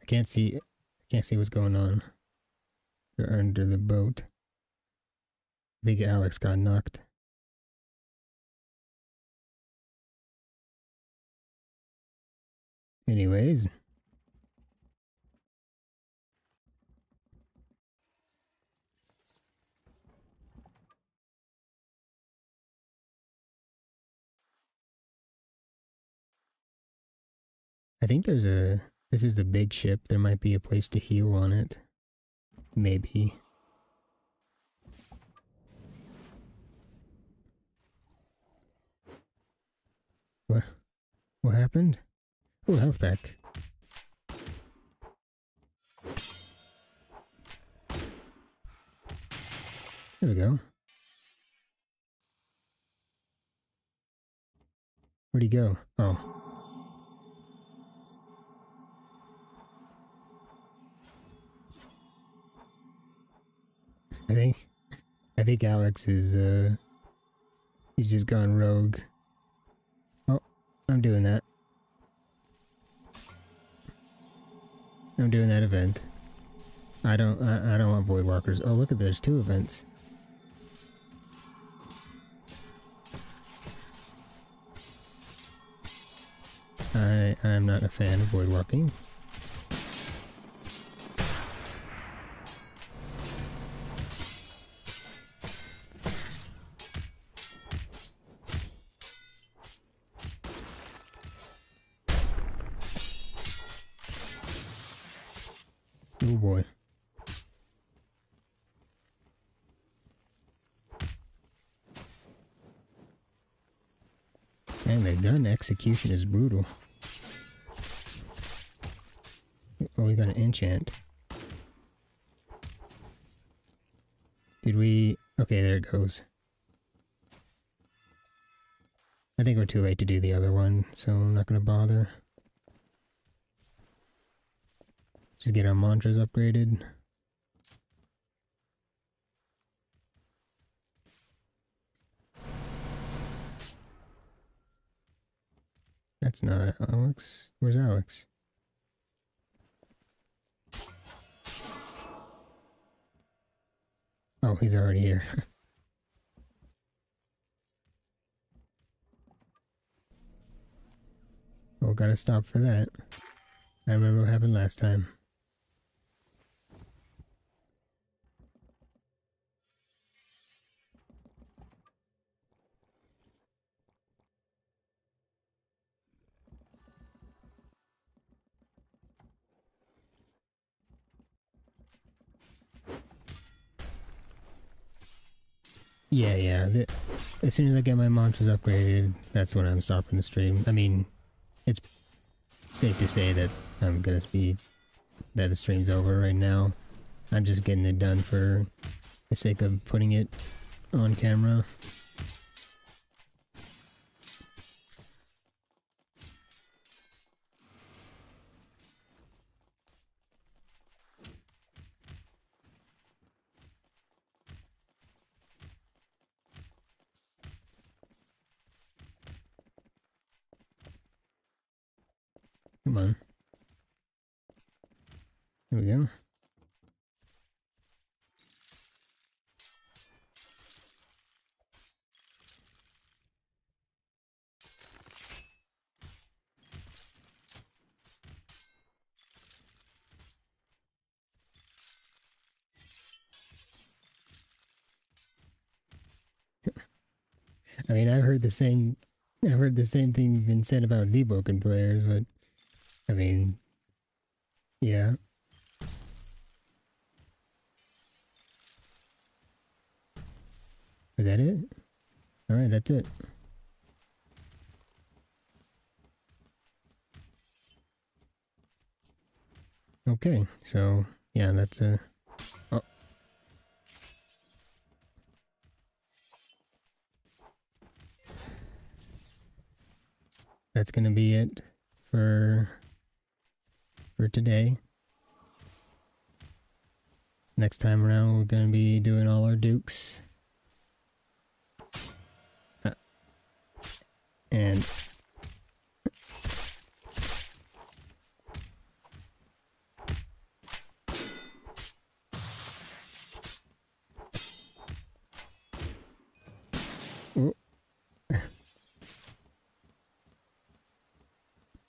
I can't see... I can't see what's going on. You're under the boat. I think Alex got knocked. Anyways... I think there's a... This is the big ship. There might be a place to heal on it. Maybe. What? What happened? Oh, health back. There we go. Where'd he go? Oh. I think I think Alex is uh he's just gone rogue. Oh, I'm doing that. I'm doing that event. I don't I, I don't want void walkers. Oh look at there's two events. I I'm not a fan of void walking. Boy. And the gun execution is brutal. Oh, we got an enchant. Did we... Okay, there it goes. I think we're too late to do the other one, so I'm not gonna bother. Just get our mantras upgraded. That's not Alex. Where's Alex? Oh, he's already here. oh, gotta stop for that. I remember what happened last time. Yeah, yeah. As soon as I get my mantras upgraded, that's when I'm stopping the stream. I mean, it's safe to say that I'm gonna be that the stream's over right now. I'm just getting it done for the sake of putting it on camera. Come on. Here we go. I mean, I've heard the same, I've heard the same thing been said about Deepwoken players, but I mean, yeah. Is that it? Alright, that's it. Okay, so, yeah, that's a... That's gonna be it for for today. Next time around, we're going to be doing all our dukes. Uh, and Oh.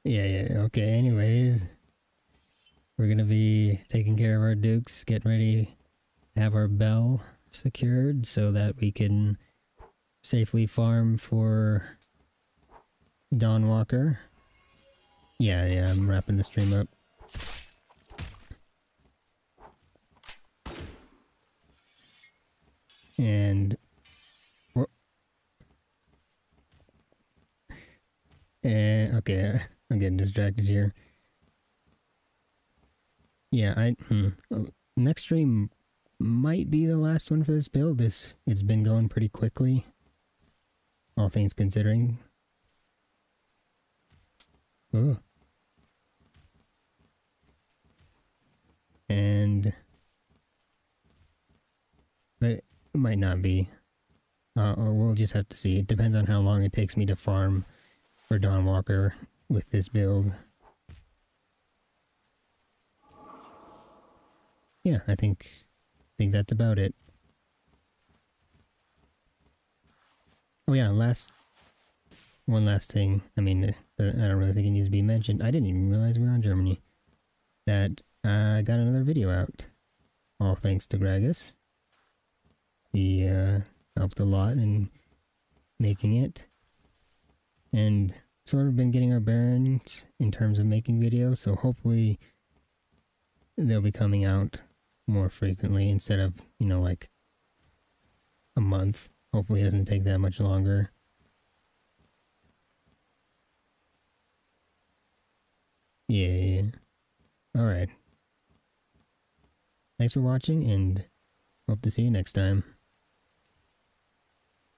Yeah, yeah, okay, anyways. We're gonna be taking care of our dukes, getting ready to have our bell secured so that we can safely farm for Dawnwalker. Yeah, yeah, I'm wrapping the stream up. And uh, okay, I'm getting distracted here. Yeah, I hmm. Oh, next stream might be the last one for this build. This it's been going pretty quickly, all things considering. Ooh. And but it might not be. Uh, or we'll just have to see. It depends on how long it takes me to farm for Dawnwalker with this build. Yeah, I think I think that's about it. Oh yeah, last one last thing. I mean, uh, I don't really think it needs to be mentioned. I didn't even realize we were on Germany. That uh, I got another video out. All thanks to Gragas. He uh, helped a lot in making it. And sort of been getting our bearings in terms of making videos, so hopefully they'll be coming out more frequently instead of, you know, like a month. Hopefully it doesn't take that much longer. Yeah. Alright. Thanks for watching and hope to see you next time.